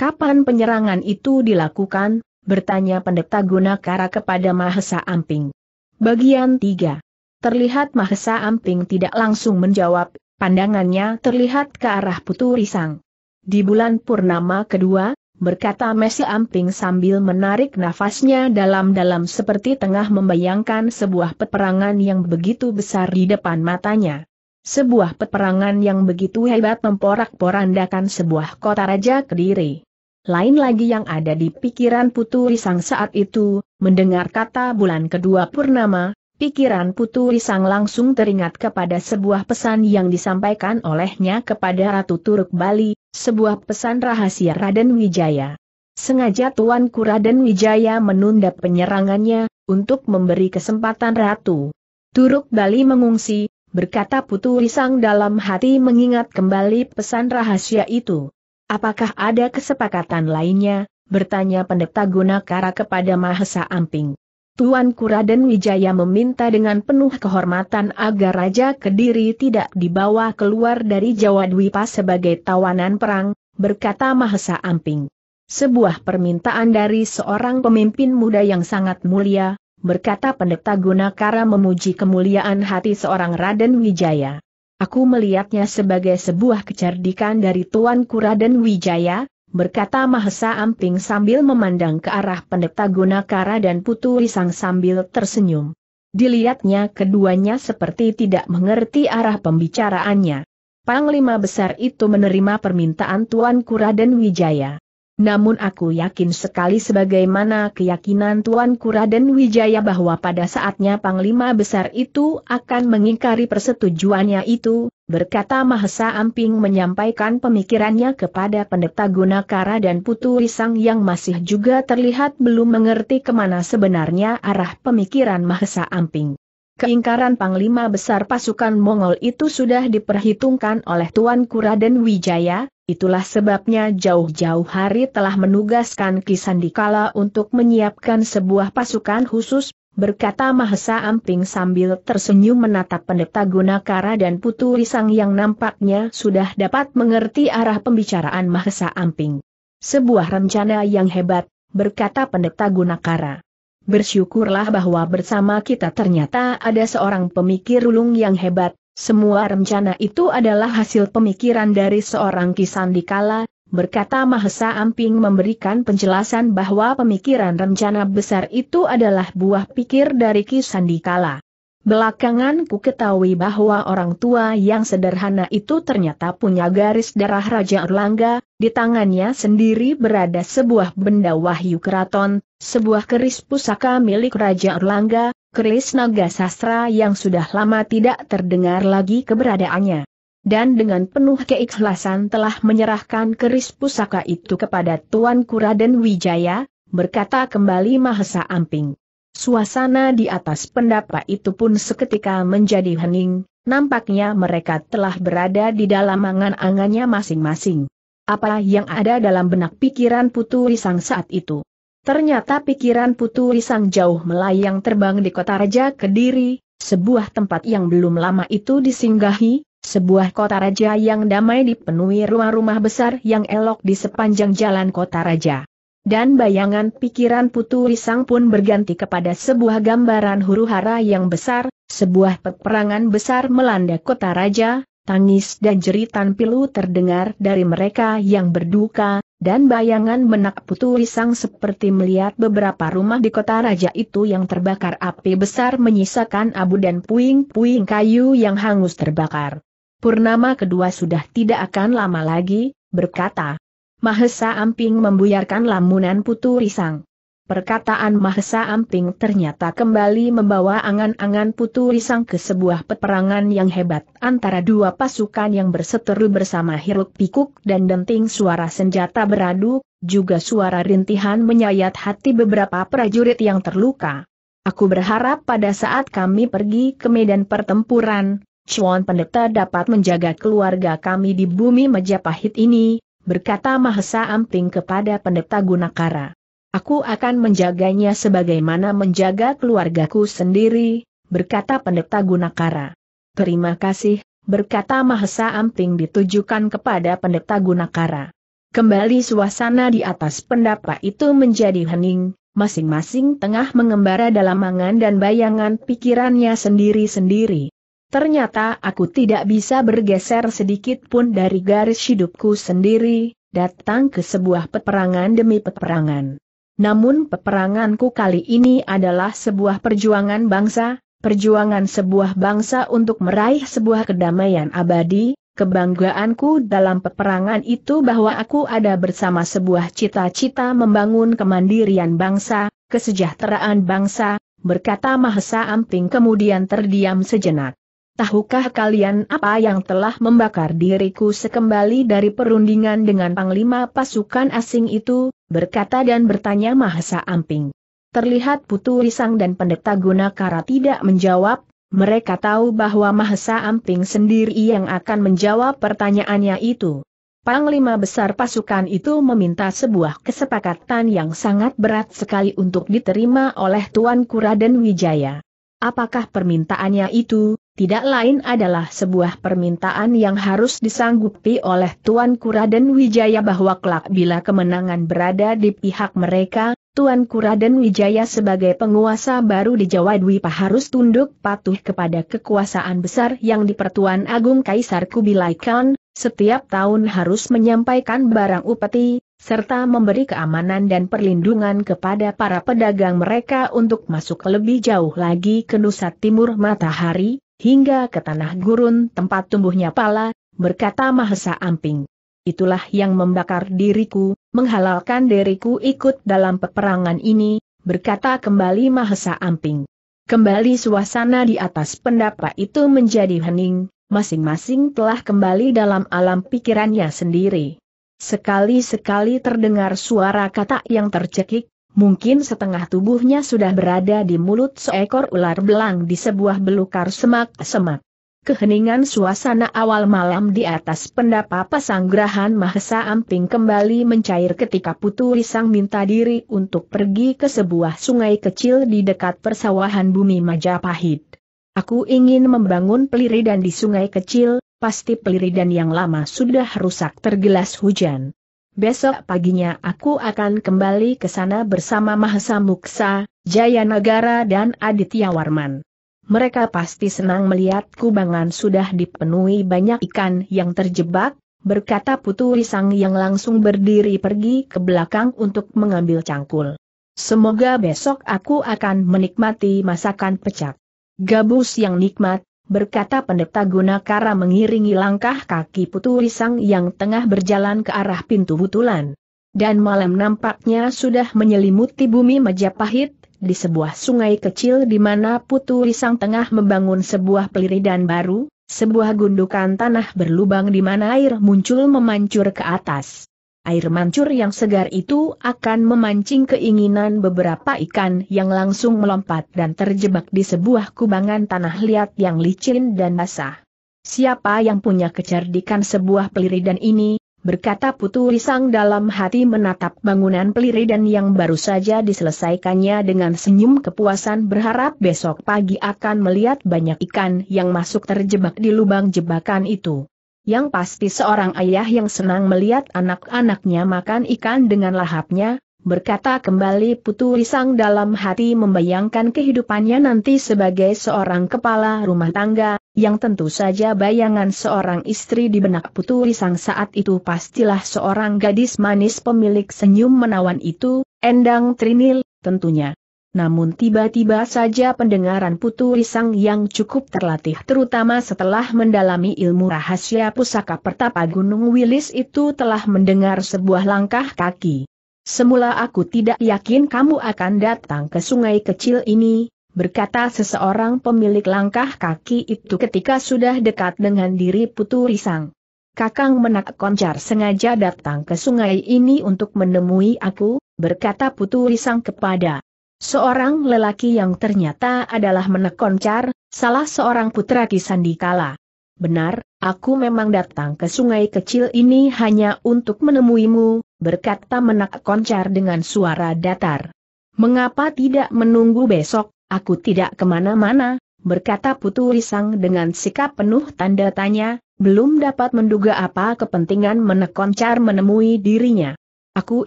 Kapan penyerangan itu dilakukan? Bertanya pendeta Gunakara kepada Mahesa Amping. Bagian 3. Terlihat Mahesa Amping tidak langsung menjawab, pandangannya terlihat ke arah Putu Risang. Di bulan purnama kedua, berkata Messi Amping sambil menarik nafasnya dalam-dalam seperti tengah membayangkan sebuah peperangan yang begitu besar di depan matanya. Sebuah peperangan yang begitu hebat memporak-porandakan sebuah kota raja kediri. Lain lagi yang ada di pikiran Putu Risang saat itu, mendengar kata bulan kedua purnama, pikiran Putu Risang langsung teringat kepada sebuah pesan yang disampaikan olehnya kepada Ratu Turuk Bali, sebuah pesan rahasia Raden Wijaya. Sengaja Tuanku Raden Wijaya menunda penyerangannya, untuk memberi kesempatan Ratu. Turuk Bali mengungsi, berkata Putu Risang dalam hati mengingat kembali pesan rahasia itu. Apakah ada kesepakatan lainnya? Bertanya pendeta Gunakara kepada Mahesa Amping. Tuanku Raden Wijaya meminta dengan penuh kehormatan agar Raja Kediri tidak dibawa keluar dari Jawa Dwipa sebagai tawanan perang, berkata Mahesa Amping. Sebuah permintaan dari seorang pemimpin muda yang sangat mulia, berkata pendeta Gunakara memuji kemuliaan hati seorang Raden Wijaya. Aku melihatnya sebagai sebuah kecerdikan dari Tuanku Raden Wijaya, berkata Mahesa Amping sambil memandang ke arah pendeta Gunakara dan Putu Risang sambil tersenyum. Dilihatnya keduanya seperti tidak mengerti arah pembicaraannya. Panglima besar itu menerima permintaan Tuan Kuraden Wijaya. Namun aku yakin sekali sebagaimana keyakinan Tuan Kuraden Wijaya bahwa pada saatnya Panglima besar itu akan mengingkari persetujuannya itu, Berkata Mahesa Amping menyampaikan pemikirannya kepada pendeta Gunakara dan Putu Risang yang masih juga terlihat belum mengerti ke mana sebenarnya arah pemikiran Mahesa Amping. Keingkaran Panglima Besar pasukan Mongol itu sudah diperhitungkan oleh Tuan Kuraden Wijaya, itulah sebabnya jauh-jauh hari telah menugaskan Kisandikala untuk menyiapkan sebuah pasukan khusus berkata Mahesa Amping sambil tersenyum menatap pendeta Gunakara dan Putu Risang yang nampaknya sudah dapat mengerti arah pembicaraan Mahesa Amping. Sebuah rencana yang hebat, berkata pendeta Gunakara. Bersyukurlah bahwa bersama kita ternyata ada seorang pemikir ulung yang hebat, semua rencana itu adalah hasil pemikiran dari seorang kisandikala, berkata Mahesa Amping memberikan penjelasan bahwa pemikiran rencana besar itu adalah buah pikir dari Ki Sandikala. Belakangan ku ketahui bahwa orang tua yang sederhana itu ternyata punya garis darah Raja Erlangga, di tangannya sendiri berada sebuah benda wahyu keraton, sebuah keris pusaka milik Raja Erlangga, keris naga sastra yang sudah lama tidak terdengar lagi keberadaannya dan dengan penuh keikhlasan telah menyerahkan keris pusaka itu kepada Tuan Kuraden Wijaya, berkata kembali Mahesa Amping. Suasana di atas pendapa itu pun seketika menjadi hening, nampaknya mereka telah berada di dalam angan-angannya masing-masing. Apa yang ada dalam benak pikiran Putu Risang saat itu? Ternyata pikiran Putu Risang jauh melayang terbang di kota Raja Kediri, sebuah tempat yang belum lama itu disinggahi, sebuah kota raja yang damai dipenuhi rumah-rumah besar yang elok di sepanjang jalan kota raja. Dan bayangan pikiran Putu Risang pun berganti kepada sebuah gambaran huru-hara yang besar, sebuah peperangan besar melanda kota raja, tangis dan jeritan pilu terdengar dari mereka yang berduka, dan bayangan benak Putu Risang seperti melihat beberapa rumah di kota raja itu yang terbakar api besar menyisakan abu dan puing-puing kayu yang hangus terbakar. Purnama kedua sudah tidak akan lama lagi, berkata. Mahesa Amping membuyarkan lamunan Putu Risang. Perkataan Mahesa Amping ternyata kembali membawa angan-angan Putu Risang ke sebuah peperangan yang hebat antara dua pasukan yang berseteru bersama hiruk pikuk dan denting suara senjata beradu, juga suara rintihan menyayat hati beberapa prajurit yang terluka. Aku berharap pada saat kami pergi ke medan pertempuran, Chuan Pendeta dapat menjaga keluarga kami di bumi Majapahit ini, berkata Mahesa Amping kepada Pendeta Gunakara. Aku akan menjaganya sebagaimana menjaga keluargaku sendiri, berkata Pendeta Gunakara. Terima kasih, berkata Mahesa Amping ditujukan kepada Pendeta Gunakara. Kembali suasana di atas pendapa itu menjadi hening, masing-masing tengah mengembara dalam angan dan bayangan pikirannya sendiri-sendiri. Ternyata aku tidak bisa bergeser sedikit pun dari garis hidupku sendiri, datang ke sebuah peperangan demi peperangan. Namun peperanganku kali ini adalah sebuah perjuangan bangsa, perjuangan sebuah bangsa untuk meraih sebuah kedamaian abadi, kebanggaanku dalam peperangan itu bahwa aku ada bersama sebuah cita-cita membangun kemandirian bangsa, kesejahteraan bangsa, berkata Mahesa Amping kemudian terdiam sejenak. Tahukah kalian apa yang telah membakar diriku sekembali dari perundingan dengan panglima pasukan asing itu, berkata dan bertanya Mahasa Amping. Terlihat Putu Risang dan Pendeta Gunakara tidak menjawab, mereka tahu bahwa Mahasa Amping sendiri yang akan menjawab pertanyaannya itu. Panglima besar pasukan itu meminta sebuah kesepakatan yang sangat berat sekali untuk diterima oleh Tuan Kuraden Wijaya. Apakah permintaannya itu, tidak lain adalah sebuah permintaan yang harus disanggupi oleh Tuan Kuraden Wijaya bahwa kelak bila kemenangan berada di pihak mereka, Tuan Kuraden Wijaya sebagai penguasa baru di Jawa Dwipa harus tunduk patuh kepada kekuasaan besar yang di Pertuan Agung Kaisar Kubilai Khan, setiap tahun harus menyampaikan barang upeti, serta memberi keamanan dan perlindungan kepada para pedagang mereka untuk masuk lebih jauh lagi ke Nusa Timur Matahari, hingga ke tanah gurun tempat tumbuhnya pala, berkata Mahesa Amping. Itulah yang membakar diriku, menghalalkan diriku ikut dalam peperangan ini, berkata kembali Mahesa Amping. Kembali suasana di atas pendapa itu menjadi hening, masing-masing telah kembali dalam alam pikirannya sendiri. Sekali-sekali terdengar suara kata yang tercekik, mungkin setengah tubuhnya sudah berada di mulut seekor ular belang di sebuah belukar semak-semak. Keheningan suasana awal malam di atas pendapa pesanggrahan Mahesa Amping kembali mencair ketika Putu Risang minta diri untuk pergi ke sebuah sungai kecil di dekat persawahan bumi Majapahit. Aku ingin membangun peliridan di sungai kecil, pasti peliridan yang lama sudah rusak tergelas hujan. Besok paginya aku akan kembali ke sana bersama Mahasa Muksa, Jayanagara dan Aditya Warman. Mereka pasti senang melihat kubangan sudah dipenuhi banyak ikan yang terjebak, berkata Putu Risang yang langsung berdiri pergi ke belakang untuk mengambil cangkul. Semoga besok aku akan menikmati masakan pecak. Gabus yang nikmat, berkata pendeta Gunakara mengiringi langkah kaki Putu Risang yang tengah berjalan ke arah pintu butulan. Dan malam nampaknya sudah menyelimuti bumi Majapahit, di sebuah sungai kecil di mana Putu Risang tengah membangun sebuah peliridan baru, sebuah gundukan tanah berlubang di mana air muncul memancur ke atas. Air mancur yang segar itu akan memancing keinginan beberapa ikan yang langsung melompat dan terjebak di sebuah kubangan tanah liat yang licin dan basah. Siapa yang punya kecerdikan sebuah peliridan ini, berkata Putu Risang dalam hati menatap bangunan peliridan yang baru saja diselesaikannya dengan senyum kepuasan berharap besok pagi akan melihat banyak ikan yang masuk terjebak di lubang jebakan itu. Yang pasti seorang ayah yang senang melihat anak-anaknya makan ikan dengan lahapnya, berkata kembali Putu Risang dalam hati membayangkan kehidupannya nanti sebagai seorang kepala rumah tangga, yang tentu saja bayangan seorang istri di benak Putu Risang saat itu pastilah seorang gadis manis pemilik senyum menawan itu, Endang Trinil, tentunya. Namun tiba-tiba saja pendengaran Putu Risang yang cukup terlatih terutama setelah mendalami ilmu rahasia pusaka pertapa Gunung Wilis itu telah mendengar sebuah langkah kaki. Semula aku tidak yakin kamu akan datang ke sungai kecil ini, berkata seseorang pemilik langkah kaki itu ketika sudah dekat dengan diri Putu Risang. Kakang Menak Koncar sengaja datang ke sungai ini untuk menemui aku, berkata Putu Risang kepada Seorang lelaki yang ternyata adalah Menekoncar, salah seorang putra Kisandikala. Benar, aku memang datang ke sungai kecil ini hanya untuk menemuimu, berkata Menak Koncar dengan suara datar. Mengapa tidak menunggu besok, aku tidak ke mana-mana, berkata Putu Risang dengan sikap penuh tanda tanya, belum dapat menduga apa kepentingan Menek Koncar menemui dirinya. Aku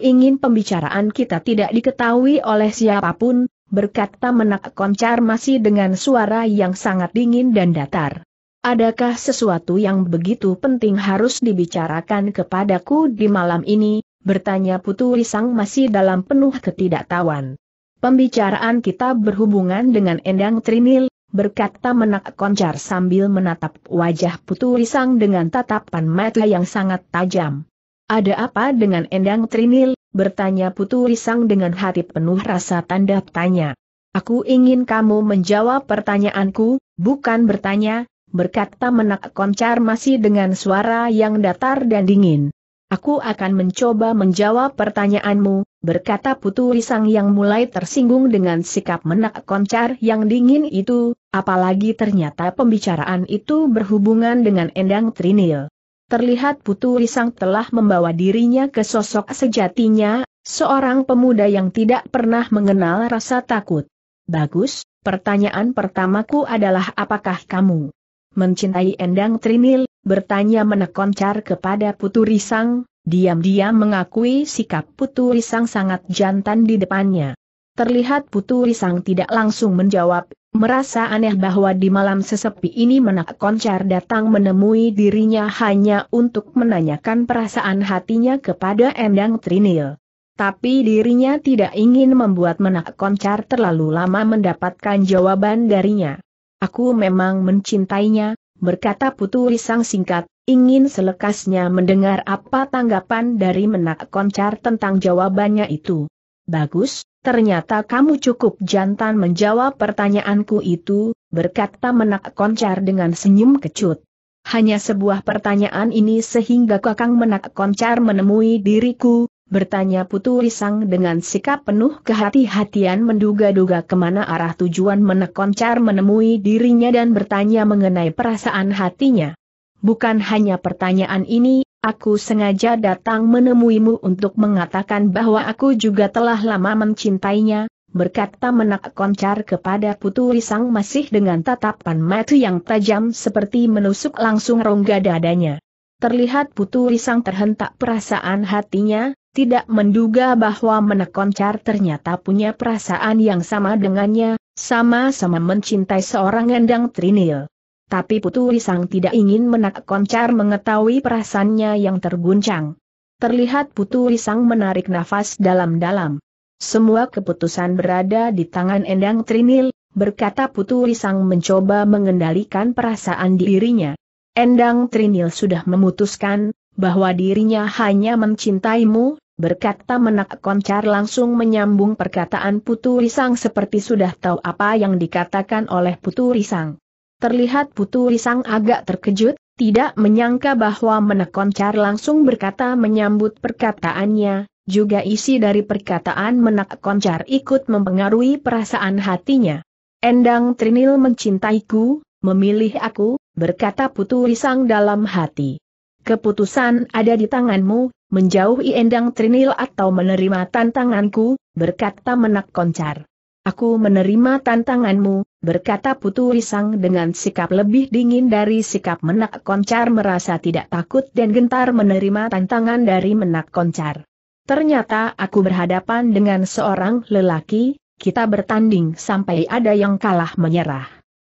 ingin pembicaraan kita tidak diketahui oleh siapa pun, berkata menak koncar masih dengan suara yang sangat dingin dan datar. Adakah sesuatu yang begitu penting harus dibicarakan kepadaku di malam ini? Bertanya Putu Risang masih dalam penuh ketidaktahuan. Pembicaraan kita berhubungan dengan Endang Trinil, berkata menak koncar sambil menatap wajah Putu Risang dengan tatapan mata yang sangat tajam. Ada apa dengan Endang Trinil? Bertanya Putu Risang dengan hati penuh rasa tanda tanya. Aku ingin kamu menjawab pertanyaanku, bukan bertanya, berkata menak koncar masih dengan suara yang datar dan dingin. Aku akan mencoba menjawab pertanyaanmu, berkata Putu Risang yang mulai tersinggung dengan sikap menak koncar yang dingin itu, apalagi ternyata pembicaraan itu berhubungan dengan Endang Trinil. Terlihat Putu Risang telah membawa dirinya ke sosok sejatinya, seorang pemuda yang tidak pernah mengenal rasa takut. Bagus, pertanyaan pertamaku adalah apakah kamu mencintai Endang Trinil, bertanya menekoncar kepada Putu Risang, diam-diam mengakui sikap Putu Risang sangat jantan di depannya. Terlihat Putu Risang tidak langsung menjawab, merasa aneh bahwa di malam sesepi ini Menak Koncar datang menemui dirinya hanya untuk menanyakan perasaan hatinya kepada Endang Trinil. Tapi dirinya tidak ingin membuat Menak Koncar terlalu lama mendapatkan jawaban darinya. Aku memang mencintainya, berkata Putu Risang singkat, ingin selekasnya mendengar apa tanggapan dari Menak Koncar tentang jawabannya itu. Bagus, ternyata kamu cukup jantan menjawab pertanyaanku itu, berkata menak koncar dengan senyum kecut. Hanya sebuah pertanyaan ini sehingga kakang menak koncar menemui diriku, bertanya Putu Risang dengan sikap penuh kehati-hatian menduga-duga ke mana arah tujuan menak koncar menemui dirinya dan bertanya mengenai perasaan hatinya. Bukan hanya pertanyaan ini, Aku sengaja datang menemuimu untuk mengatakan bahwa aku juga telah lama mencintainya, berkata menak koncar kepada Putu Risang masih dengan tatapan mata yang tajam seperti menusuk langsung rongga dadanya. Terlihat Putu Risang terhentak perasaan hatinya, tidak menduga bahwa menak koncar ternyata punya perasaan yang sama dengannya, sama-sama mencintai seorang endang trinil. Tapi Putu Risang tidak ingin menak koncar mengetahui perasaannya yang terguncang. Terlihat Putu Risang menarik nafas dalam-dalam. Semua keputusan berada di tangan Endang Trinil, berkata Putu Risang mencoba mengendalikan perasaan dirinya. Endang Trinil sudah memutuskan, bahwa dirinya hanya mencintaimu, berkata menak koncar langsung menyambung perkataan Putu Risang seperti sudah tahu apa yang dikatakan oleh Putu Risang. Terlihat Putu Risang agak terkejut, tidak menyangka bahwa Menekoncar langsung berkata menyambut perkataannya, juga isi dari perkataan Menekoncar ikut mempengaruhi perasaan hatinya. Endang Trinil mencintaiku, memilih aku, berkata Putu Risang dalam hati. Keputusan ada di tanganmu, menjauhi Endang Trinil atau menerima tantanganku, berkata Menak Koncar. Aku menerima tantanganmu, berkata Putu Risang dengan sikap lebih dingin dari sikap Menak Koncar merasa tidak takut dan gentar menerima tantangan dari Menak Koncar. Ternyata aku berhadapan dengan seorang lelaki, kita bertanding sampai ada yang kalah menyerah.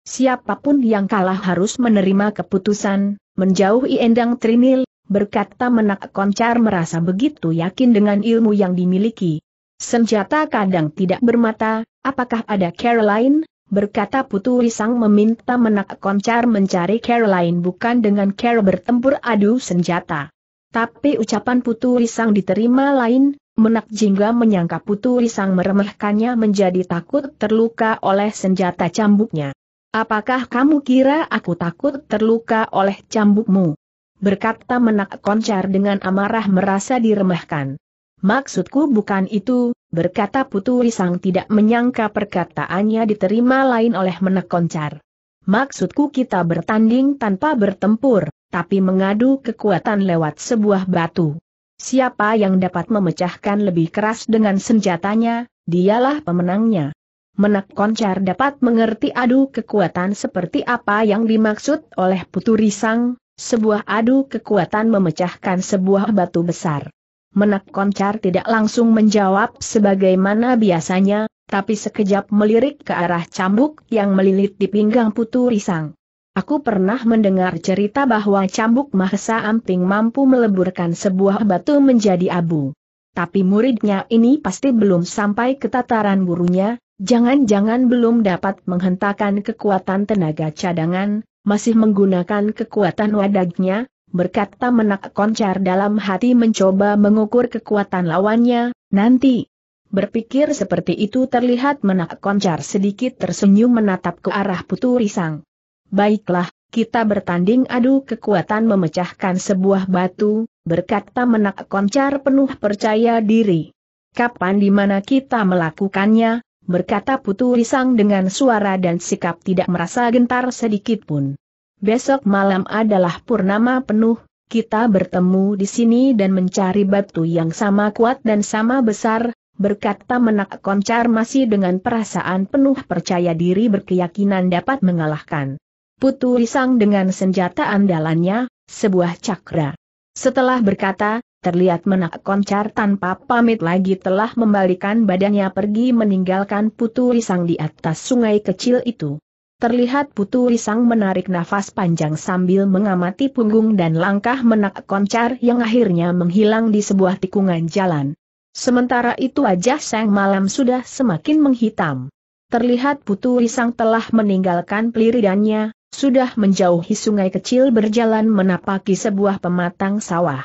Siapa pun yang kalah harus menerima keputusan, menjauhi Endang Trinil, berkata Menak Koncar merasa begitu yakin dengan ilmu yang dimiliki. Senjata kadang tidak bermata, Apakah ada Caroline? Berkata Putu Risang meminta menak koncar mencari Caroline bukan dengan cara bertempur adu senjata. Tapi ucapan Putu Risang diterima lain, menak jingga menyangka Putu Risang meremehkannya menjadi takut terluka oleh senjata cambuknya. Apakah kamu kira aku takut terluka oleh cambukmu? Berkata menak koncar dengan amarah merasa diremehkan. Maksudku bukan itu, berkata Putu Risang tidak menyangka perkataannya diterima lain oleh menekoncar. Maksudku kita bertanding tanpa bertempur, tapi mengadu kekuatan lewat sebuah batu. Siapa yang dapat memecahkan lebih keras dengan senjatanya, dialah pemenangnya. Menak koncar dapat mengerti adu kekuatan seperti apa yang dimaksud oleh Putu Risang, sebuah adu kekuatan memecahkan sebuah batu besar. Menak Koncar tidak langsung menjawab sebagaimana biasanya, tapi sekejap melirik ke arah cambuk yang melilit di pinggang Putu Risang. Aku pernah mendengar cerita bahwa cambuk Mahesa Amping mampu meleburkan sebuah batu menjadi abu. Tapi muridnya ini pasti belum sampai ke tataran gurunya, jangan-jangan belum dapat menghentakkan kekuatan tenaga cadangan, masih menggunakan kekuatan wadagnya, berkata menak koncar dalam hati mencoba mengukur kekuatan lawannya, nanti. Berpikir seperti itu terlihat menak koncar sedikit tersenyum menatap ke arah Putu Risang. Baiklah, kita bertanding adu kekuatan memecahkan sebuah batu, berkata menak koncar penuh percaya diri. Kapan di mana kita melakukannya, berkata Putu Risang dengan suara dan sikap tidak merasa gentar sedikit pun. Besok malam adalah purnama penuh, kita bertemu di sini dan mencari batu yang sama kuat dan sama besar, berkata menak koncar masih dengan perasaan penuh percaya diri berkeyakinan dapat mengalahkan. Putu Risang dengan senjata andalannya, sebuah cakra. Setelah berkata, terlihat menak koncar tanpa pamit lagi telah membalikan badannya pergi meninggalkan Putu Risang di atas sungai kecil itu. Terlihat Putu Risang menarik nafas panjang sambil mengamati punggung dan langkah menak koncar yang akhirnya menghilang di sebuah tikungan jalan. Sementara itu wajah sang malam sudah semakin menghitam. Terlihat Putu Risang telah meninggalkan peliridannya, sudah menjauhi sungai kecil berjalan menapaki sebuah pematang sawah.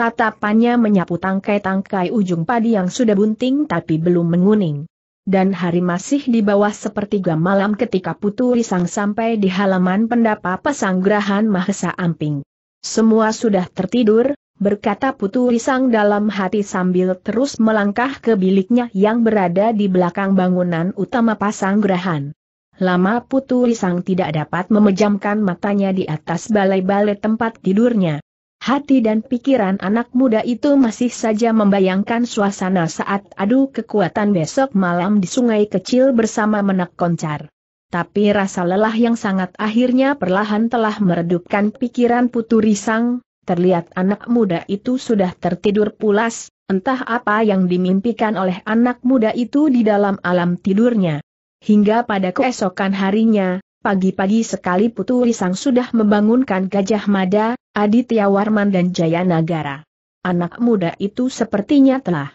Tatapannya menyapu tangkai-tangkai ujung padi yang sudah bunting tapi belum menguning dan hari masih di bawah sepertiga malam ketika Putu Risang sampai di halaman pendapa pesanggrahan Mahesa Amping. Semua sudah tertidur, berkata Putu Risang dalam hati sambil terus melangkah ke biliknya yang berada di belakang bangunan utama pasanggrahan. Lama Putu Risang tidak dapat memejamkan matanya di atas balai-balai tempat tidurnya. Hati dan pikiran anak muda itu masih saja membayangkan suasana saat adu kekuatan besok malam di sungai kecil bersama menak koncar. Tapi rasa lelah yang sangat akhirnya perlahan telah meredupkan pikiran Putu Risang, terlihat anak muda itu sudah tertidur pulas, entah apa yang dimimpikan oleh anak muda itu di dalam alam tidurnya. Hingga pada keesokan harinya, pagi-pagi sekali Putu Risang sudah membangunkan Gajah Mada, Aditya Warman dan Jaya Nagara. Anak muda itu sepertinya telah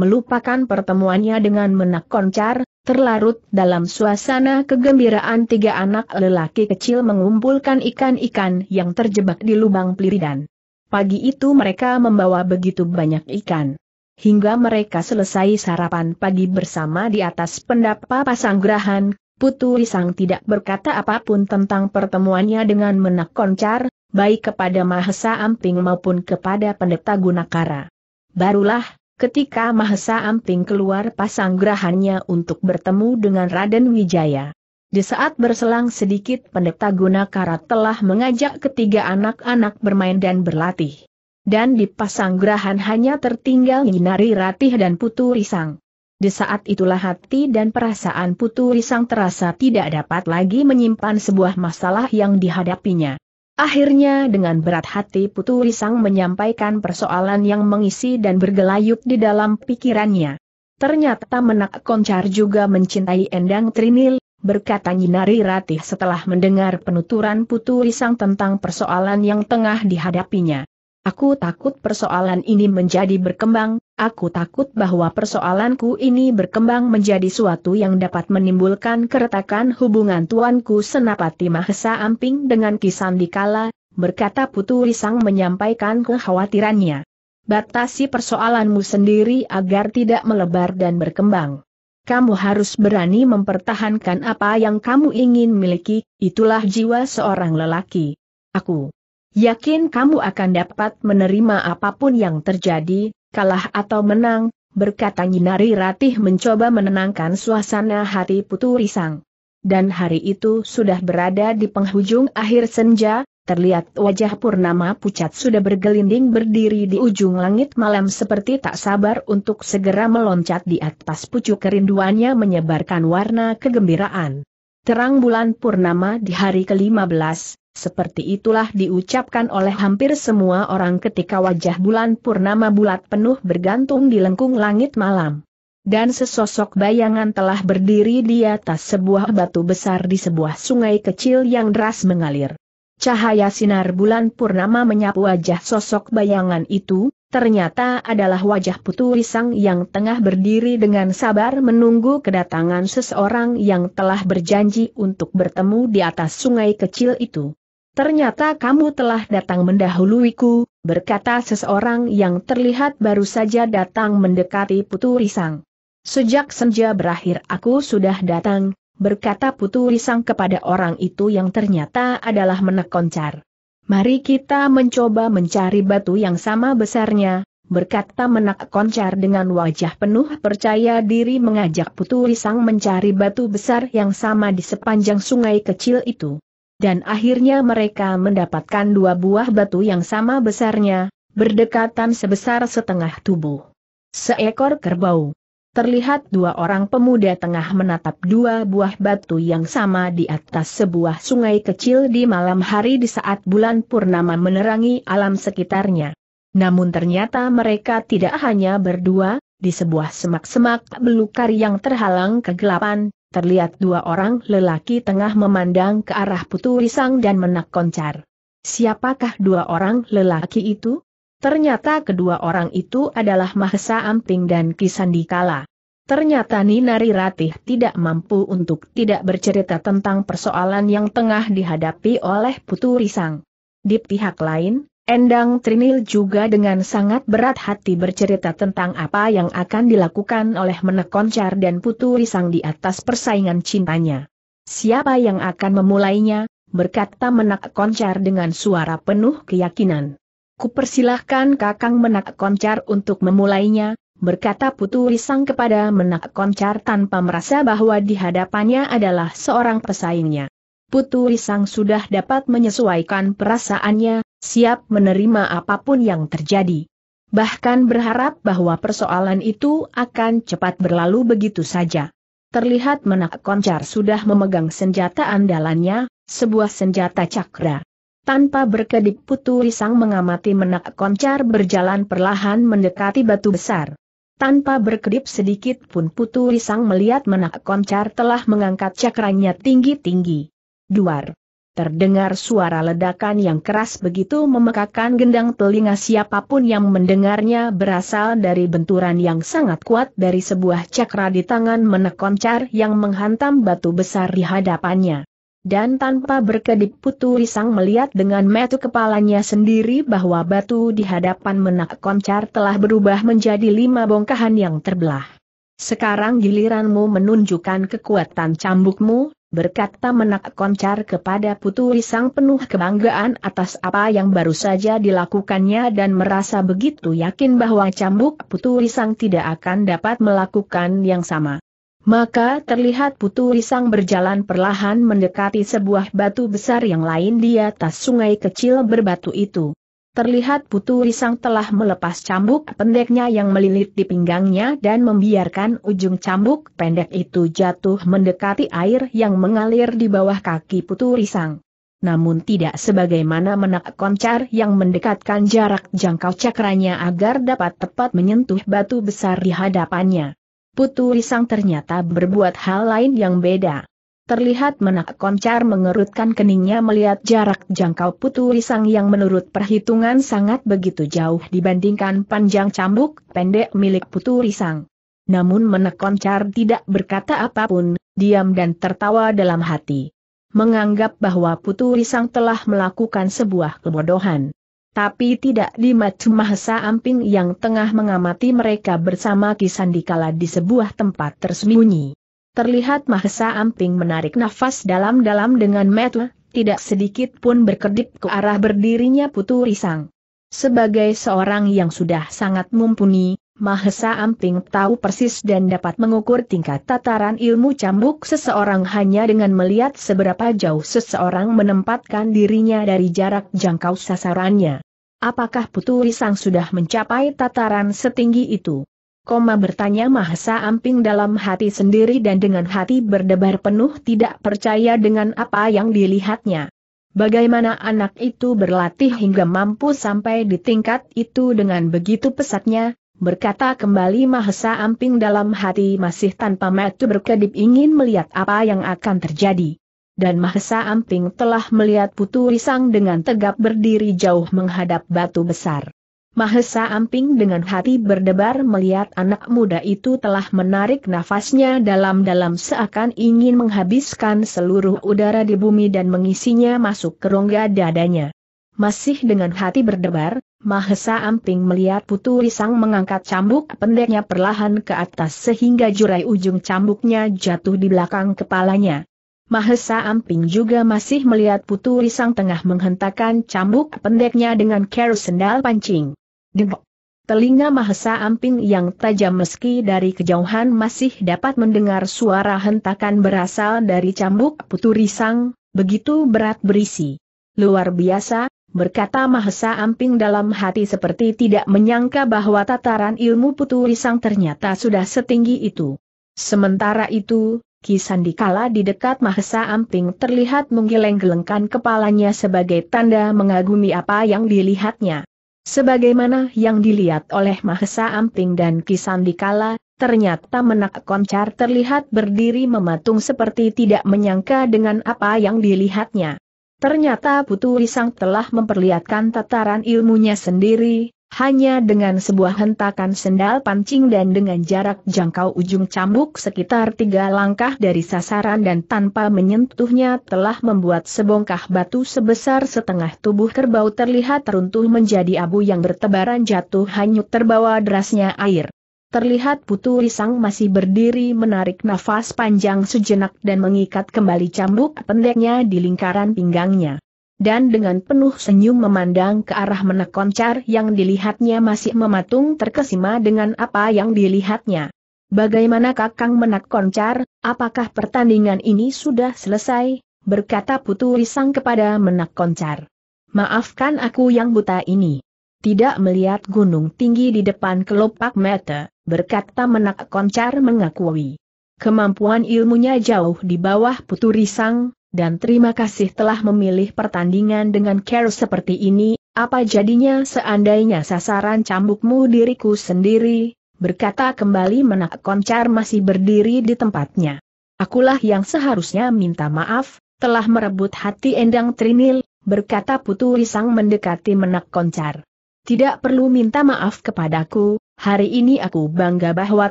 melupakan pertemuannya dengan menak koncar, terlarut dalam suasana kegembiraan tiga anak lelaki kecil mengumpulkan ikan-ikan yang terjebak di lubang peliridan. Pagi itu mereka membawa begitu banyak ikan. Hingga mereka selesai sarapan pagi bersama di atas pendapa pasanggrahan, Putu Risang tidak berkata apa pun tentang pertemuannya dengan Menak Koncar, baik kepada Mahesa Amping maupun kepada Pendeta Gunakara. Barulah, ketika Mahesa Amping keluar pasanggrahannya untuk bertemu dengan Raden Wijaya. Di saat berselang sedikit Pendeta Gunakara telah mengajak ketiga anak-anak bermain dan berlatih. Dan di pasanggrahan hanya tertinggal Nyinari Ratih dan Putu Risang. Di saat itulah hati dan perasaan Putu Risang terasa tidak dapat lagi menyimpan sebuah masalah yang dihadapinya. Akhirnya dengan berat hati Putu Risang menyampaikan persoalan yang mengisi dan bergelayut di dalam pikirannya. Ternyata Menak Koncar juga mencintai Endang Trinil, berkata Nyinari Ratih setelah mendengar penuturan Putu Risang tentang persoalan yang tengah dihadapinya. Aku takut persoalan ini menjadi berkembang, aku takut bahwa persoalanku ini berkembang menjadi suatu yang dapat menimbulkan keretakan hubungan tuanku Senapati Mahesa Amping dengan Kisan Dikala, berkata Putu Risang menyampaikan kekhawatirannya. Batasi persoalanmu sendiri agar tidak melebar dan berkembang. Kamu harus berani mempertahankan apa yang kamu ingin miliki, itulah jiwa seorang lelaki. Aku Yakin kamu akan dapat menerima apa pun yang terjadi, kalah atau menang, berkata Nyinari Ratih mencoba menenangkan suasana hati Putu Risang. Dan hari itu sudah berada di penghujung akhir senja, terlihat wajah Purnama pucat sudah bergelinding berdiri di ujung langit malam seperti tak sabar untuk segera meloncat di atas pucuk kerinduannya menyebarkan warna kegembiraan. Terang bulan Purnama di hari ke-15, seperti itulah diucapkan oleh hampir semua orang ketika wajah bulan purnama bulat penuh bergantung di lengkung langit malam. Dan sesosok bayangan telah berdiri di atas sebuah batu besar di sebuah sungai kecil yang deras mengalir. Cahaya sinar bulan purnama menyapu wajah sosok bayangan itu, ternyata adalah wajah Putu Risang yang tengah berdiri dengan sabar menunggu kedatangan seseorang yang telah berjanji untuk bertemu di atas sungai kecil itu. Ternyata kamu telah datang mendahuluiku, berkata seseorang yang terlihat baru saja datang mendekati Putu Risang. Sejak senja berakhir aku sudah datang, berkata Putu Risang kepada orang itu yang ternyata adalah menekoncar. Mari kita mencoba mencari batu yang sama besarnya, berkata menak koncar dengan wajah penuh percaya diri mengajak Putu Risang mencari batu besar yang sama di sepanjang sungai kecil itu. Dan akhirnya mereka mendapatkan dua buah batu yang sama besarnya, berdekatan sebesar setengah tubuh. Seekor kerbau. Terlihat dua orang pemuda tengah menatap dua buah batu yang sama di atas sebuah sungai kecil di malam hari di saat bulan purnama menerangi alam sekitarnya. Namun ternyata mereka tidak hanya berdua, di sebuah semak-semak belukar yang terhalang kegelapan, terlihat dua orang lelaki tengah memandang ke arah Putu Risang dan Menak Koncar. Siapakah dua orang lelaki itu? Ternyata kedua orang itu adalah Mahesa Amping dan Kisandikala. Ternyata Ninari Ratih tidak mampu untuk tidak bercerita tentang persoalan yang tengah dihadapi oleh Putu Risang. Di pihak lain, Endang Trinil juga dengan sangat berat hati bercerita tentang apa yang akan dilakukan oleh Menekoncar dan Putu Risang di atas persaingan cintanya. Siapa yang akan memulainya, berkata Menak Koncar dengan suara penuh keyakinan. Kupersilahkan Kakang Menak Koncar untuk memulainya, berkata Putu Risang kepada Menak Koncar tanpa merasa bahwa di hadapannya adalah seorang pesaingnya. Putu Risang sudah dapat menyesuaikan perasaannya, siap menerima apa pun yang terjadi. Bahkan berharap bahwa persoalan itu akan cepat berlalu begitu saja. Terlihat menak koncar sudah memegang senjata andalannya, sebuah senjata cakra. Tanpa berkedip putu risang mengamati menak koncar berjalan perlahan mendekati batu besar. Tanpa berkedip sedikit pun putu risang melihat menak koncar telah mengangkat cakranya tinggi-tinggi. Duar. Terdengar suara ledakan yang keras begitu memekakan gendang telinga siapa pun yang mendengarnya berasal dari benturan yang sangat kuat dari sebuah cakra di tangan menekoncar yang menghantam batu besar di hadapannya. Dan tanpa berkedip putu risang melihat dengan metu kepalanya sendiri bahwa batu di hadapan menak koncar telah berubah menjadi lima bongkahan yang terbelah. Sekarang giliranmu menunjukkan kekuatan cambukmu, berkata menak koncar kepada Putu Risang penuh kebanggaan atas apa yang baru saja dilakukannya dan merasa begitu yakin bahwa cambuk Putu Risang tidak akan dapat melakukan yang sama. Maka terlihat Putu Risang berjalan perlahan mendekati sebuah batu besar yang lain di atas sungai kecil berbatu itu terlihat Putu Risang telah melepas cambuk pendeknya yang melilit di pinggangnya dan membiarkan ujung cambuk pendek itu jatuh mendekati air yang mengalir di bawah kaki Putu Risang. Namun tidak sebagaimana menak koncar yang mendekatkan jarak jangkau cakranya agar dapat tepat menyentuh batu besar di hadapannya. Putu Risang ternyata berbuat hal lain yang beda. Terlihat menak koncar mengerutkan keningnya melihat jarak jangkau putu risang yang menurut perhitungan sangat begitu jauh dibandingkan panjang cambuk pendek milik putu risang. Namun menak koncar tidak berkata apa pun, diam dan tertawa dalam hati. Menganggap bahwa putu risang telah melakukan sebuah kebodohan. Tapi tidak di mata Mahasa Amping yang tengah mengamati mereka bersama Kisandikala di sebuah tempat tersembunyi. Terlihat Mahesa Amping menarik nafas dalam-dalam dengan mata, tidak sedikit pun berkedip ke arah berdirinya Putu Risang. Sebagai seorang yang sudah sangat mumpuni, Mahesa Amping tahu persis dan dapat mengukur tingkat tataran ilmu cambuk seseorang hanya dengan melihat seberapa jauh seseorang menempatkan dirinya dari jarak jangkau sasarannya. Apakah Putu Risang sudah mencapai tataran setinggi itu? Koma bertanya Mahasa Amping dalam hati sendiri dan dengan hati berdebar penuh tidak percaya dengan apa yang dilihatnya. Bagaimana anak itu berlatih hingga mampu sampai di tingkat itu dengan begitu pesatnya, berkata kembali Mahasa Amping dalam hati masih tanpa mata berkedip ingin melihat apa yang akan terjadi. Dan Mahasa Amping telah melihat Putu Risang dengan tegap berdiri jauh menghadap batu besar. Mahesa Amping dengan hati berdebar melihat anak muda itu telah menarik nafasnya dalam-dalam seakan ingin menghabiskan seluruh udara di bumi dan mengisinya masuk ke rongga dadanya. Masih dengan hati berdebar, Mahesa Amping melihat Putu Risang mengangkat cambuk pendeknya perlahan ke atas sehingga jurai ujung cambuknya jatuh di belakang kepalanya. Mahesa Amping juga masih melihat Putu Risang tengah menghentakkan cambuk pendeknya dengan care sendal pancing. Debok. Telinga Mahesa Amping yang tajam meski dari kejauhan masih dapat mendengar suara hentakan berasal dari cambuk putu risang, begitu berat berisi. Luar biasa, berkata Mahesa Amping dalam hati seperti tidak menyangka bahwa tataran ilmu Putu Risang ternyata sudah setinggi itu. Sementara itu, Kisandikala di dekat Mahesa Amping terlihat menggeleng-gelengkan kepalanya sebagai tanda mengagumi apa yang dilihatnya. Sebagaimana yang dilihat oleh Mahesa Amping dan Kisandikala, ternyata menak koncar terlihat berdiri mematung seperti tidak menyangka dengan apa yang dilihatnya. Ternyata Putu Risang telah memperlihatkan tataran ilmunya sendiri, hanya dengan sebuah hentakan sendal pancing dan dengan jarak jangkau ujung cambuk sekitar tiga langkah dari sasaran dan tanpa menyentuhnya telah membuat sebongkah batu sebesar setengah tubuh kerbau terlihat teruntuh menjadi abu yang bertebaran jatuh hanyut terbawa derasnya air. Terlihat Putu Risang masih berdiri menarik nafas panjang sejenak dan mengikat kembali cambuk pendeknya di lingkaran pinggangnya dan dengan penuh senyum memandang ke arah menek koncar yang dilihatnya masih mematung terkesima dengan apa yang dilihatnya. Bagaimana kakang menak koncar, apakah pertandingan ini sudah selesai? Berkata Putu Risang kepada menak koncar. Maafkan aku yang buta ini. Tidak melihat gunung tinggi di depan kelopak mata, berkata menak koncar mengakui. Kemampuan ilmunya jauh di bawah Putu Risang, dan terima kasih telah memilih pertandingan dengan care seperti ini, apa jadinya seandainya sasaran cambukmu diriku sendiri, berkata kembali menak koncar masih berdiri di tempatnya. Akulah yang seharusnya minta maaf, telah merebut hati Endang Trinil, berkata Putu Risang mendekati menak koncar. Tidak perlu minta maaf kepadaku, hari ini aku bangga bahwa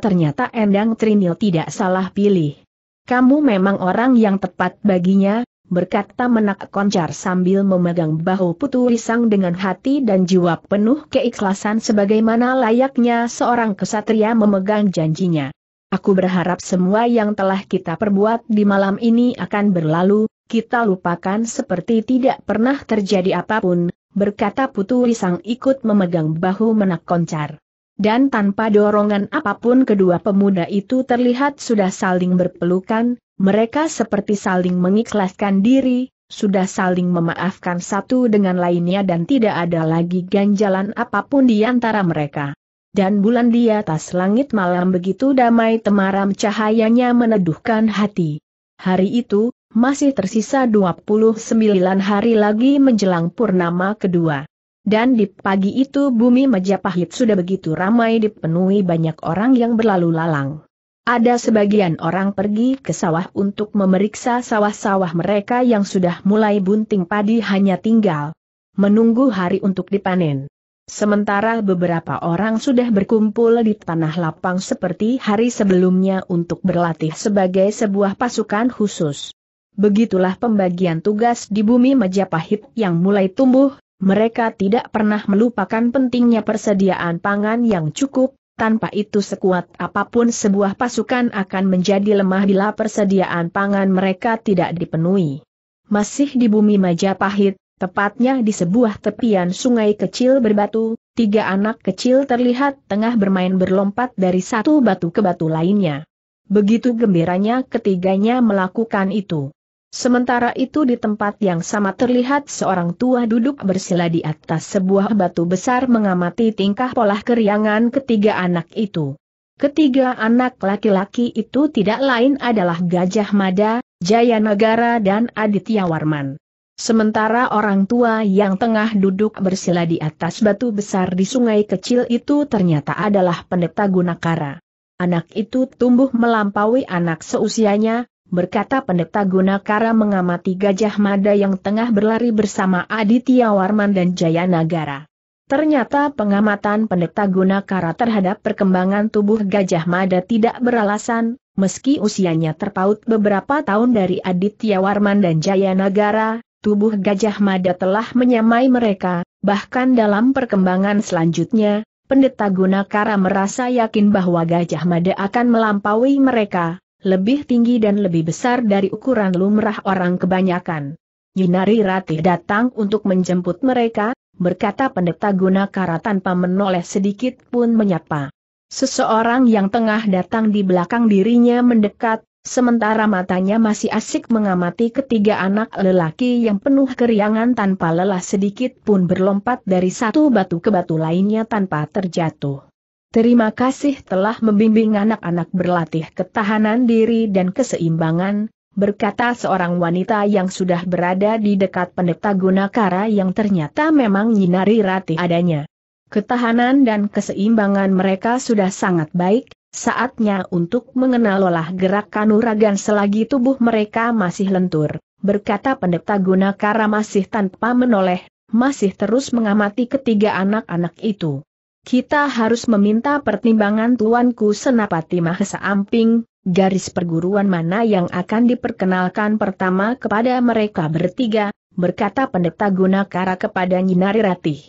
ternyata Endang Trinil tidak salah pilih. Kamu memang orang yang tepat baginya, berkata menak koncar sambil memegang bahu Putu Risang dengan hati dan jiwa penuh keikhlasan sebagaimana layaknya seorang kesatria memegang janjinya. Aku berharap semua yang telah kita perbuat di malam ini akan berlalu, kita lupakan seperti tidak pernah terjadi apa pun, berkata Putu Risang ikut memegang bahu menak koncar dan tanpa dorongan apa pun kedua pemuda itu terlihat sudah saling berpelukan, mereka seperti saling mengikhlaskan diri, sudah saling memaafkan satu dengan lainnya dan tidak ada lagi ganjalan apa pun di antara mereka. Dan bulan di atas langit malam begitu damai temaram cahayanya meneduhkan hati. Hari itu, masih tersisa 29 hari lagi menjelang purnama kedua. Dan di pagi itu bumi Majapahit sudah begitu ramai dipenuhi banyak orang yang berlalu lalang. Ada sebagian orang pergi ke sawah untuk memeriksa sawah-sawah mereka yang sudah mulai bunting padi hanya tinggal menunggu hari untuk dipanen. Sementara beberapa orang sudah berkumpul di tanah lapang seperti hari sebelumnya untuk berlatih sebagai sebuah pasukan khusus. Begitulah pembagian tugas di bumi Majapahit yang mulai tumbuh, mereka tidak pernah melupakan pentingnya persediaan pangan yang cukup, tanpa itu sekuat apa pun sebuah pasukan akan menjadi lemah bila persediaan pangan mereka tidak dipenuhi. Masih di bumi Majapahit, tepatnya di sebuah tepian sungai kecil berbatu, tiga anak kecil terlihat tengah bermain berlompat dari satu batu ke batu lainnya. Begitu gembiranya ketiganya melakukan itu. Sementara itu di tempat yang sama terlihat seorang tua duduk bersila di atas sebuah batu besar mengamati tingkah pola keriangan ketiga anak itu. Ketiga anak laki-laki itu tidak lain adalah Gajah Mada, Jaya Negara dan Aditya Warman. Sementara orang tua yang tengah duduk bersila di atas batu besar di sungai kecil itu ternyata adalah pendeta Gunakara. Anak itu tumbuh melampaui anak seusianya, berkata pendeta Gunakara mengamati Gajah Mada yang tengah berlari bersama Aditya Warman dan Jaya Nagara. Ternyata pengamatan pendeta Gunakara terhadap perkembangan tubuh Gajah Mada tidak beralasan, meski usianya terpaut beberapa tahun dari Aditya Warman dan Jaya Nagara, tubuh Gajah Mada telah menyamai mereka, bahkan dalam perkembangan selanjutnya, pendeta Gunakara merasa yakin bahwa Gajah Mada akan melampaui mereka, lebih tinggi dan lebih besar dari ukuran lumrah orang kebanyakan. Yunari Ratih datang untuk menjemput mereka, berkata pendeta Gunakara tanpa menoleh sedikit pun menyapa. Seseorang yang tengah datang di belakang dirinya mendekat, sementara matanya masih asik mengamati ketiga anak lelaki yang penuh keriangan tanpa lelah sedikit pun berlompat dari satu batu ke batu lainnya tanpa terjatuh. Terima kasih telah membimbing anak-anak berlatih ketahanan diri dan keseimbangan, berkata seorang wanita yang sudah berada di dekat pendeta Gunakara yang ternyata memang nyinari ratih adanya. Ketahanan dan keseimbangan mereka sudah sangat baik, Saatnya untuk mengenal olah gerak kanuragan selagi tubuh mereka masih lentur, berkata pendeta Gunakara masih tanpa menoleh, masih terus mengamati ketiga anak-anak itu. Kita harus meminta pertimbangan Tuanku Senapati Mahesa Amping, garis perguruan mana yang akan diperkenalkan pertama kepada mereka bertiga, berkata pendeta Gunakara kepada Nyinari Ratih.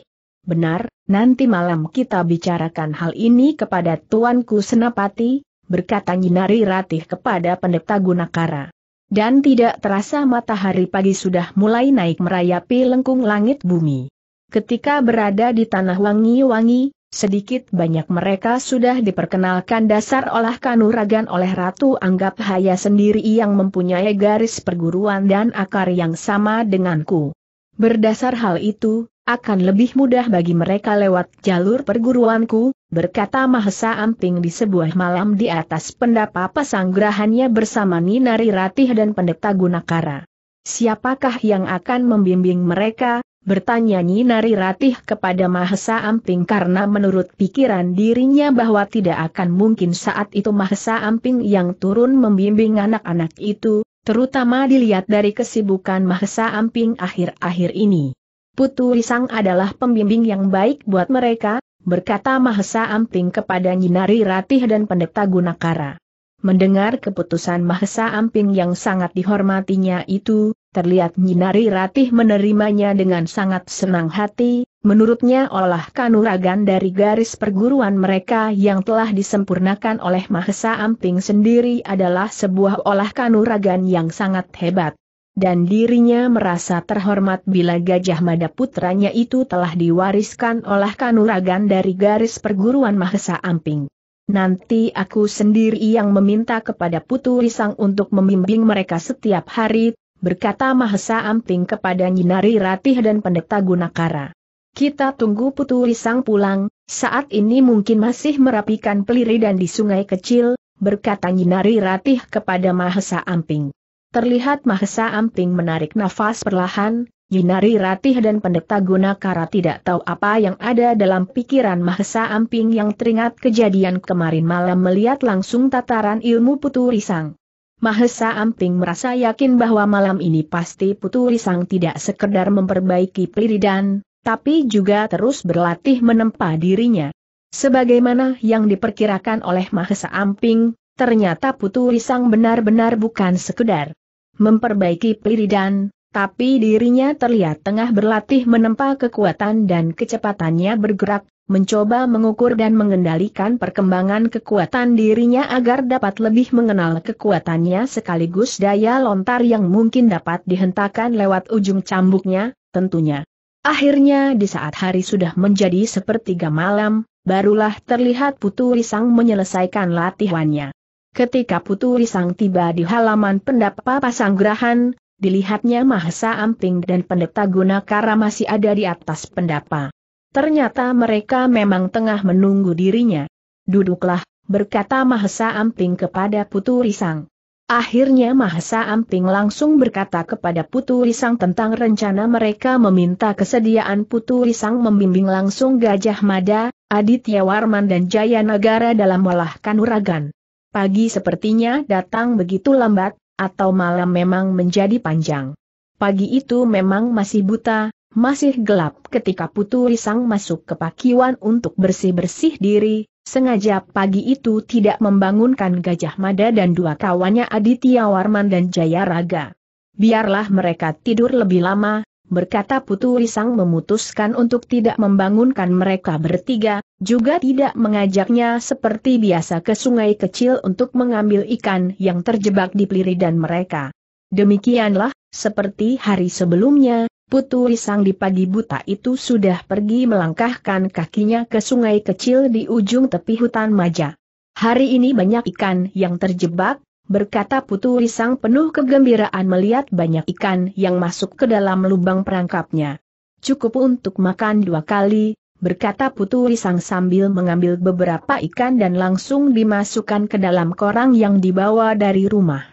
Benar, nanti malam kita bicarakan hal ini kepada Tuanku Senapati, berkata Nyinari Ratih kepada pendeta Gunakara. Dan tidak terasa matahari pagi sudah mulai naik merayapi lengkung langit bumi. Ketika berada di tanah wangi-wangi, sedikit banyak mereka sudah diperkenalkan dasar olah kanuragan oleh Ratu Anggap Haya sendiri yang mempunyai garis perguruan dan akar yang sama denganku. Berdasar hal itu, akan lebih mudah bagi mereka lewat jalur perguruanku, berkata Mahesa Amping di sebuah malam di atas pendapa pasanggrahannya bersama Ninari Ratih dan Pendeta Gunakara. Siapakah yang akan membimbing mereka? Bertanya Ninari Ratih kepada Mahesa Amping karena menurut pikiran dirinya bahwa tidak akan mungkin saat itu Mahesa Amping yang turun membimbing anak-anak itu, terutama dilihat dari kesibukan Mahesa Amping akhir-akhir ini. Putu Risang adalah pembimbing yang baik buat mereka, berkata Mahesa Amping kepada Nyinari Ratih dan Pendeta Gunakara. Mendengar keputusan Mahesa Amping yang sangat dihormatinya itu, terlihat Nyinari Ratih menerimanya dengan sangat senang hati, menurutnya olah kanuragan dari garis perguruan mereka yang telah disempurnakan oleh Mahesa Amping sendiri adalah sebuah olah kanuragan yang sangat hebat dan dirinya merasa terhormat bila Gajah Mada putranya itu telah diwariskan oleh kanuragan dari garis perguruan Mahesa Amping. Nanti aku sendiri yang meminta kepada Putu Risang untuk membimbing mereka setiap hari, berkata Mahesa Amping kepada Nyinari Ratih dan Pendeta Gunakara. Kita tunggu Putu Risang pulang, saat ini mungkin masih merapikan peliridan di sungai kecil, berkata Nyinari Ratih kepada Mahesa Amping. Terlihat Mahesa Amping menarik nafas perlahan, Yinari Ratih dan Pendeta Gunakara tidak tahu apa yang ada dalam pikiran Mahesa Amping yang teringat kejadian kemarin malam melihat langsung tataran ilmu Putu Risang. Mahesa Amping merasa yakin bahwa malam ini pasti Putu Risang tidak sekedar memperbaiki peliridan, tapi juga terus berlatih menempa dirinya. Sebagaimana yang diperkirakan oleh Mahesa Amping, ternyata Putu Risang benar-benar bukan sekedar memperbaiki peliridan, tapi dirinya terlihat tengah berlatih menempa kekuatan dan kecepatannya bergerak, mencoba mengukur dan mengendalikan perkembangan kekuatan dirinya agar dapat lebih mengenal kekuatannya sekaligus daya lontar yang mungkin dapat dihentakkan lewat ujung cambuknya, tentunya. Akhirnya di saat hari sudah menjadi sepertiga malam, barulah terlihat Putu Risang menyelesaikan latihannya. Ketika Putu Risang tiba di halaman pendapa pasanggrahan, dilihatnya Mahesa Amping dan Pendeta Gunakara masih ada di atas pendapa. Ternyata mereka memang tengah menunggu dirinya. Duduklah, berkata Mahesa Amping kepada Putu Risang. Akhirnya Mahesa Amping langsung berkata kepada Putu Risang tentang rencana mereka meminta kesediaan Putu Risang membimbing langsung Gajah Mada, Aditya Warman dan Jaya Negara dalam olah kanuragan. Pagi sepertinya datang begitu lambat, atau malam memang menjadi panjang. Pagi itu memang masih buta, masih gelap ketika Putu Risang masuk ke pakiwan untuk bersih-bersih diri, sengaja pagi itu tidak membangunkan Gajah Mada dan dua kawannya Aditya Warman dan Jaya Raga. Biarlah mereka tidur lebih lama, berkata Putu Risang memutuskan untuk tidak membangunkan mereka bertiga, juga tidak mengajaknya seperti biasa ke sungai kecil untuk mengambil ikan yang terjebak di peliridan mereka. Demikianlah, seperti hari sebelumnya, Putu Risang di pagi buta itu sudah pergi melangkahkan kakinya ke sungai kecil di ujung tepi hutan maja. Hari ini banyak ikan yang terjebak, berkata Putu Risang penuh kegembiraan melihat banyak ikan yang masuk ke dalam lubang perangkapnya. Cukup untuk makan dua kali, berkata Putu Risang sambil mengambil beberapa ikan dan langsung dimasukkan ke dalam korang yang dibawa dari rumah.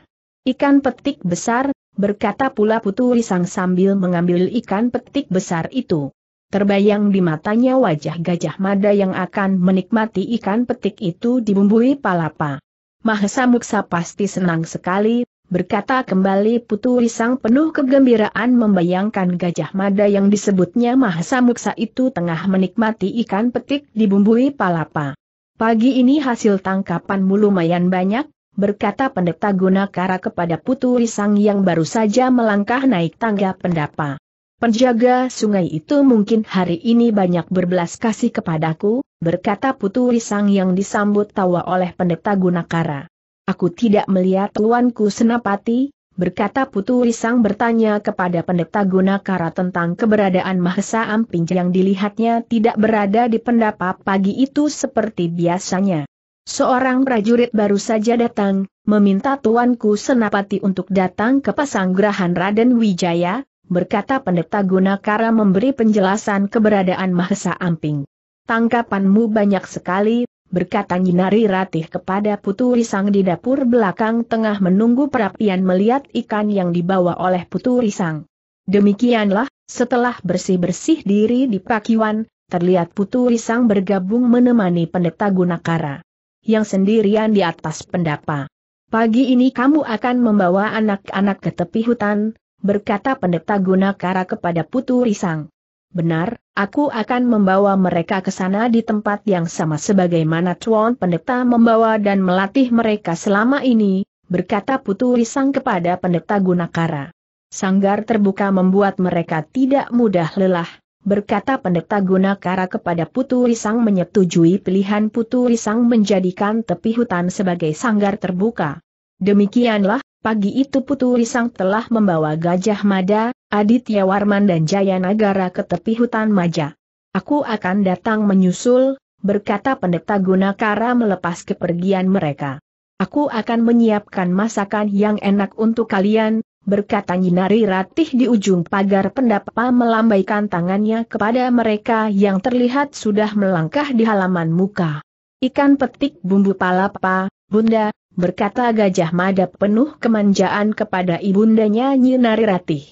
Ikan petik besar, berkata pula Putu Risang sambil mengambil ikan petik besar itu. Terbayang di matanya wajah Gajah Mada yang akan menikmati ikan petik itu dibumbui palapa. Mahesa Muksa pasti senang sekali, berkata kembali Putu Risang penuh kegembiraan membayangkan Gajah Mada yang disebutnya Mahesa Muksa itu tengah menikmati ikan petik dibumbui palapa. Pagi ini hasil tangkapanmu lumayan banyak, berkata pendeta Gunakara kepada Putu Risang yang baru saja melangkah naik tangga pendapa. Penjaga sungai itu mungkin hari ini banyak berbelas kasih kepadaku, berkata Putu Risang yang disambut tawa oleh pendeta Gunakara. Aku tidak melihat tuanku Senapati, berkata Putu Risang bertanya kepada pendeta Gunakara tentang keberadaan Mahesa Amping yang dilihatnya tidak berada di pendapa pagi itu seperti biasanya. Seorang prajurit baru saja datang, meminta tuanku Senapati untuk datang ke pasanggrahan Raden Wijaya, berkata pendeta Gunakara memberi penjelasan keberadaan Mahesa Amping. Tangkapanmu banyak sekali, berkata Nyinari Ratih kepada Putu Risang di dapur belakang tengah menunggu perapian melihat ikan yang dibawa oleh Putu Risang. Demikianlah, setelah bersih-bersih diri di pakiwan, terlihat Putu Risang bergabung menemani pendeta Gunakara. Yang sendirian di atas pendapa. Pagi ini kamu akan membawa anak-anak ke tepi hutan, berkata pendeta Gunakara kepada Putu Risang. Benar, aku akan membawa mereka ke sana di tempat yang sama sebagaimana Tuan pendeta membawa dan melatih mereka selama ini, berkata Putu Risang kepada pendeta Gunakara. Sanggar terbuka membuat mereka tidak mudah lelah, berkata pendeta Gunakara kepada Putu Risang menyetujui pilihan Putu Risang menjadikan tepi hutan sebagai sanggar terbuka. Demikianlah, Pagi itu Putu Risang telah membawa Gajah Mada, Aditya Warman dan Jaya Nagara ke tepi hutan Maja. Aku akan datang menyusul, berkata pendeta Gunakara melepas kepergian mereka. Aku akan menyiapkan masakan yang enak untuk kalian, berkata Nyinari Ratih di ujung pagar pendapa melambaikan tangannya kepada mereka yang terlihat sudah melangkah di halaman muka. Ikan petik bumbu palapa, bunda, berkata Gajah Mada penuh kemanjaan kepada ibundanya Nyinari Ratih.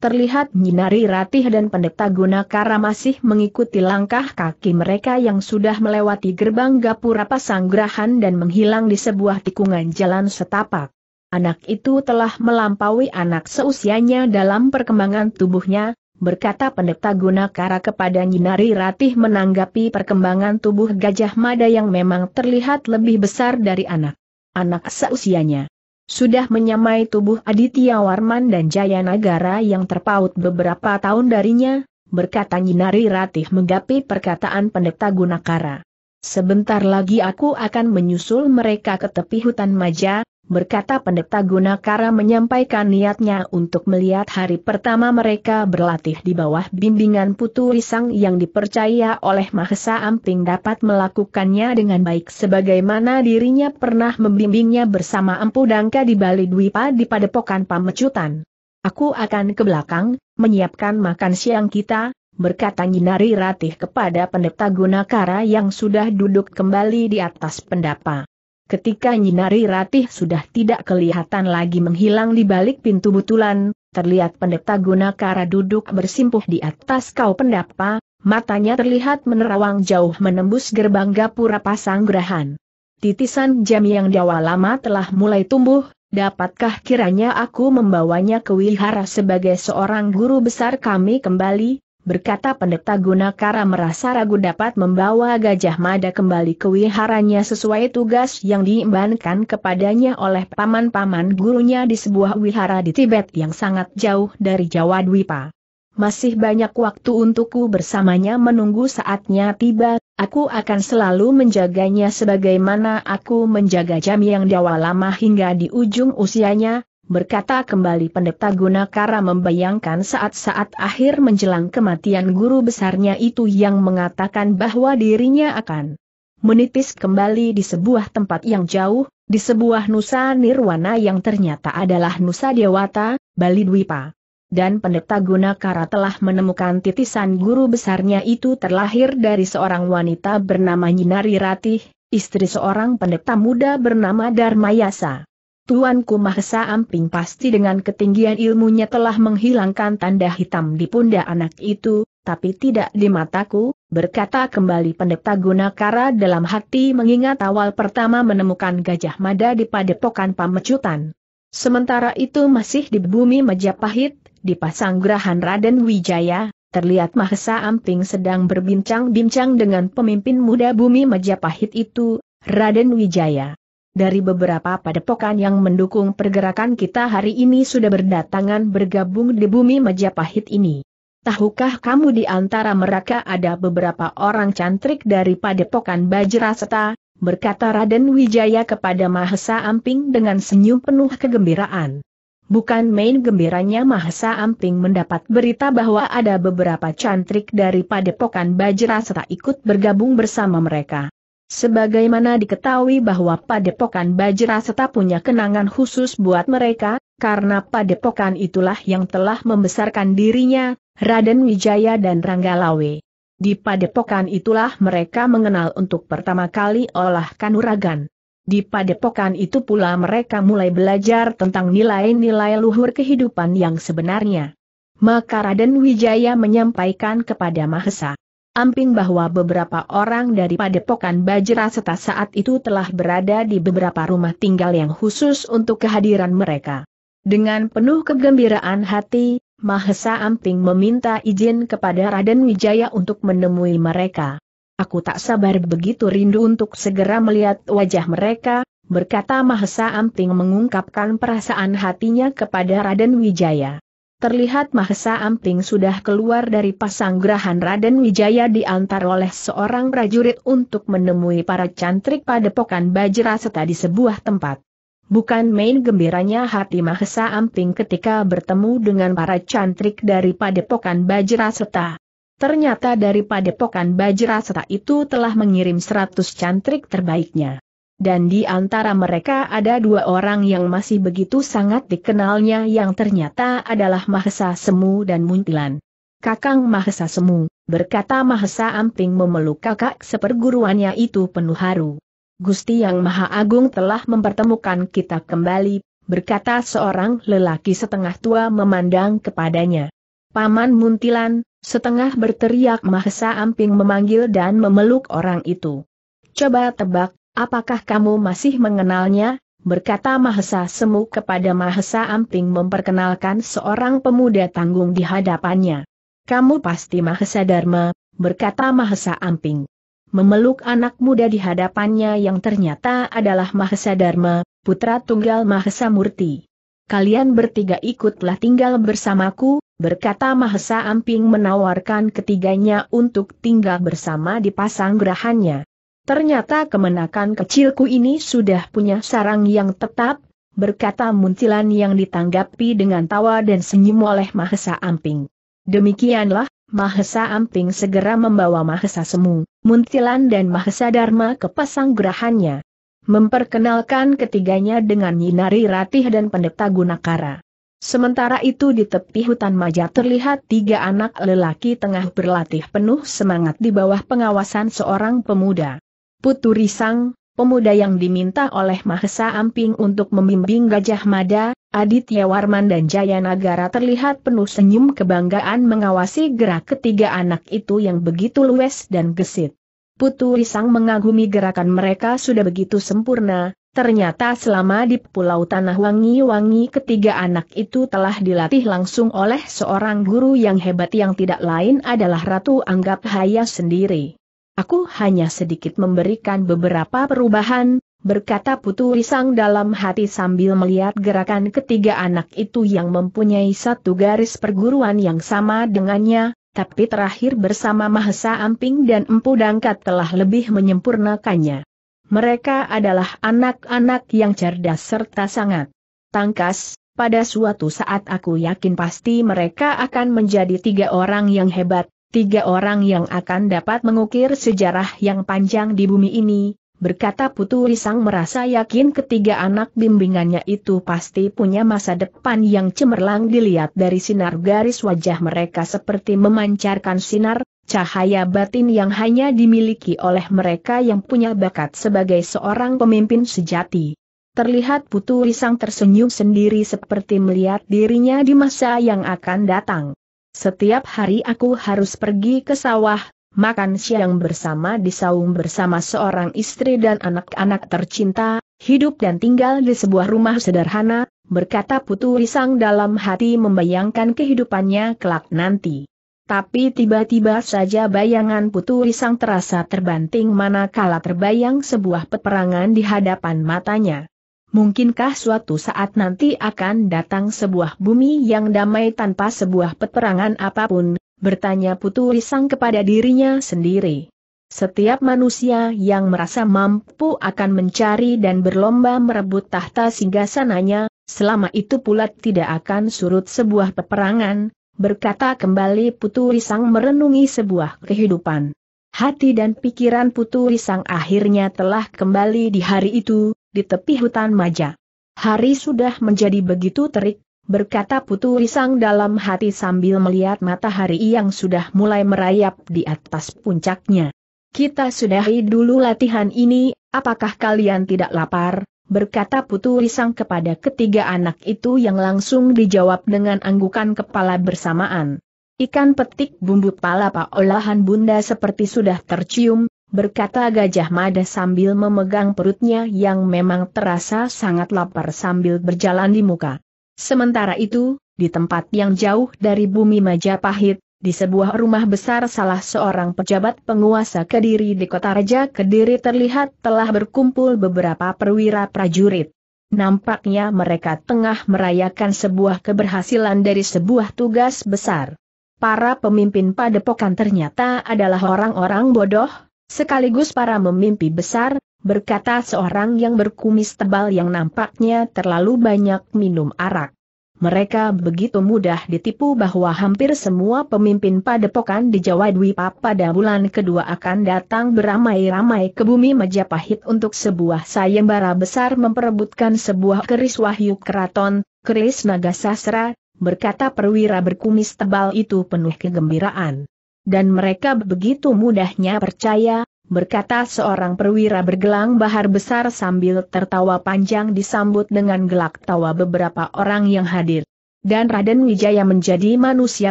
Terlihat Nyinari Ratih dan Pendeta Gunakara masih mengikuti langkah kaki mereka yang sudah melewati gerbang gapura pasanggrahan dan menghilang di sebuah tikungan jalan setapak. Anak itu telah melampaui anak seusianya dalam perkembangan tubuhnya, berkata Pendeta Gunakara kepada Nyinari Ratih menanggapi perkembangan tubuh Gajah Mada yang memang terlihat lebih besar dari anak anak seusianya. Sudah menyamai tubuh Aditya Warman dan Jaya Nagara yang terpaut beberapa tahun darinya, berkata Nyinari Ratih menggapi perkataan pendeta Gunakara. Sebentar lagi aku akan menyusul mereka ke tepi hutan Maja, berkata pendeta Gunakara menyampaikan niatnya untuk melihat hari pertama mereka berlatih di bawah bimbingan Putu Risang yang dipercaya oleh Mahesa Amping dapat melakukannya dengan baik sebagaimana dirinya pernah membimbingnya bersama Empu Dangka di Bali Dwipa di Padepokan Pamecutan. Aku akan ke belakang, menyiapkan makan siang kita, berkata Nyinari Ratih kepada pendeta Gunakara yang sudah duduk kembali di atas pendapa. Ketika Nyinari Ratih sudah tidak kelihatan lagi menghilang di balik pintu butulan, terlihat pendeta Gunakara duduk bersimpuh di atas kau pendapa, matanya terlihat menerawang jauh menembus gerbang gapura pasanggrahan. Titisan jam yang jawa lama telah mulai tumbuh, dapatkah kiranya aku membawanya ke wihara sebagai seorang guru besar kami kembali, berkata pendeta Gunakara merasa ragu dapat membawa Gajah Mada kembali ke wiharanya sesuai tugas yang diimbankan kepadanya oleh paman-paman gurunya di sebuah wihara di Tibet yang sangat jauh dari Jawa Dwipa. Masih banyak waktu untukku bersamanya menunggu saatnya tiba, aku akan selalu menjaganya sebagaimana aku menjaga jam yang jawa lama hingga di ujung usianya, berkata kembali pendeta Gunakara membayangkan saat-saat akhir menjelang kematian guru besarnya itu yang mengatakan bahwa dirinya akan menipis kembali di sebuah tempat yang jauh, di sebuah Nusa Nirwana yang ternyata adalah Nusa Dewata, Bali Dwipa. Dan pendeta Gunakara telah menemukan titisan guru besarnya itu terlahir dari seorang wanita bernama Nyinari Ratih, istri seorang pendeta muda bernama Dharmayasa. Tuanku Mahesa Amping pasti dengan ketinggian ilmunya telah menghilangkan tanda hitam di pundak anak itu, tapi tidak di mataku, berkata kembali pendeta Gunakara dalam hati mengingat awal pertama menemukan Gajah Mada di padepokan Pamecutan. Sementara itu masih di bumi Majapahit, di pasanggerahan Raden Wijaya, terlihat Mahesa Amping sedang berbincang-bincang dengan pemimpin muda bumi Majapahit itu, Raden Wijaya. Dari beberapa padepokan yang mendukung pergerakan kita hari ini sudah berdatangan bergabung di bumi Majapahit ini. Tahukah kamu di antara mereka ada beberapa orang cantrik dari padepokan Bajraseta, berkata Raden Wijaya kepada Mahesa Amping dengan senyum penuh kegembiraan. Bukan main gembiranya Mahesa Amping mendapat berita bahwa ada beberapa cantrik dari padepokan Bajraseta ikut bergabung bersama mereka. Sebagaimana diketahui bahwa padepokan Bajraseta punya kenangan khusus buat mereka, karena padepokan itulah yang telah membesarkan dirinya, Raden Wijaya dan Ranggalawe. Di padepokan itulah mereka mengenal untuk pertama kali olah kanuragan. Di padepokan itu pula mereka mulai belajar tentang nilai-nilai luhur kehidupan yang sebenarnya. Maka Raden Wijaya menyampaikan kepada Mahesa Amping bahwa beberapa orang dari padepokan Bajraseta saat itu telah berada di beberapa rumah tinggal yang khusus untuk kehadiran mereka. Dengan penuh kegembiraan hati, Mahesa Amping meminta izin kepada Raden Wijaya untuk menemui mereka. Aku tak sabar begitu rindu untuk segera melihat wajah mereka, berkata Mahesa Amping mengungkapkan perasaan hatinya kepada Raden Wijaya. Terlihat Mahesa Amping sudah keluar dari pasanggerahan Raden Wijaya diantar oleh seorang prajurit untuk menemui para cantrik padepokan Bajraseta di sebuah tempat. Bukan main gembiranya hati Mahesa Amping ketika bertemu dengan para cantrik dari Padepokan Bajraseta. Ternyata dari Padepokan Bajraseta itu telah mengirim seratus cantrik terbaiknya. Dan di antara mereka ada dua orang yang masih begitu sangat dikenalnya yang ternyata adalah Mahesa Semu dan Muntilan. Kakang Mahesa Semu, berkata Mahesa Amping memeluk kakak seperguruannya itu penuh haru. Gusti Yang Maha Agung telah mempertemukan kita kembali, berkata seorang lelaki setengah tua memandang kepadanya. Paman Muntilan, setengah berteriak Mahesa Amping memanggil dan memeluk orang itu. Coba tebak, apakah kamu masih mengenalnya? Berkata Mahesa Semu kepada Mahesa Amping memperkenalkan seorang pemuda tanggung di hadapannya. Kamu pasti Mahesa Dharma, berkata Mahesa Amping memeluk anak muda di hadapannya yang ternyata adalah Mahesa Dharma, putra tunggal Mahesa Murti. Kalian bertiga ikutlah tinggal bersamaku, berkata Mahesa Amping menawarkan ketiganya untuk tinggal bersama di pasang gerahannya. Ternyata kemenakan kecilku ini sudah punya sarang yang tetap, berkata Muntilan yang ditanggapi dengan tawa dan senyum oleh Mahesa Amping. Demikianlah, Mahesa Amping segera membawa Mahesa Semu, Muntilan dan Mahesa Dharma ke pasang gerahannya. Memperkenalkan ketiganya dengan Nyinari Ratih dan Pendeta Gunakara. Sementara itu di tepi hutan Maja terlihat tiga anak lelaki tengah berlatih penuh semangat di bawah pengawasan seorang pemuda. Putu Risang, pemuda yang diminta oleh Mahesa Amping untuk membimbing Gajah Mada, Aditya Warman dan Jaya Nagara terlihat penuh senyum kebanggaan mengawasi gerak ketiga anak itu yang begitu luwes dan gesit. Putu Risang mengagumi gerakan mereka sudah begitu sempurna, ternyata selama di Pulau Tanah Wangi-Wangi ketiga anak itu telah dilatih langsung oleh seorang guru yang hebat yang tidak lain adalah Ratu Anggap Haya sendiri. Aku hanya sedikit memberikan beberapa perubahan, berkata Putu Risang dalam hati sambil melihat gerakan ketiga anak itu yang mempunyai satu garis perguruan yang sama dengannya, tapi terakhir bersama Mahesa Amping dan Empu Dangkat telah lebih menyempurnakannya. Mereka adalah anak-anak yang cerdas serta sangat tangkas, pada suatu saat aku yakin pasti mereka akan menjadi tiga orang yang hebat, Tiga orang yang akan dapat mengukir sejarah yang panjang di bumi ini, berkata Putu Risang merasa yakin ketiga anak bimbingannya itu pasti punya masa depan yang cemerlang dilihat dari sinar garis wajah mereka seperti memancarkan sinar, cahaya batin yang hanya dimiliki oleh mereka yang punya bakat sebagai seorang pemimpin sejati. Terlihat Putu Risang tersenyum sendiri seperti melihat dirinya di masa yang akan datang. Setiap hari aku harus pergi ke sawah, makan siang bersama di saung bersama seorang istri dan anak-anak tercinta, hidup dan tinggal di sebuah rumah sederhana, berkata Putu Risang dalam hati membayangkan kehidupannya kelak nanti. Tapi tiba-tiba saja bayangan Putu Risang terasa terbanting manakala terbayang sebuah peperangan di hadapan matanya. Mungkinkah suatu saat nanti akan datang sebuah bumi yang damai tanpa sebuah peperangan apa pun, bertanya Putu Risang kepada dirinya sendiri. Setiap manusia yang merasa mampu akan mencari dan berlomba merebut tahta singgasananya, selama itu pula tidak akan surut sebuah peperangan, berkata kembali Putu Risang merenungi sebuah kehidupan. Hati dan pikiran Putu Risang akhirnya telah kembali di hari itu, di tepi hutan Maja. Hari sudah menjadi begitu terik, berkata Putu Risang dalam hati sambil melihat matahari yang sudah mulai merayap di atas puncaknya. Kita sudahi dulu latihan ini, apakah kalian tidak lapar? Berkata Putu Risang kepada ketiga anak itu yang langsung dijawab dengan anggukan kepala bersamaan. Ikan petik bumbu palapa olahan bunda seperti sudah tercium, berkata Gajah Mada sambil memegang perutnya yang memang terasa sangat lapar sambil berjalan di muka. Sementara itu, di tempat yang jauh dari bumi Majapahit, di sebuah rumah besar salah seorang pejabat penguasa Kediri di kota Raja Kediri terlihat telah berkumpul beberapa perwira prajurit. Nampaknya mereka tengah merayakan sebuah keberhasilan dari sebuah tugas besar. Para pemimpin padepokan ternyata adalah orang-orang bodoh, Sekaligus para memimpi besar, berkata seorang yang berkumis tebal yang nampaknya terlalu banyak minum arak. Mereka begitu mudah ditipu bahwa hampir semua pemimpin padepokan di Jawa Dwipa pada bulan kedua akan datang beramai-ramai ke bumi Majapahit untuk sebuah sayembara besar memperebutkan sebuah keris wahyu keraton, keris naga sastra, berkata perwira berkumis tebal itu penuh kegembiraan dan mereka begitu mudahnya percaya, berkata seorang perwira bergelang bahar besar sambil tertawa panjang disambut dengan gelak tawa beberapa orang yang hadir. Dan Raden Wijaya menjadi manusia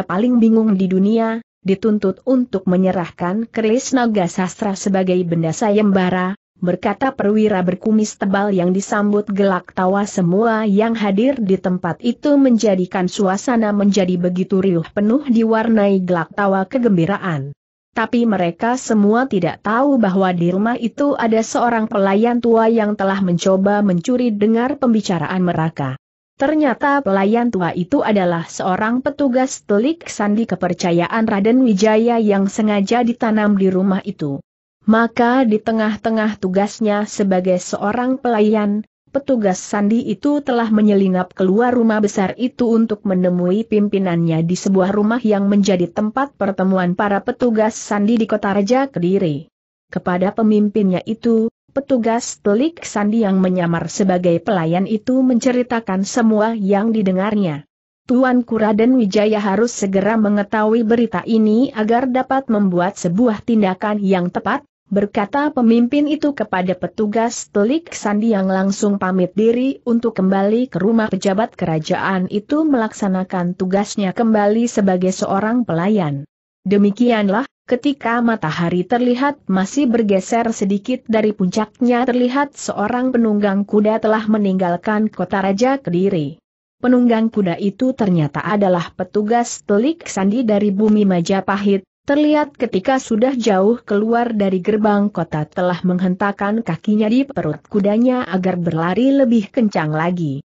paling bingung di dunia, dituntut untuk menyerahkan keris naga sastra sebagai benda sayembara, berkata perwira berkumis tebal yang disambut gelak tawa semua yang hadir di tempat itu menjadikan suasana menjadi begitu riuh penuh diwarnai gelak tawa kegembiraan. Tapi mereka semua tidak tahu bahwa di rumah itu ada seorang pelayan tua yang telah mencoba mencuri dengar pembicaraan mereka. Ternyata pelayan tua itu adalah seorang petugas telik sandi kepercayaan Raden Wijaya yang sengaja ditanam di rumah itu. Maka di tengah-tengah tugasnya sebagai seorang pelayan, petugas sandi itu telah menyelinap keluar rumah besar itu untuk menemui pimpinannya di sebuah rumah yang menjadi tempat pertemuan para petugas sandi di kota Raja Kediri. Kepada pemimpinnya itu, petugas telik sandi yang menyamar sebagai pelayan itu menceritakan semua yang didengarnya. Tuan Kuraden Wijaya harus segera mengetahui berita ini agar dapat membuat sebuah tindakan yang tepat, berkata pemimpin itu kepada petugas telik sandi yang langsung pamit diri untuk kembali ke rumah pejabat kerajaan itu melaksanakan tugasnya kembali sebagai seorang pelayan. Demikianlah, ketika matahari terlihat masih bergeser sedikit dari puncaknya terlihat seorang penunggang kuda telah meninggalkan kota Raja Kediri. Penunggang kuda itu ternyata adalah petugas telik sandi dari bumi Majapahit, Terlihat ketika sudah jauh keluar dari gerbang kota telah menghentakkan kakinya di perut kudanya agar berlari lebih kencang lagi.